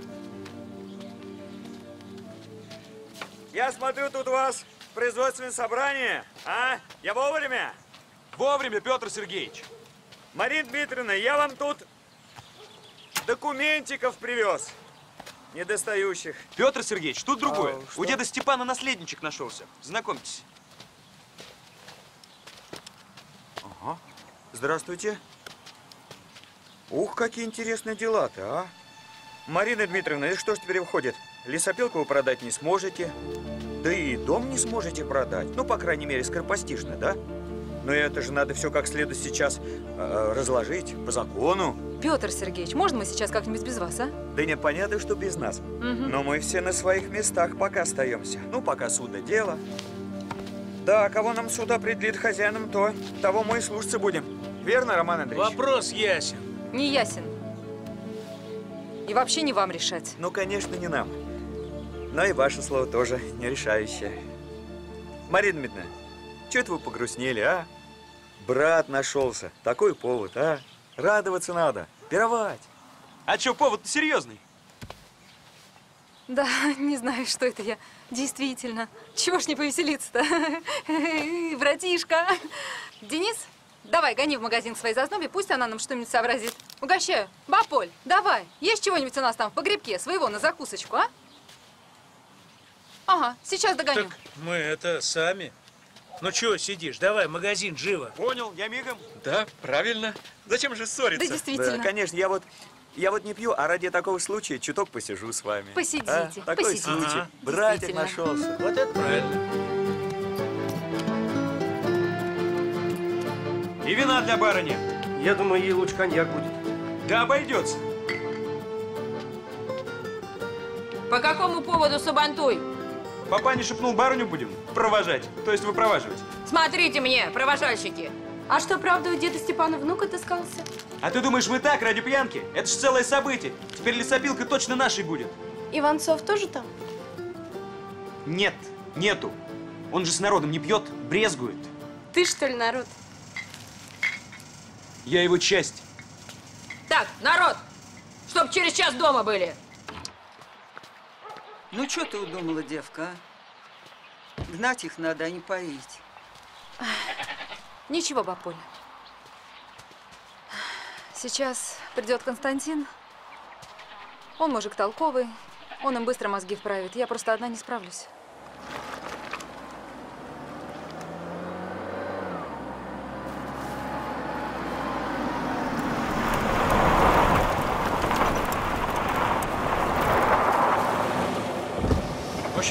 Я смотрю, тут у вас производственное собрание. А? Я вовремя? Вовремя, Петр Сергеевич. Марина Дмитриевна, я вам тут документиков привез. Недостающих. Петр Сергеевич, тут другое. А, что? У деда Степана наследничек нашелся. Знакомьтесь. Ага. Здравствуйте. Ух, какие интересные дела-то, а? Марина Дмитриевна, и что ж теперь выходит? Лесопилку вы продать не сможете, да и дом не сможете продать. Ну, по крайней мере, скоропостижно, да? Но это же надо все как следует сейчас э, разложить по закону. Петр Сергеевич, можно мы сейчас как-нибудь без вас, а? Да не понятно, что без нас. Мгм. Но мы все на своих местах пока остаемся. Ну, пока суда дело. Да, кого нам сюда определит хозяином, то того мы и слушаться будем. Верно, Роман Андреевич? Вопрос ясен. Не ясен. И вообще не вам решать. Ну, конечно, не нам. Но и ваше слово тоже не решающее. Марина Дмитриевна, что это вы погрустнели, а? Брат нашелся. Такой повод, а? Радоваться надо. Пировать. А что, повод серьезный? Да, не знаю, что это я. Действительно. Чего ж не повеселиться-то? Братишка. Денис, давай, гони в магазин к своей зазнобе, пусть она нам что-нибудь сообразит. Угощаю. Баполь, давай. Есть чего-нибудь у нас там в погребке своего на закусочку, а? Ага, сейчас догоню. Так мы это сами. Ну чего сидишь? Давай, магазин, живо. Понял, я мигом. Да, правильно. Зачем же ссориться? Да, действительно. Да, конечно, я вот, я вот не пью, а ради такого случая чуток посижу с вами. Посидите, А? Такой посидите. случай. Ага. Братик нашелся. Вот это правильно. И вина для барыни. Я думаю, ей лучше коньяк будет. Да обойдется. По какому поводу сабантуй? Папа не шепнул барыню будем провожать, то есть выпроваживать. Смотрите мне, провожальщики. А что, правда, у деда Степана внук отыскался? А ты думаешь, мы так, ради пьянки? Это ж целое событие. Теперь лесопилка точно нашей будет. Иванцов тоже там? Нет, нету. Он же с народом не пьет, брезгует. Ты что ли, народ? Я его часть. Так, народ, чтоб через час дома были. Ну, что ты удумала, девка, а? Гнать их надо, а не поить. Ничего, Баполь. Сейчас придет Константин. Он мужик толковый. Он им быстро мозги вправит. Я просто одна не справлюсь.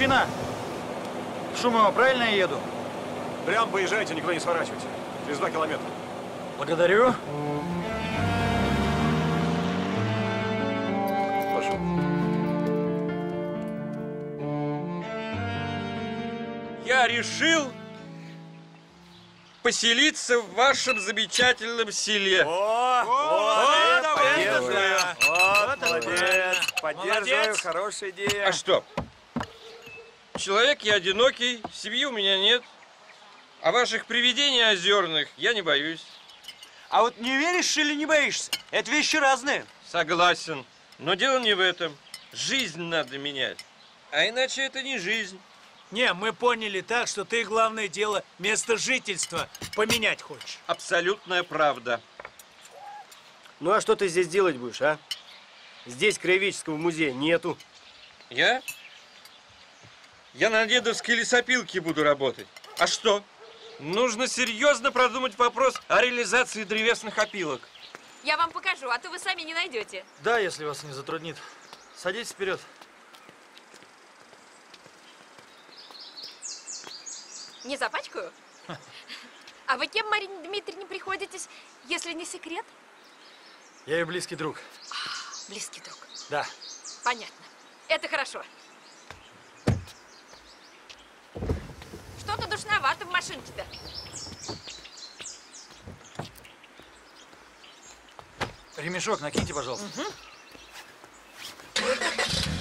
Мужчина! Шумова, правильно я еду? Прям поезжайте, никуда не сворачивайте. Через два километра. Благодарю. Пошел. Я решил поселиться в вашем замечательном селе. О, это поддерживаю. Вот, Вот молодец. Поддерживаю, Молодец. хорошая идея. А что? Человек я одинокий, семьи у меня нет. А ваших привидений озерных я не боюсь. А вот не веришь или не боишься? Это вещи разные. Согласен. Но дело не в этом. Жизнь надо менять. А иначе это не жизнь. Не, мы поняли так, что ты, главное дело, место жительства поменять хочешь. Абсолютная правда. Ну а что ты здесь делать будешь, а? Здесь краеведческого музея нету. Я? Я на дедовской лесопилке буду работать. А что? Нужно серьезно продумать вопрос о реализации древесных опилок. Я вам покажу, а то вы сами не найдете. Да, если вас не затруднит. Садитесь вперед. Не запачкаю? А вы кем, Марине Дмитриевне, приходитесь, если не секрет? Я ее близкий друг. Близкий друг. Да. Понятно. Это хорошо. Что-то душновато в машинке-то. Ремешок накиньте, пожалуйста.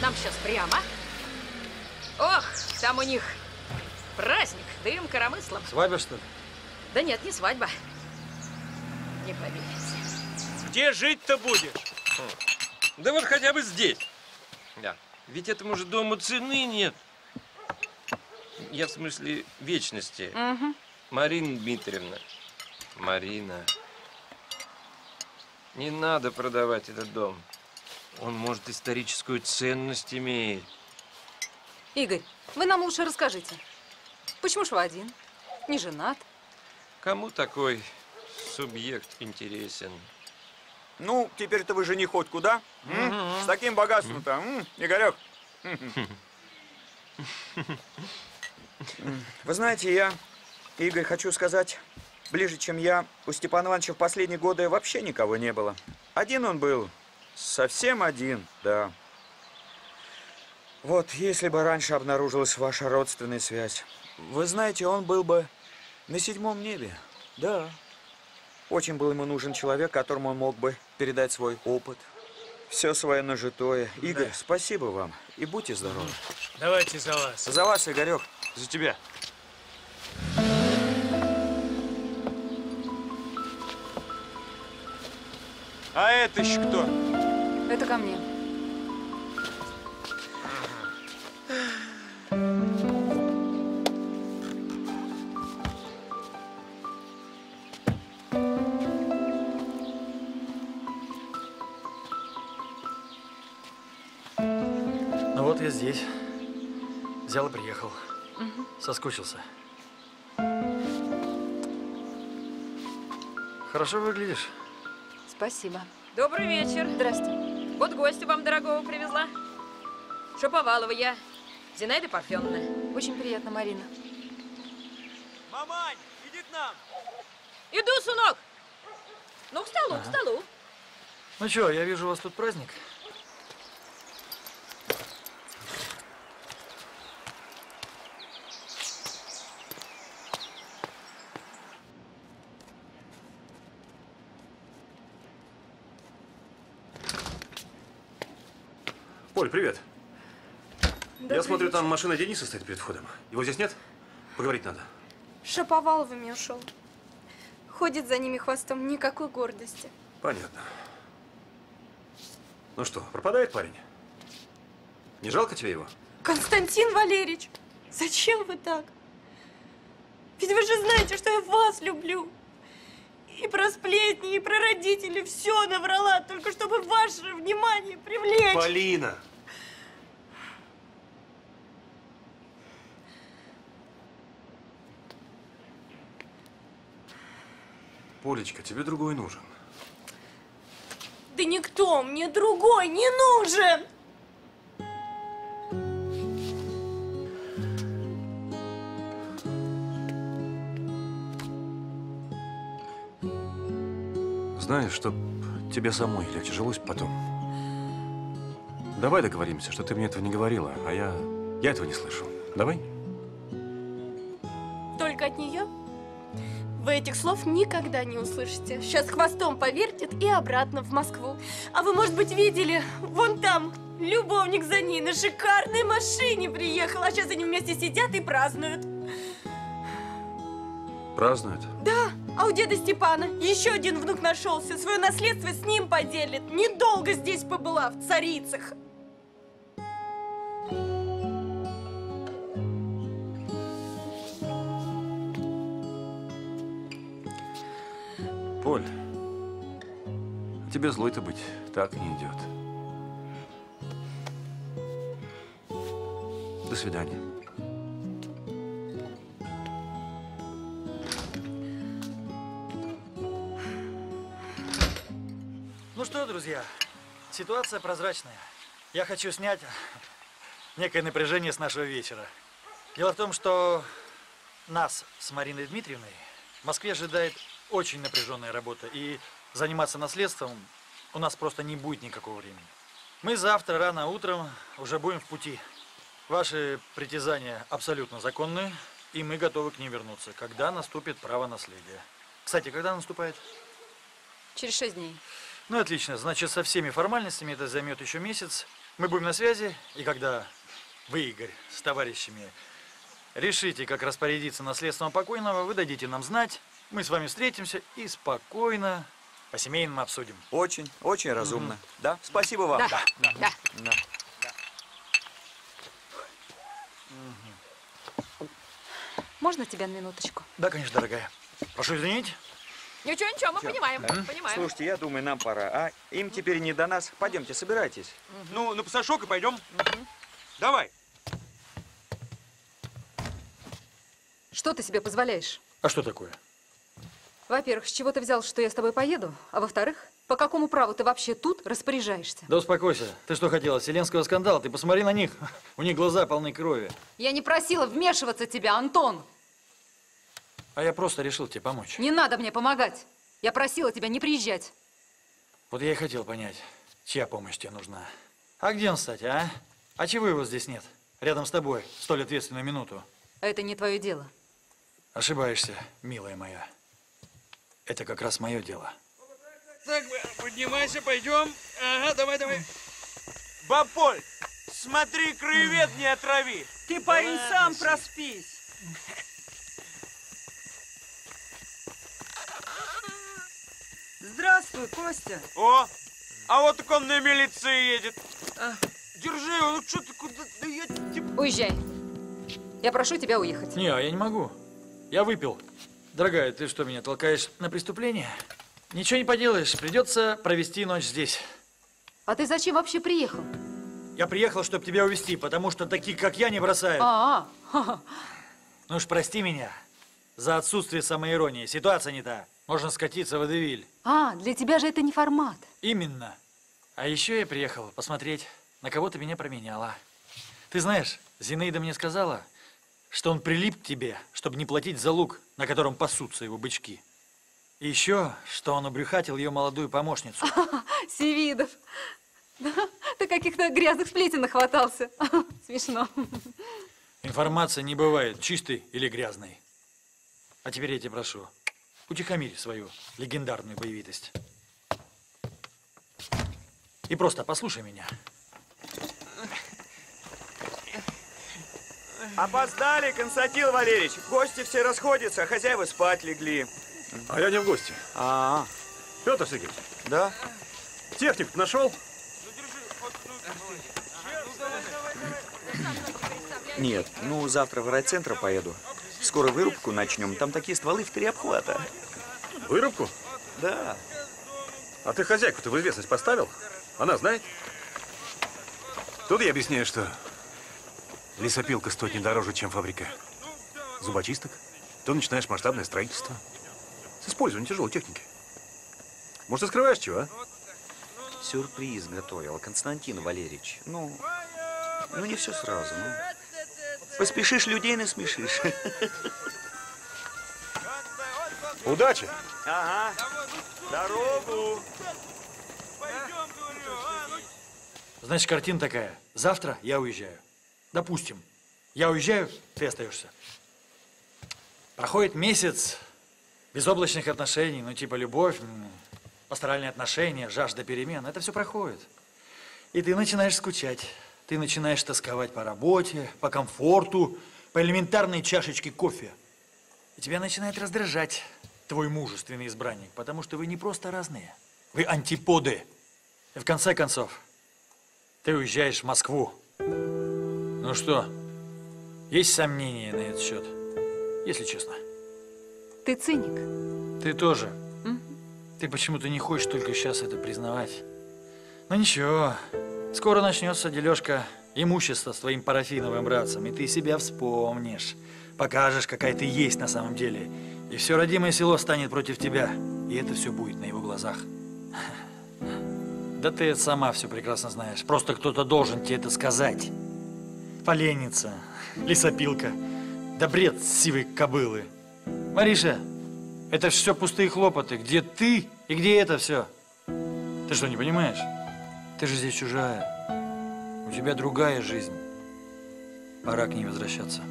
Нам сейчас прямо. Ох, там у них праздник, дым коромыслом. Свадьба, что ли? Да нет, не свадьба. Не поверите. Где жить-то будешь? Да вот хотя бы здесь. Да. Ведь этому же дому цены нет. Я в смысле вечности. Угу. Марина Дмитриевна. Марина. Не надо продавать этот дом. Он, может, историческую ценность имеет. Игорь, вы нам лучше расскажите. Почему ж вы один? Не женат? Кому такой субъект интересен? Ну, теперь-то вы жених хоть куда? М? С таким богатством-то, Игорек? Вы знаете, я, Игорь, хочу сказать, ближе, чем я, у Степана Ивановича в последние годы вообще никого не было. Один он был, совсем один, да. Вот, если бы раньше обнаружилась ваша родственная связь, вы знаете, он был бы на седьмом небе. Да. Очень был ему нужен человек, которому он мог бы передать свой опыт, все свое нажитое. Игорь, спасибо вам и будьте здоровы. Давайте за вас. За вас, Игорек. За тебя. А это еще кто? Это ко мне. Ну вот я здесь. Взял и приехал. Соскучился. Хорошо выглядишь. Спасибо. Добрый вечер. Здрасте. Вот гостя вам дорогого привезла. Шаповалова я, Зинаида Парфеновна. Очень приятно, Марина. Мамань, иди к нам. Иду, сынок. Ну, к столу, к столу. Ну что, я вижу, у вас тут праздник. Поль, привет. Добрый Я смотрю, там вечер. машина Дениса стоит перед входом. Его здесь нет? Поговорить надо. Шаповаловыми ушел. Ходит за ними хвостом, никакой гордости. Понятно. Ну что, пропадает парень? Не жалко тебе его? Константин Валерьевич, зачем вы так? Ведь вы же знаете, что я вас люблю. И про сплетни, и про родителей все наврала, только чтобы ваше внимание привлечь. Полина! Полечка, тебе другой нужен. Да никто мне другой не нужен. Знаешь, чтоб тебе самой легче жилось потом. Давай договоримся, что ты мне этого не говорила, а я... Я этого не слышу. Давай? Этих слов никогда не услышите. Сейчас хвостом повертит и обратно в Москву. А вы, может быть, видели, вон там любовник за ней на шикарной машине приехал, а сейчас они вместе сидят и празднуют. Празднуют? Да, а у деда Степана еще один внук нашелся. Свое наследство с ним поделит. Недолго здесь побыла, в царицах. Тебе злой-то быть так не идет. До свидания. Ну что, друзья, ситуация прозрачная. Я хочу снять некое напряжение с нашего вечера. Дело в том, что нас с Мариной Дмитриевной в Москве ожидает очень напряженная работа. И заниматься наследством у нас просто не будет никакого времени. Мы завтра рано утром уже будем в пути. Ваши притязания абсолютно законные, и мы готовы к ним вернуться, когда наступит право наследия. Кстати, когда наступает? Через шесть дней. Ну, отлично. Значит, со всеми формальностями это займет еще месяц. Мы будем на связи, и когда вы, Игорь, с товарищами решите, как распорядиться наследством покойного, вы дадите нам знать. Мы с вами встретимся и спокойно по-семейному обсудим. Очень, очень разумно. Да? Спасибо вам. Да, да. Да. Можно тебя на минуточку? Да, конечно, дорогая. Прошу извинить. Ничего, ничего, мы Всё. понимаем, Да. понимаем. Слушайте, я думаю, нам пора. А им теперь не до нас. Пойдемте, собирайтесь. Ну, на пасашок и пойдем. Давай. Что ты себе позволяешь? А что такое? Во-первых, с чего ты взял, что я с тобой поеду? А во-вторых, по какому праву ты вообще тут распоряжаешься? Да успокойся. Ты что хотела, вселенского скандала? Ты посмотри на них. У них глаза полны крови. Я не просила вмешиваться тебя, Антон! А я просто решил тебе помочь. Не надо мне помогать! Я просила тебя не приезжать. Вот я и хотел понять, чья помощь тебе нужна. А где он, кстати, а? А чего его здесь нет? Рядом с тобой, в столь ответственную минуту. Это не твое дело. Ошибаешься, милая моя. Это как раз мое дело. Так, поднимайся, пойдем. Ага, давай, давай. Баполь, смотри, краевед не отрави. Ты, парень, сам проспись. Здравствуй, Костя. О, а вот так он на милиции едет. Держи его, ну что ты куда? Да я. Уезжай. Я прошу тебя уехать. Не, а я не могу. Я выпил. Дорогая, ты что, меня толкаешь на преступление? Ничего не поделаешь, придется провести ночь здесь. А ты зачем вообще приехал? Я приехал, чтобы тебя увезти, потому что таких, как я, не бросают. А, -а. Ну уж прости меня за отсутствие самоиронии. Ситуация не та. Можно скатиться в Эдевиль. а, для тебя же это не формат. Именно. А еще я приехал посмотреть, на кого ты меня променяла. Ты знаешь, Зинаида мне сказала, что он прилип к тебе, чтобы не платить за лук, на котором пасутся его бычки. И еще, что он обрюхатил ее молодую помощницу. Севидов. Ты каких-то грязных сплетен нахватался. Смешно. Информация не бывает чистой или грязной. А теперь я тебя прошу, утихомирь свою легендарную боевитость. И просто послушай меня. Опоздали, Константин Валерьевич. Гости все расходятся, а хозяева спать легли. А я не в гости. А, Петр Сергеевич, да? технику нашел? Нет, ну завтра в райцентр поеду. Скоро вырубку начнем. Там такие стволы в три обхвата. Вырубку? Да. А ты хозяйку-то в известность поставил? Она знает? Тут я объясняю, что лесопилка стоит не дороже, чем фабрика зубочисток. То начинаешь масштабное строительство с использованием тяжелой техники. Может, ты скрываешь чего, а? Сюрприз готовил Константин Валерьевич. Ну, ну не все сразу. Ну. Поспешишь, людей насмешишь. Удачи! Ага. Дорогу. Значит, картина такая. Завтра я уезжаю. Допустим, я уезжаю, ты остаешься. Проходит месяц безоблачных отношений, ну типа любовь, пасторальные отношения, жажда перемен. Это все проходит. И ты начинаешь скучать. Ты начинаешь тосковать по работе, по комфорту, по элементарной чашечке кофе. И тебя начинает раздражать твой мужественный избранник, потому что вы не просто разные. Вы антиподы. И в конце концов, ты уезжаешь в Москву. Ну что, есть сомнения на этот счет, если честно? Ты циник. Ты тоже. Ты почему-то не хочешь только сейчас это признавать. Ну ничего, скоро начнется дележка имущества с твоим парафиновым братцем, и ты себя вспомнишь. Покажешь, какая ты есть на самом деле. И все родимое село станет против тебя. И это все будет на его глазах. Да ты это сама все прекрасно знаешь. Просто кто-то должен тебе это сказать. Поленница, лесопилка, да бред сивой кобылы. Мариша, это все пустые хлопоты. Где ты и где это все? Ты что, не понимаешь? Ты же здесь чужая. У тебя другая жизнь. Пора к ней возвращаться.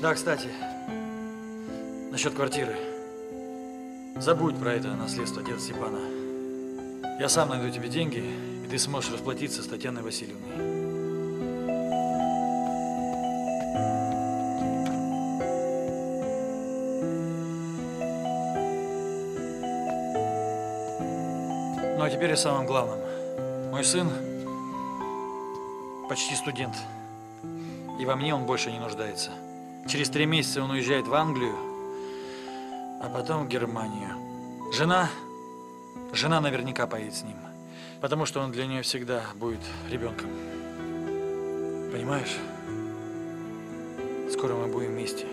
Да, кстати, насчет квартиры. Забудь про это наследство деда Степана. Я сам найду тебе деньги, и ты сможешь расплатиться с Татьяной Васильевной. Ну а теперь о самом главном. Мой сын почти студент. И во мне он больше не нуждается. Через три месяца он уезжает в Англию, а потом в Германию. Жена, жена наверняка поедет с ним, потому что он для нее всегда будет ребенком. Понимаешь? Скоро мы будем вместе,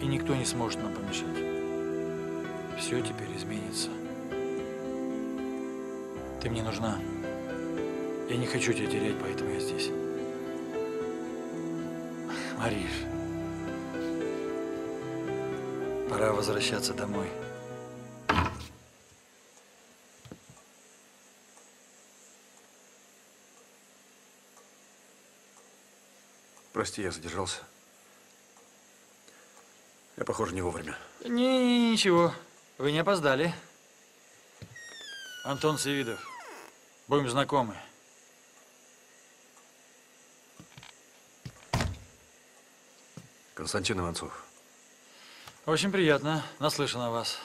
и никто не сможет нам помешать. Все теперь изменится. Ты мне нужна. Я не хочу тебя терять, поэтому я здесь. Мариш, Пора возвращаться домой. Прости, я задержался. Я, похоже, не вовремя. Не, ничего. Вы не опоздали. Антон Севидов. Будем знакомы. Константин Иванцов. Очень приятно. Наслышан о вас.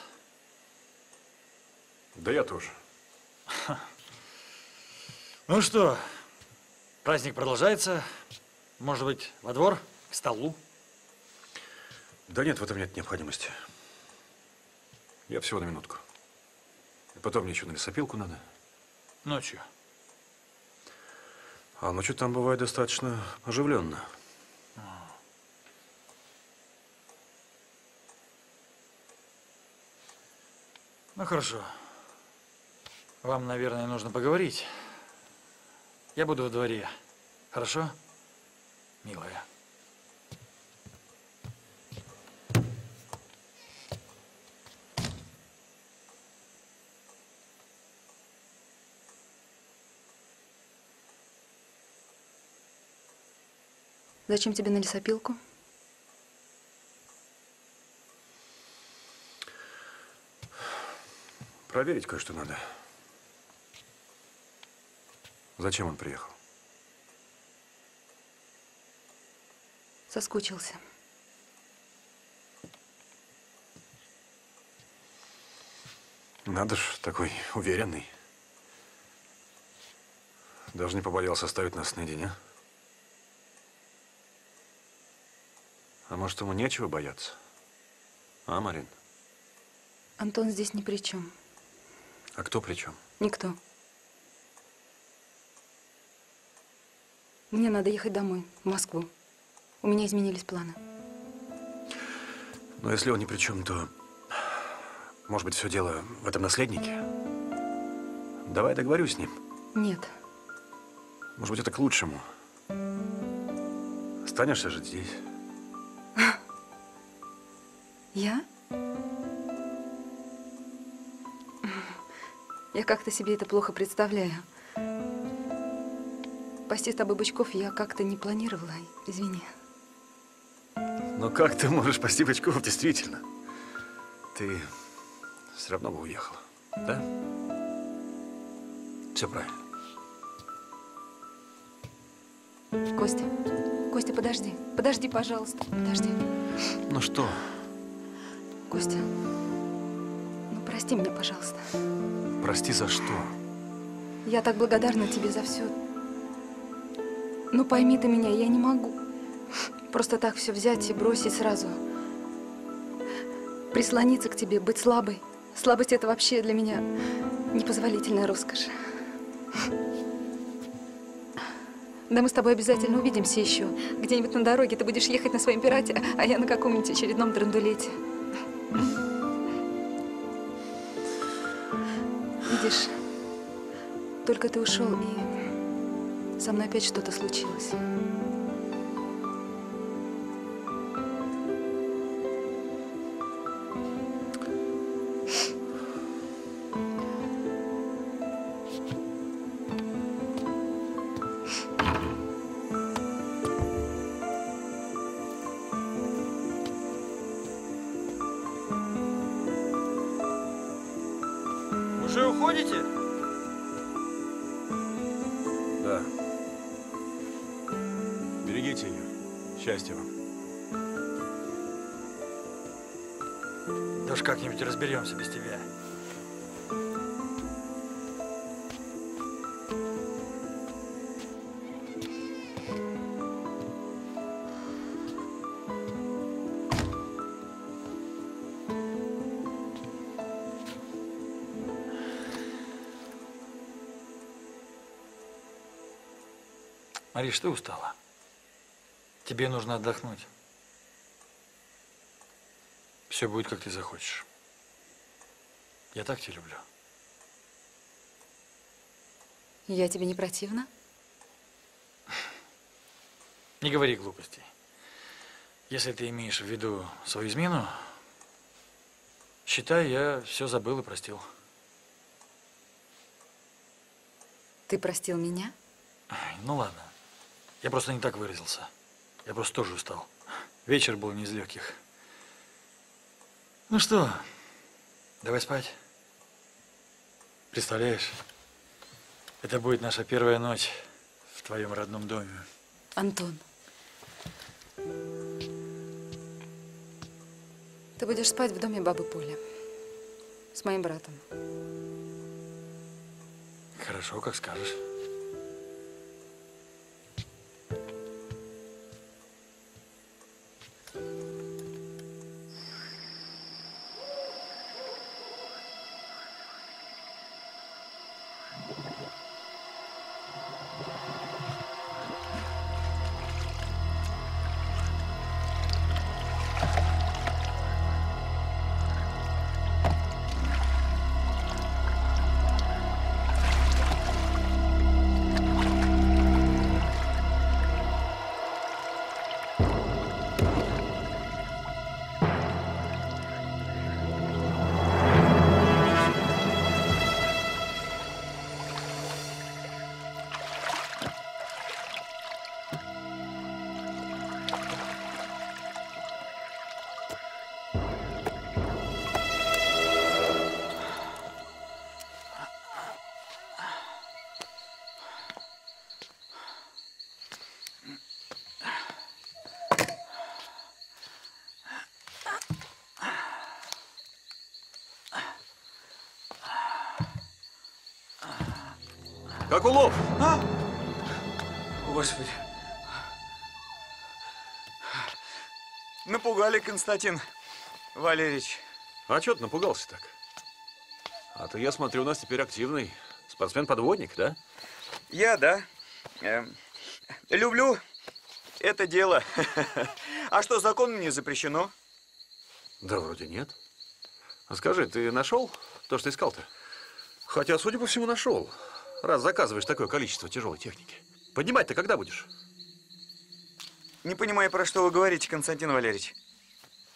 Да я тоже. Ну что, праздник продолжается. Может быть, во двор, к столу? Да нет, в этом нет необходимости. Я всего на минутку. И потом мне еще на лесопилку надо. Ночью. А ночью там бывает достаточно оживленно. Ну хорошо. Вам, наверное, нужно поговорить. Я буду во дворе. Хорошо? Милая. Зачем тебе на лесопилку? Проверить кое-что надо. Зачем он приехал? Соскучился. Надо ж, такой уверенный. Даже не побоялся оставить нас наедине. А может, ему нечего бояться? А, Марин? Антон здесь ни при чем. А кто при чем? Никто. Мне надо ехать домой, в Москву. У меня изменились планы. Но если он ни при чем, то, может быть, все дело в этом наследнике? Давай договорюсь с ним. Нет. Может быть, это к лучшему. Останешься жить здесь. Я? Я как-то себе это плохо представляю. Пасти с тобой бычков я как-то не планировала. Извини. Но как ты можешь пасти бычков, действительно? Ты все равно бы уехала, да? Все правильно. Костя, Костя, подожди. Подожди, пожалуйста. Подожди. Ну что? Костя, прости меня, пожалуйста. Прости за что? Я так благодарна тебе за все. Ну пойми ты меня, я не могу. Просто так все взять и бросить сразу. Прислониться к тебе, быть слабой. Слабость это вообще для меня непозволительная роскошь. Да мы с тобой обязательно увидимся еще. Где-нибудь на дороге ты будешь ехать на своем пирате, а я на каком-нибудь очередном драндулете. Только ты ушел, и со мной опять что-то случилось. Мариш, ты устала. Тебе нужно отдохнуть. Все будет, как ты захочешь. Я так тебя люблю. Я тебе не противна? Не говори глупостей. Если ты имеешь в виду свою измену, считай, я все забыл и простил. Ты простил меня? Ну ладно. Я просто не так выразился. Я просто тоже устал. Вечер был не из легких. Ну что, давай спать. Представляешь, это будет наша первая ночь в твоем родном доме. Антон. Ты будешь спать в доме бабы Поли. С моим братом. Хорошо, как скажешь. Как улов? А? Господи. Напугали, Константин Валерьевич. А что ты напугался так? А то я смотрю, у нас теперь активный спортсмен-подводник, да? Я, да. Эм, люблю это дело. А что, законом не запрещено? Да вроде нет. А скажи, ты нашел то, что искал-то? Хотя, судя по всему, нашел. Раз заказываешь такое количество тяжелой техники. Поднимать-то когда будешь? Не понимаю, про что вы говорите, Константин Валерьевич.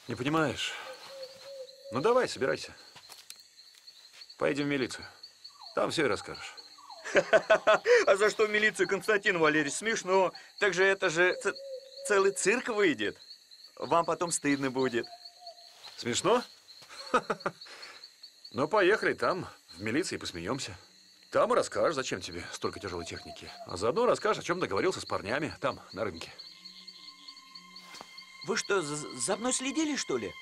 Не понимаешь? Ну давай, собирайся. Поедем в милицию. Там все и расскажешь. А за что в милицию, Константин Валерьевич? Смешно. Так же это же целый цирк выйдет. Вам потом стыдно будет. Смешно? Ну, поехали там, в милиции, посмеемся. Там и расскажешь, зачем тебе столько тяжелой техники. А заодно расскажешь, о чем договорился с парнями там, на рынке. Вы что, за, мной следили, что ли?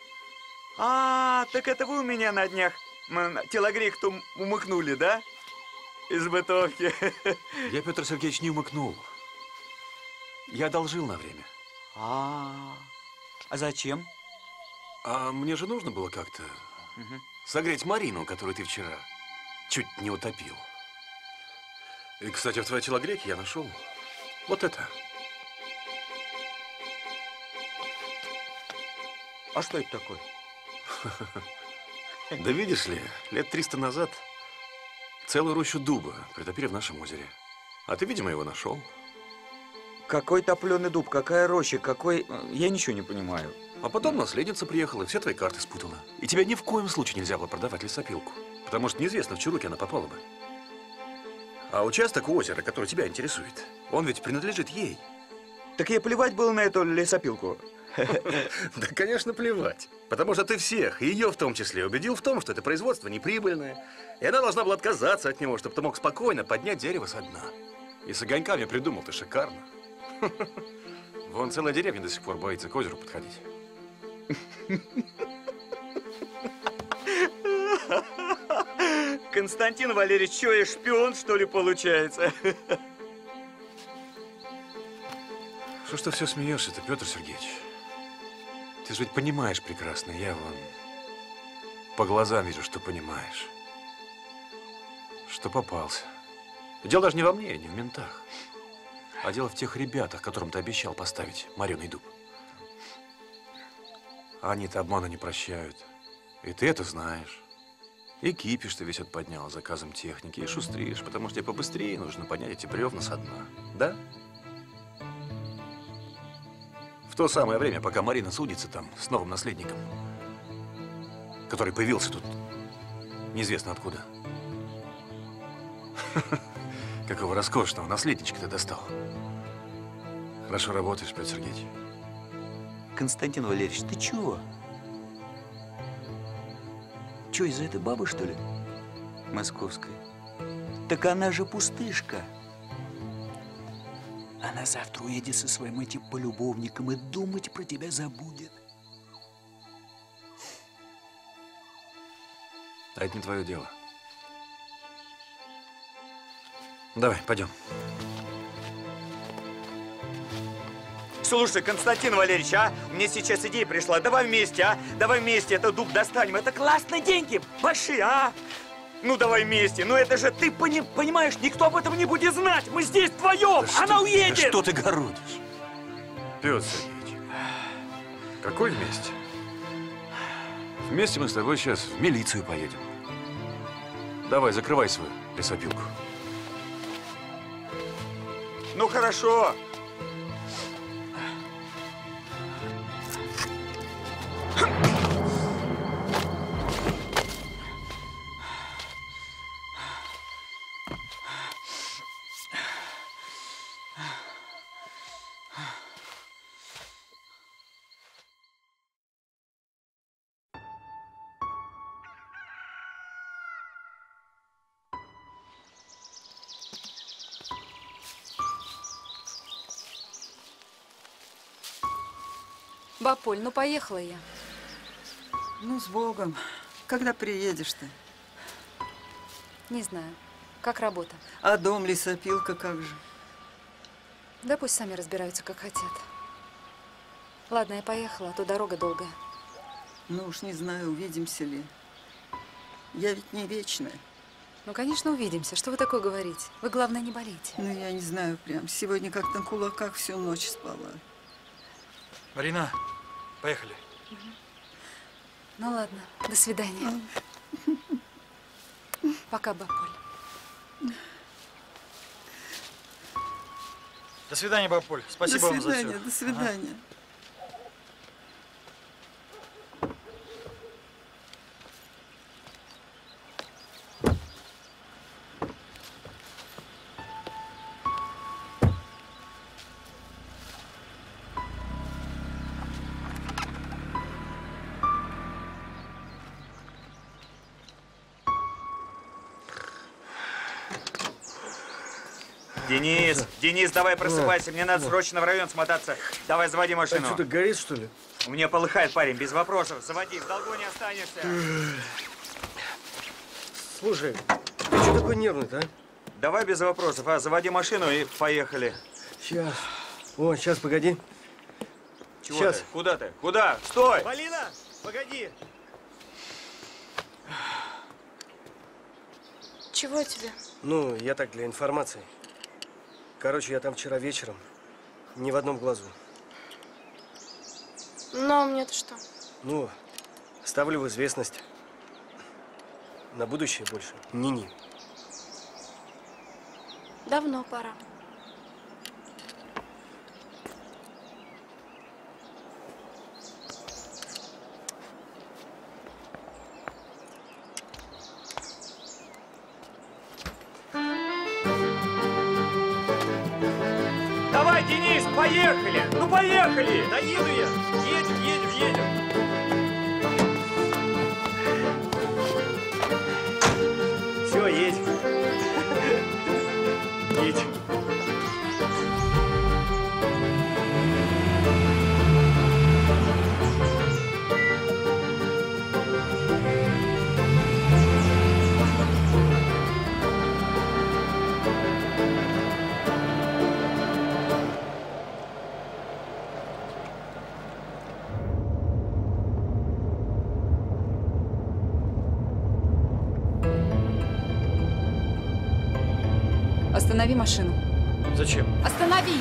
А, так это вы у меня на днях м, телогрейку умыкнули, да? Из бытовки. Я, Петр Сергеевич, не умыкнул. Я одолжил на время. А, а зачем? А мне же нужно было как-то согреть Марину, которую ты вчера чуть не утопил. И, кстати, в твоей телогрейке я нашел вот это. А что это такое? Да видишь ли, лет 300 назад целую рощу дуба притопили в нашем озере. А ты, видимо, его нашел. Какой топленый дуб, какая роща, какой... Я ничего не понимаю. А потом наследница приехала и все твои карты спутала. И тебе ни в коем случае нельзя было продавать лесопилку. Потому что неизвестно, в чью руки она попала бы. А участок у озера, который тебя интересует, он ведь принадлежит ей. Так ей плевать было на эту лесопилку. Да, конечно, плевать. Потому что ты всех, и ее в том числе, убедил в том, что это производство неприбыльное. И она должна была отказаться от него, чтобы ты мог спокойно поднять дерево со дна. И с огоньками придумал ты шикарно. Вон целая деревня до сих пор боится к озеру подходить. Константин Валерьевич, что я шпион, что ли, получается? Что ж ты все смеешься-то, Петр Сергеевич? Ты же ведь понимаешь прекрасно, я вон по глазам вижу, что понимаешь. Что попался. Дело даже не во мне, не в ментах. А дело в тех ребятах, которым ты обещал поставить мореный дуб. Они-то обмана не прощают. И ты это знаешь. И кипиш ты весь поднял заказом техники, и шустришь, потому что тебе побыстрее нужно поднять эти бревна со дна. Да? В то самое время, пока Марина судится там с новым наследником, который появился тут неизвестно откуда. Какого роскошного наследничка ты достал. Хорошо работаешь, Петр Сергеевич. Константин Валерьевич, ты чего? Че, из-за этой бабы, что ли? Московская. Так она же пустышка. Она завтра уедет со своим этим полюбовником и думать про тебя забудет. А это не твое дело. Давай, пойдем. Слушай, Константин Валерьевич, а? Мне сейчас идея пришла. Давай вместе, а? Давай вместе этот дух достанем. Это классные деньги. Большие, а? Ну, давай вместе. Ну, это же ты пони понимаешь, никто об этом не будет знать. Мы здесь вдвоем. Да Она что- уедет. да что ты городишь? Петр Сергеевич, какой вместе? Вместе мы с тобой сейчас в милицию поедем. Давай, закрывай свою лесопилку. Ну, хорошо. Баполь, ну поехала я. Ну, с Богом. Когда приедешь-то? Не знаю. Как работа? А дом, лесопилка, как же? Да пусть сами разбираются, как хотят. Ладно, я поехала, а то дорога долгая. Ну уж не знаю, увидимся ли. Я ведь не вечная. Ну, конечно, увидимся. Что вы такое говорите? Вы, главное, не болейте. Ну, я не знаю прям. Сегодня как на кулаках всю ночь спала. Марина, поехали. Ну ладно, до свидания. Пока, Баполь. До свидания, Баполь. Спасибо до вам за свидания, все. до свидания. Денис, Денис, давай просыпайся. Мне надо срочно в район смотаться. Давай, заводи машину. что-то горит, что ли? У меня полыхает, парень, без вопросов. Заводи, в долгу не останешься. Слушай, ты что такой нервный-то, а? Давай без вопросов, а? Заводи машину и поехали. Сейчас. О, сейчас, погоди. Чего Сейчас. ты? Куда ты? Куда? Стой! Полина, погоди. Чего тебе? Ну, я так для информации. Короче, я там вчера вечером. Ни в одном глазу. Ну, а мне-то что? Ну, ставлю в известность. На будущее больше. Ни-ни. Давно пора. Поехали! Останови машину. Зачем? Останови!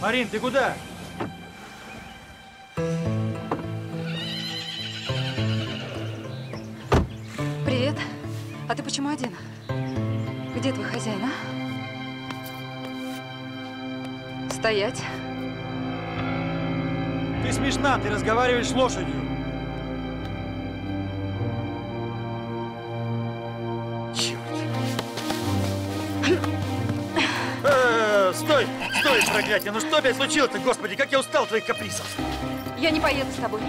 Марин, ты куда? Привет. А ты почему один? Где твой хозяин, а? Стоять. Ты смешна, ты разговариваешь с лошадью. Проклятие. Ну что опять случилось-то, господи, как я устал от твоих капризов. Я не поеду с тобой.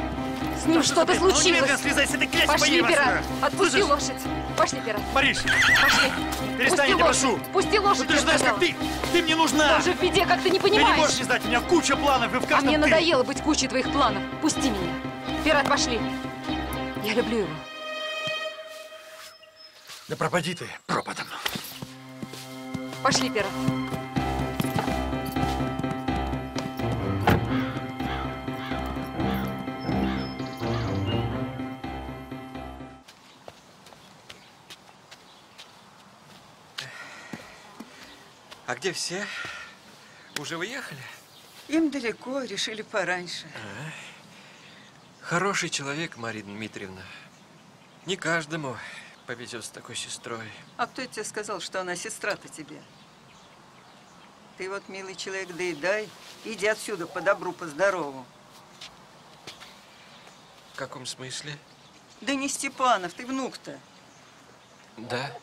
С ним что что-то ты, ну, случилось. немедленно слезай с этой клячи, Пошли, пират. Отпусти Слышишь? лошадь. Пошли, пират. Мариш, Пошли. перестань, я тебя прошу. Пусти лошадь, Ну ты же знаешь, как сказала. ты, ты мне нужна. Я уже в беде, как ты не Ты не понимаешь. можешь не знать, у меня куча планов, и в А каждом мне ты. надоело быть кучей твоих планов. Пусти меня. Пират, пошли. Я люблю его. Да пропади ты пропадом. Пошли, пират. Где все? Уже уехали? Им далеко, решили пораньше. Хороший человек, Марина Дмитриевна. Не каждому повезет с такой сестрой. А кто тебе сказал, что она сестра-то тебе? Ты вот, милый человек, доедай. Иди отсюда по добру, по здорову. В каком смысле? Да не Степанов, ты внук-то. Да.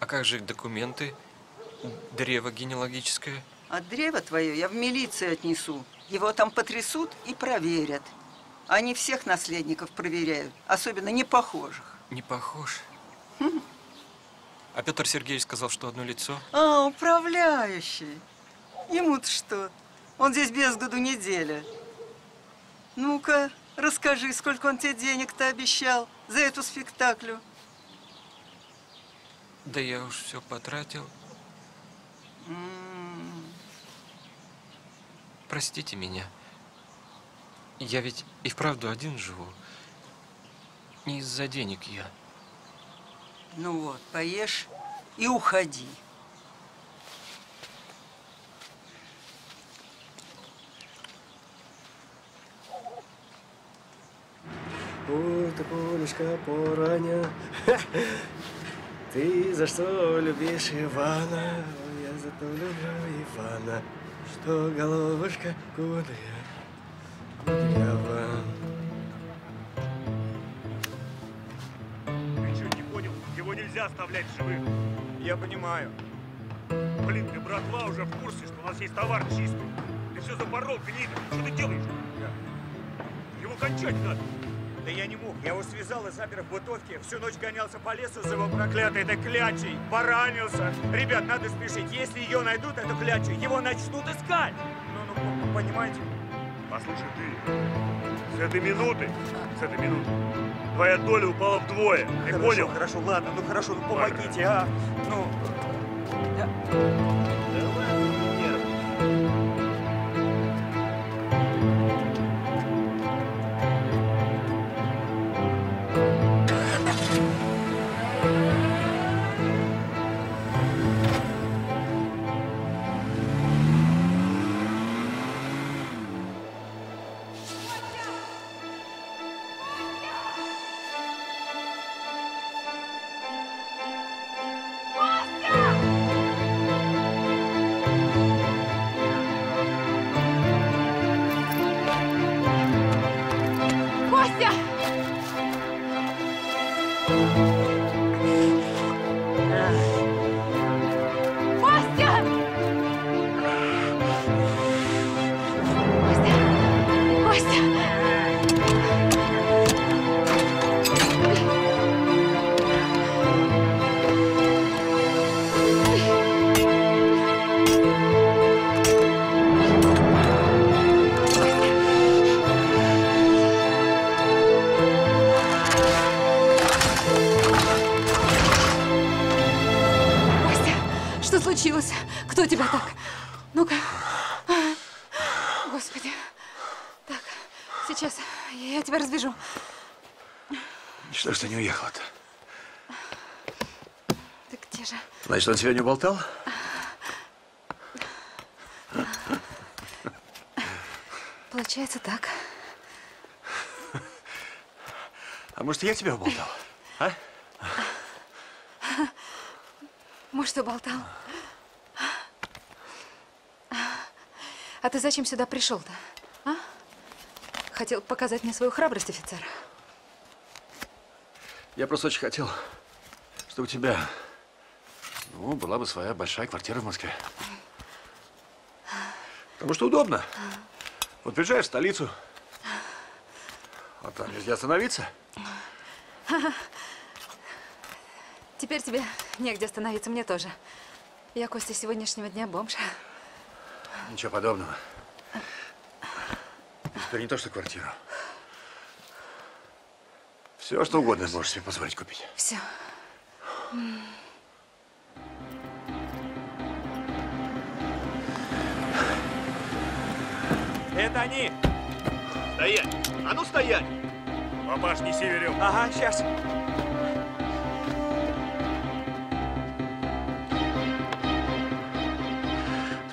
А как же документы? Древо генеалогическое? А древо твое я в милицию отнесу. Его там потрясут и проверят. Они всех наследников проверяют, особенно непохожих. Не похож. А Петр Сергеевич сказал, что одно лицо. А, управляющий. Ему-то что? Он здесь без году неделя. Ну-ка, расскажи, сколько он тебе денег-то обещал за эту спектаклю? Да я уж все потратил. Простите меня. Я ведь и вправду один живу. Не из-за денег я. Ну вот, поешь и уходи. Ой, ты, Полечка, пораня. Ты за что любишь Ивана? За то люблю Ивана, что головушка кудря, кудрява. Ты что, не понял? Его нельзя оставлять в живых. Я понимаю. Блин, ты, братва, уже в курсе, что у нас есть товар чистый. Ты все запорол, гнида. Что ты делаешь? Его кончать надо. Да я не мог. Я его связал и запер в бутовке. Всю ночь гонялся по лесу за его проклятой этой клячей. Поранился. Ребят, надо спешить. Если ее найдут, эту клячу, его начнут искать. Ну, ну, понимаете? Послушай, ты, с этой минуты, с этой минуты, твоя доля упала вдвое. Ты хорошо, понял? Хорошо, ладно, ну хорошо, ну помогите, а. Ну, Костя! Сейчас я тебя разбежу. Что ж ты не уехала-то? Ты где же? Значит, он тебя не уболтал? Получается так. А может, я тебя уболтал? А? Может, уболтал? А ты зачем сюда пришел-то? Хотел показать мне свою храбрость, офицер? Я просто очень хотел, чтобы у тебя, ну, была бы своя большая квартира в Москве. Потому что удобно. Вот приезжаешь в столицу, а там везде остановиться. Теперь тебе негде остановиться, мне тоже. Я, Костя, сегодняшнего дня бомж. Ничего подобного. Теперь не то, что квартиру. Все, что угодно можешь себе позволить купить. Все. Это они! Стоять! А ну стоять! Папаш, неси веревку. Ага, сейчас.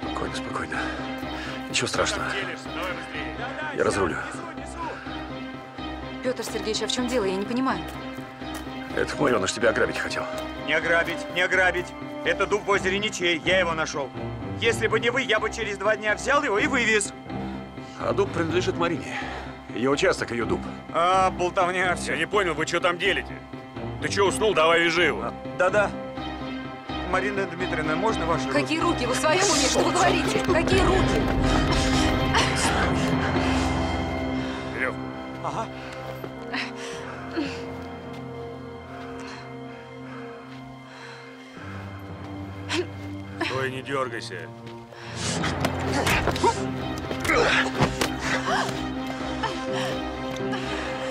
Спокойно, спокойно. Ничего страшного. Делишься, давай быстрее. Я разрулю. Петр Сергеевич, а в чем дело? Я не понимаю. Это ж тебя ограбить хотел. Не ограбить, не ограбить. Это дуб в озере ничей, я его нашел. Если бы не вы, я бы через два дня взял его и вывез. А дуб принадлежит Марине. Ее участок, ее дуб. А, болтовня Я не понял, вы что там делите? Ты что, уснул? Давай вяжи его. Да-да. Марина Дмитриевна, можно ваши руки? Какие руки? Вы в своем уме? Что вы говорите? Какие руки? Ага. Стой, не дергайся.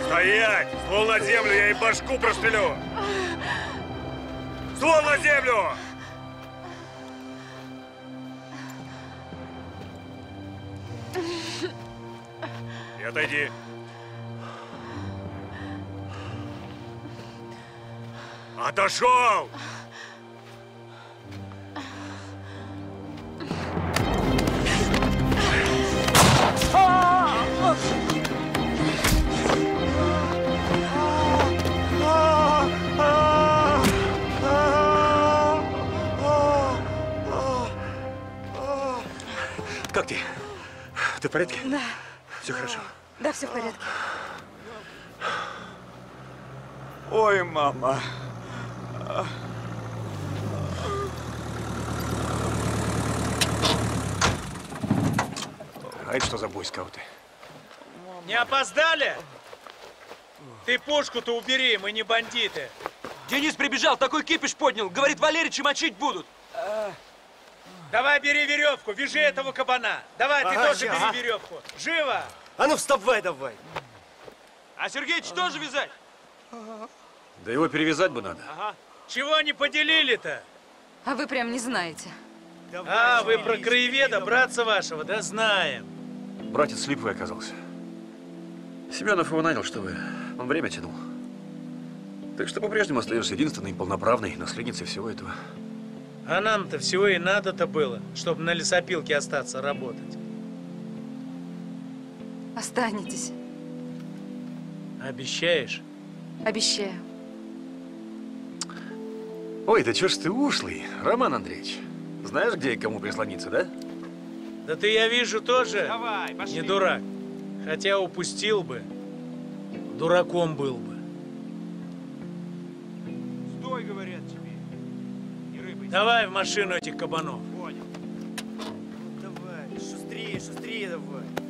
Стоять! Ствол на землю, я и башку прострелю! Ствол на землю! И отойди. Отошел! Как ты? Ты в порядке? Да, Все хорошо. да, все в порядке. Ой, мама. А это что за бойскауты? Не опоздали? Ты пушку-то убери, мы не бандиты. Денис прибежал, такой кипиш поднял. Говорит, Валерича мочить будут. Давай бери веревку, вяжи этого кабана. Давай, ты Ага, тоже щас. бери Ага. веревку. Живо! А ну вставай давай. А Сергеич тоже вязать? Да его перевязать бы надо. Ага. Чего не поделили-то? А вы прям не знаете. А, вы про краеведа, братца вашего, да знаем. Братец липовый оказался. Семенов его нанял, чтобы он время тянул. Так что по-прежнему остаешься единственной полноправной наследницей всего этого. А нам-то всего и надо-то было, чтобы на лесопилке остаться работать. Останетесь. Обещаешь? Обещаю. Ой, да чё ж ты ушлый, Роман Андреевич. Знаешь, где и кому прислониться, да? Да ты, я вижу, тоже Давай, не дурак. Хотя упустил бы, дураком был бы. Стой, говорят тебе. Не рыпайся. Давай в машину этих кабанов. Понял. Давай, шустрее, шустрее давай.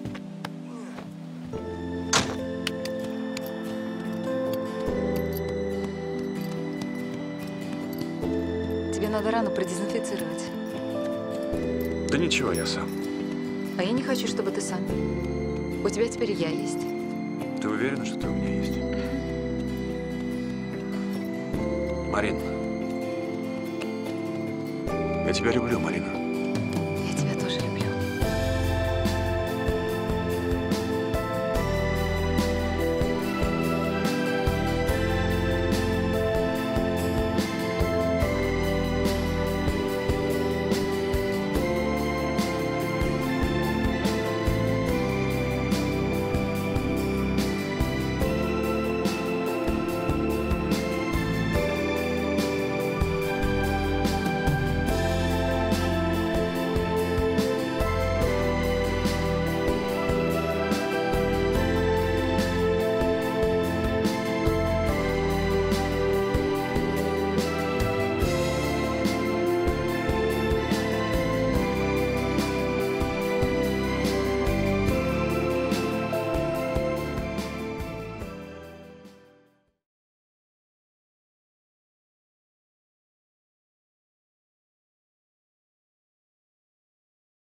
Надо рану продезинфицировать. Да ничего, я сам. А я не хочу, чтобы ты сам. У тебя теперь я есть. Ты уверена, что ты у меня есть? Марин. Я тебя люблю, Марина.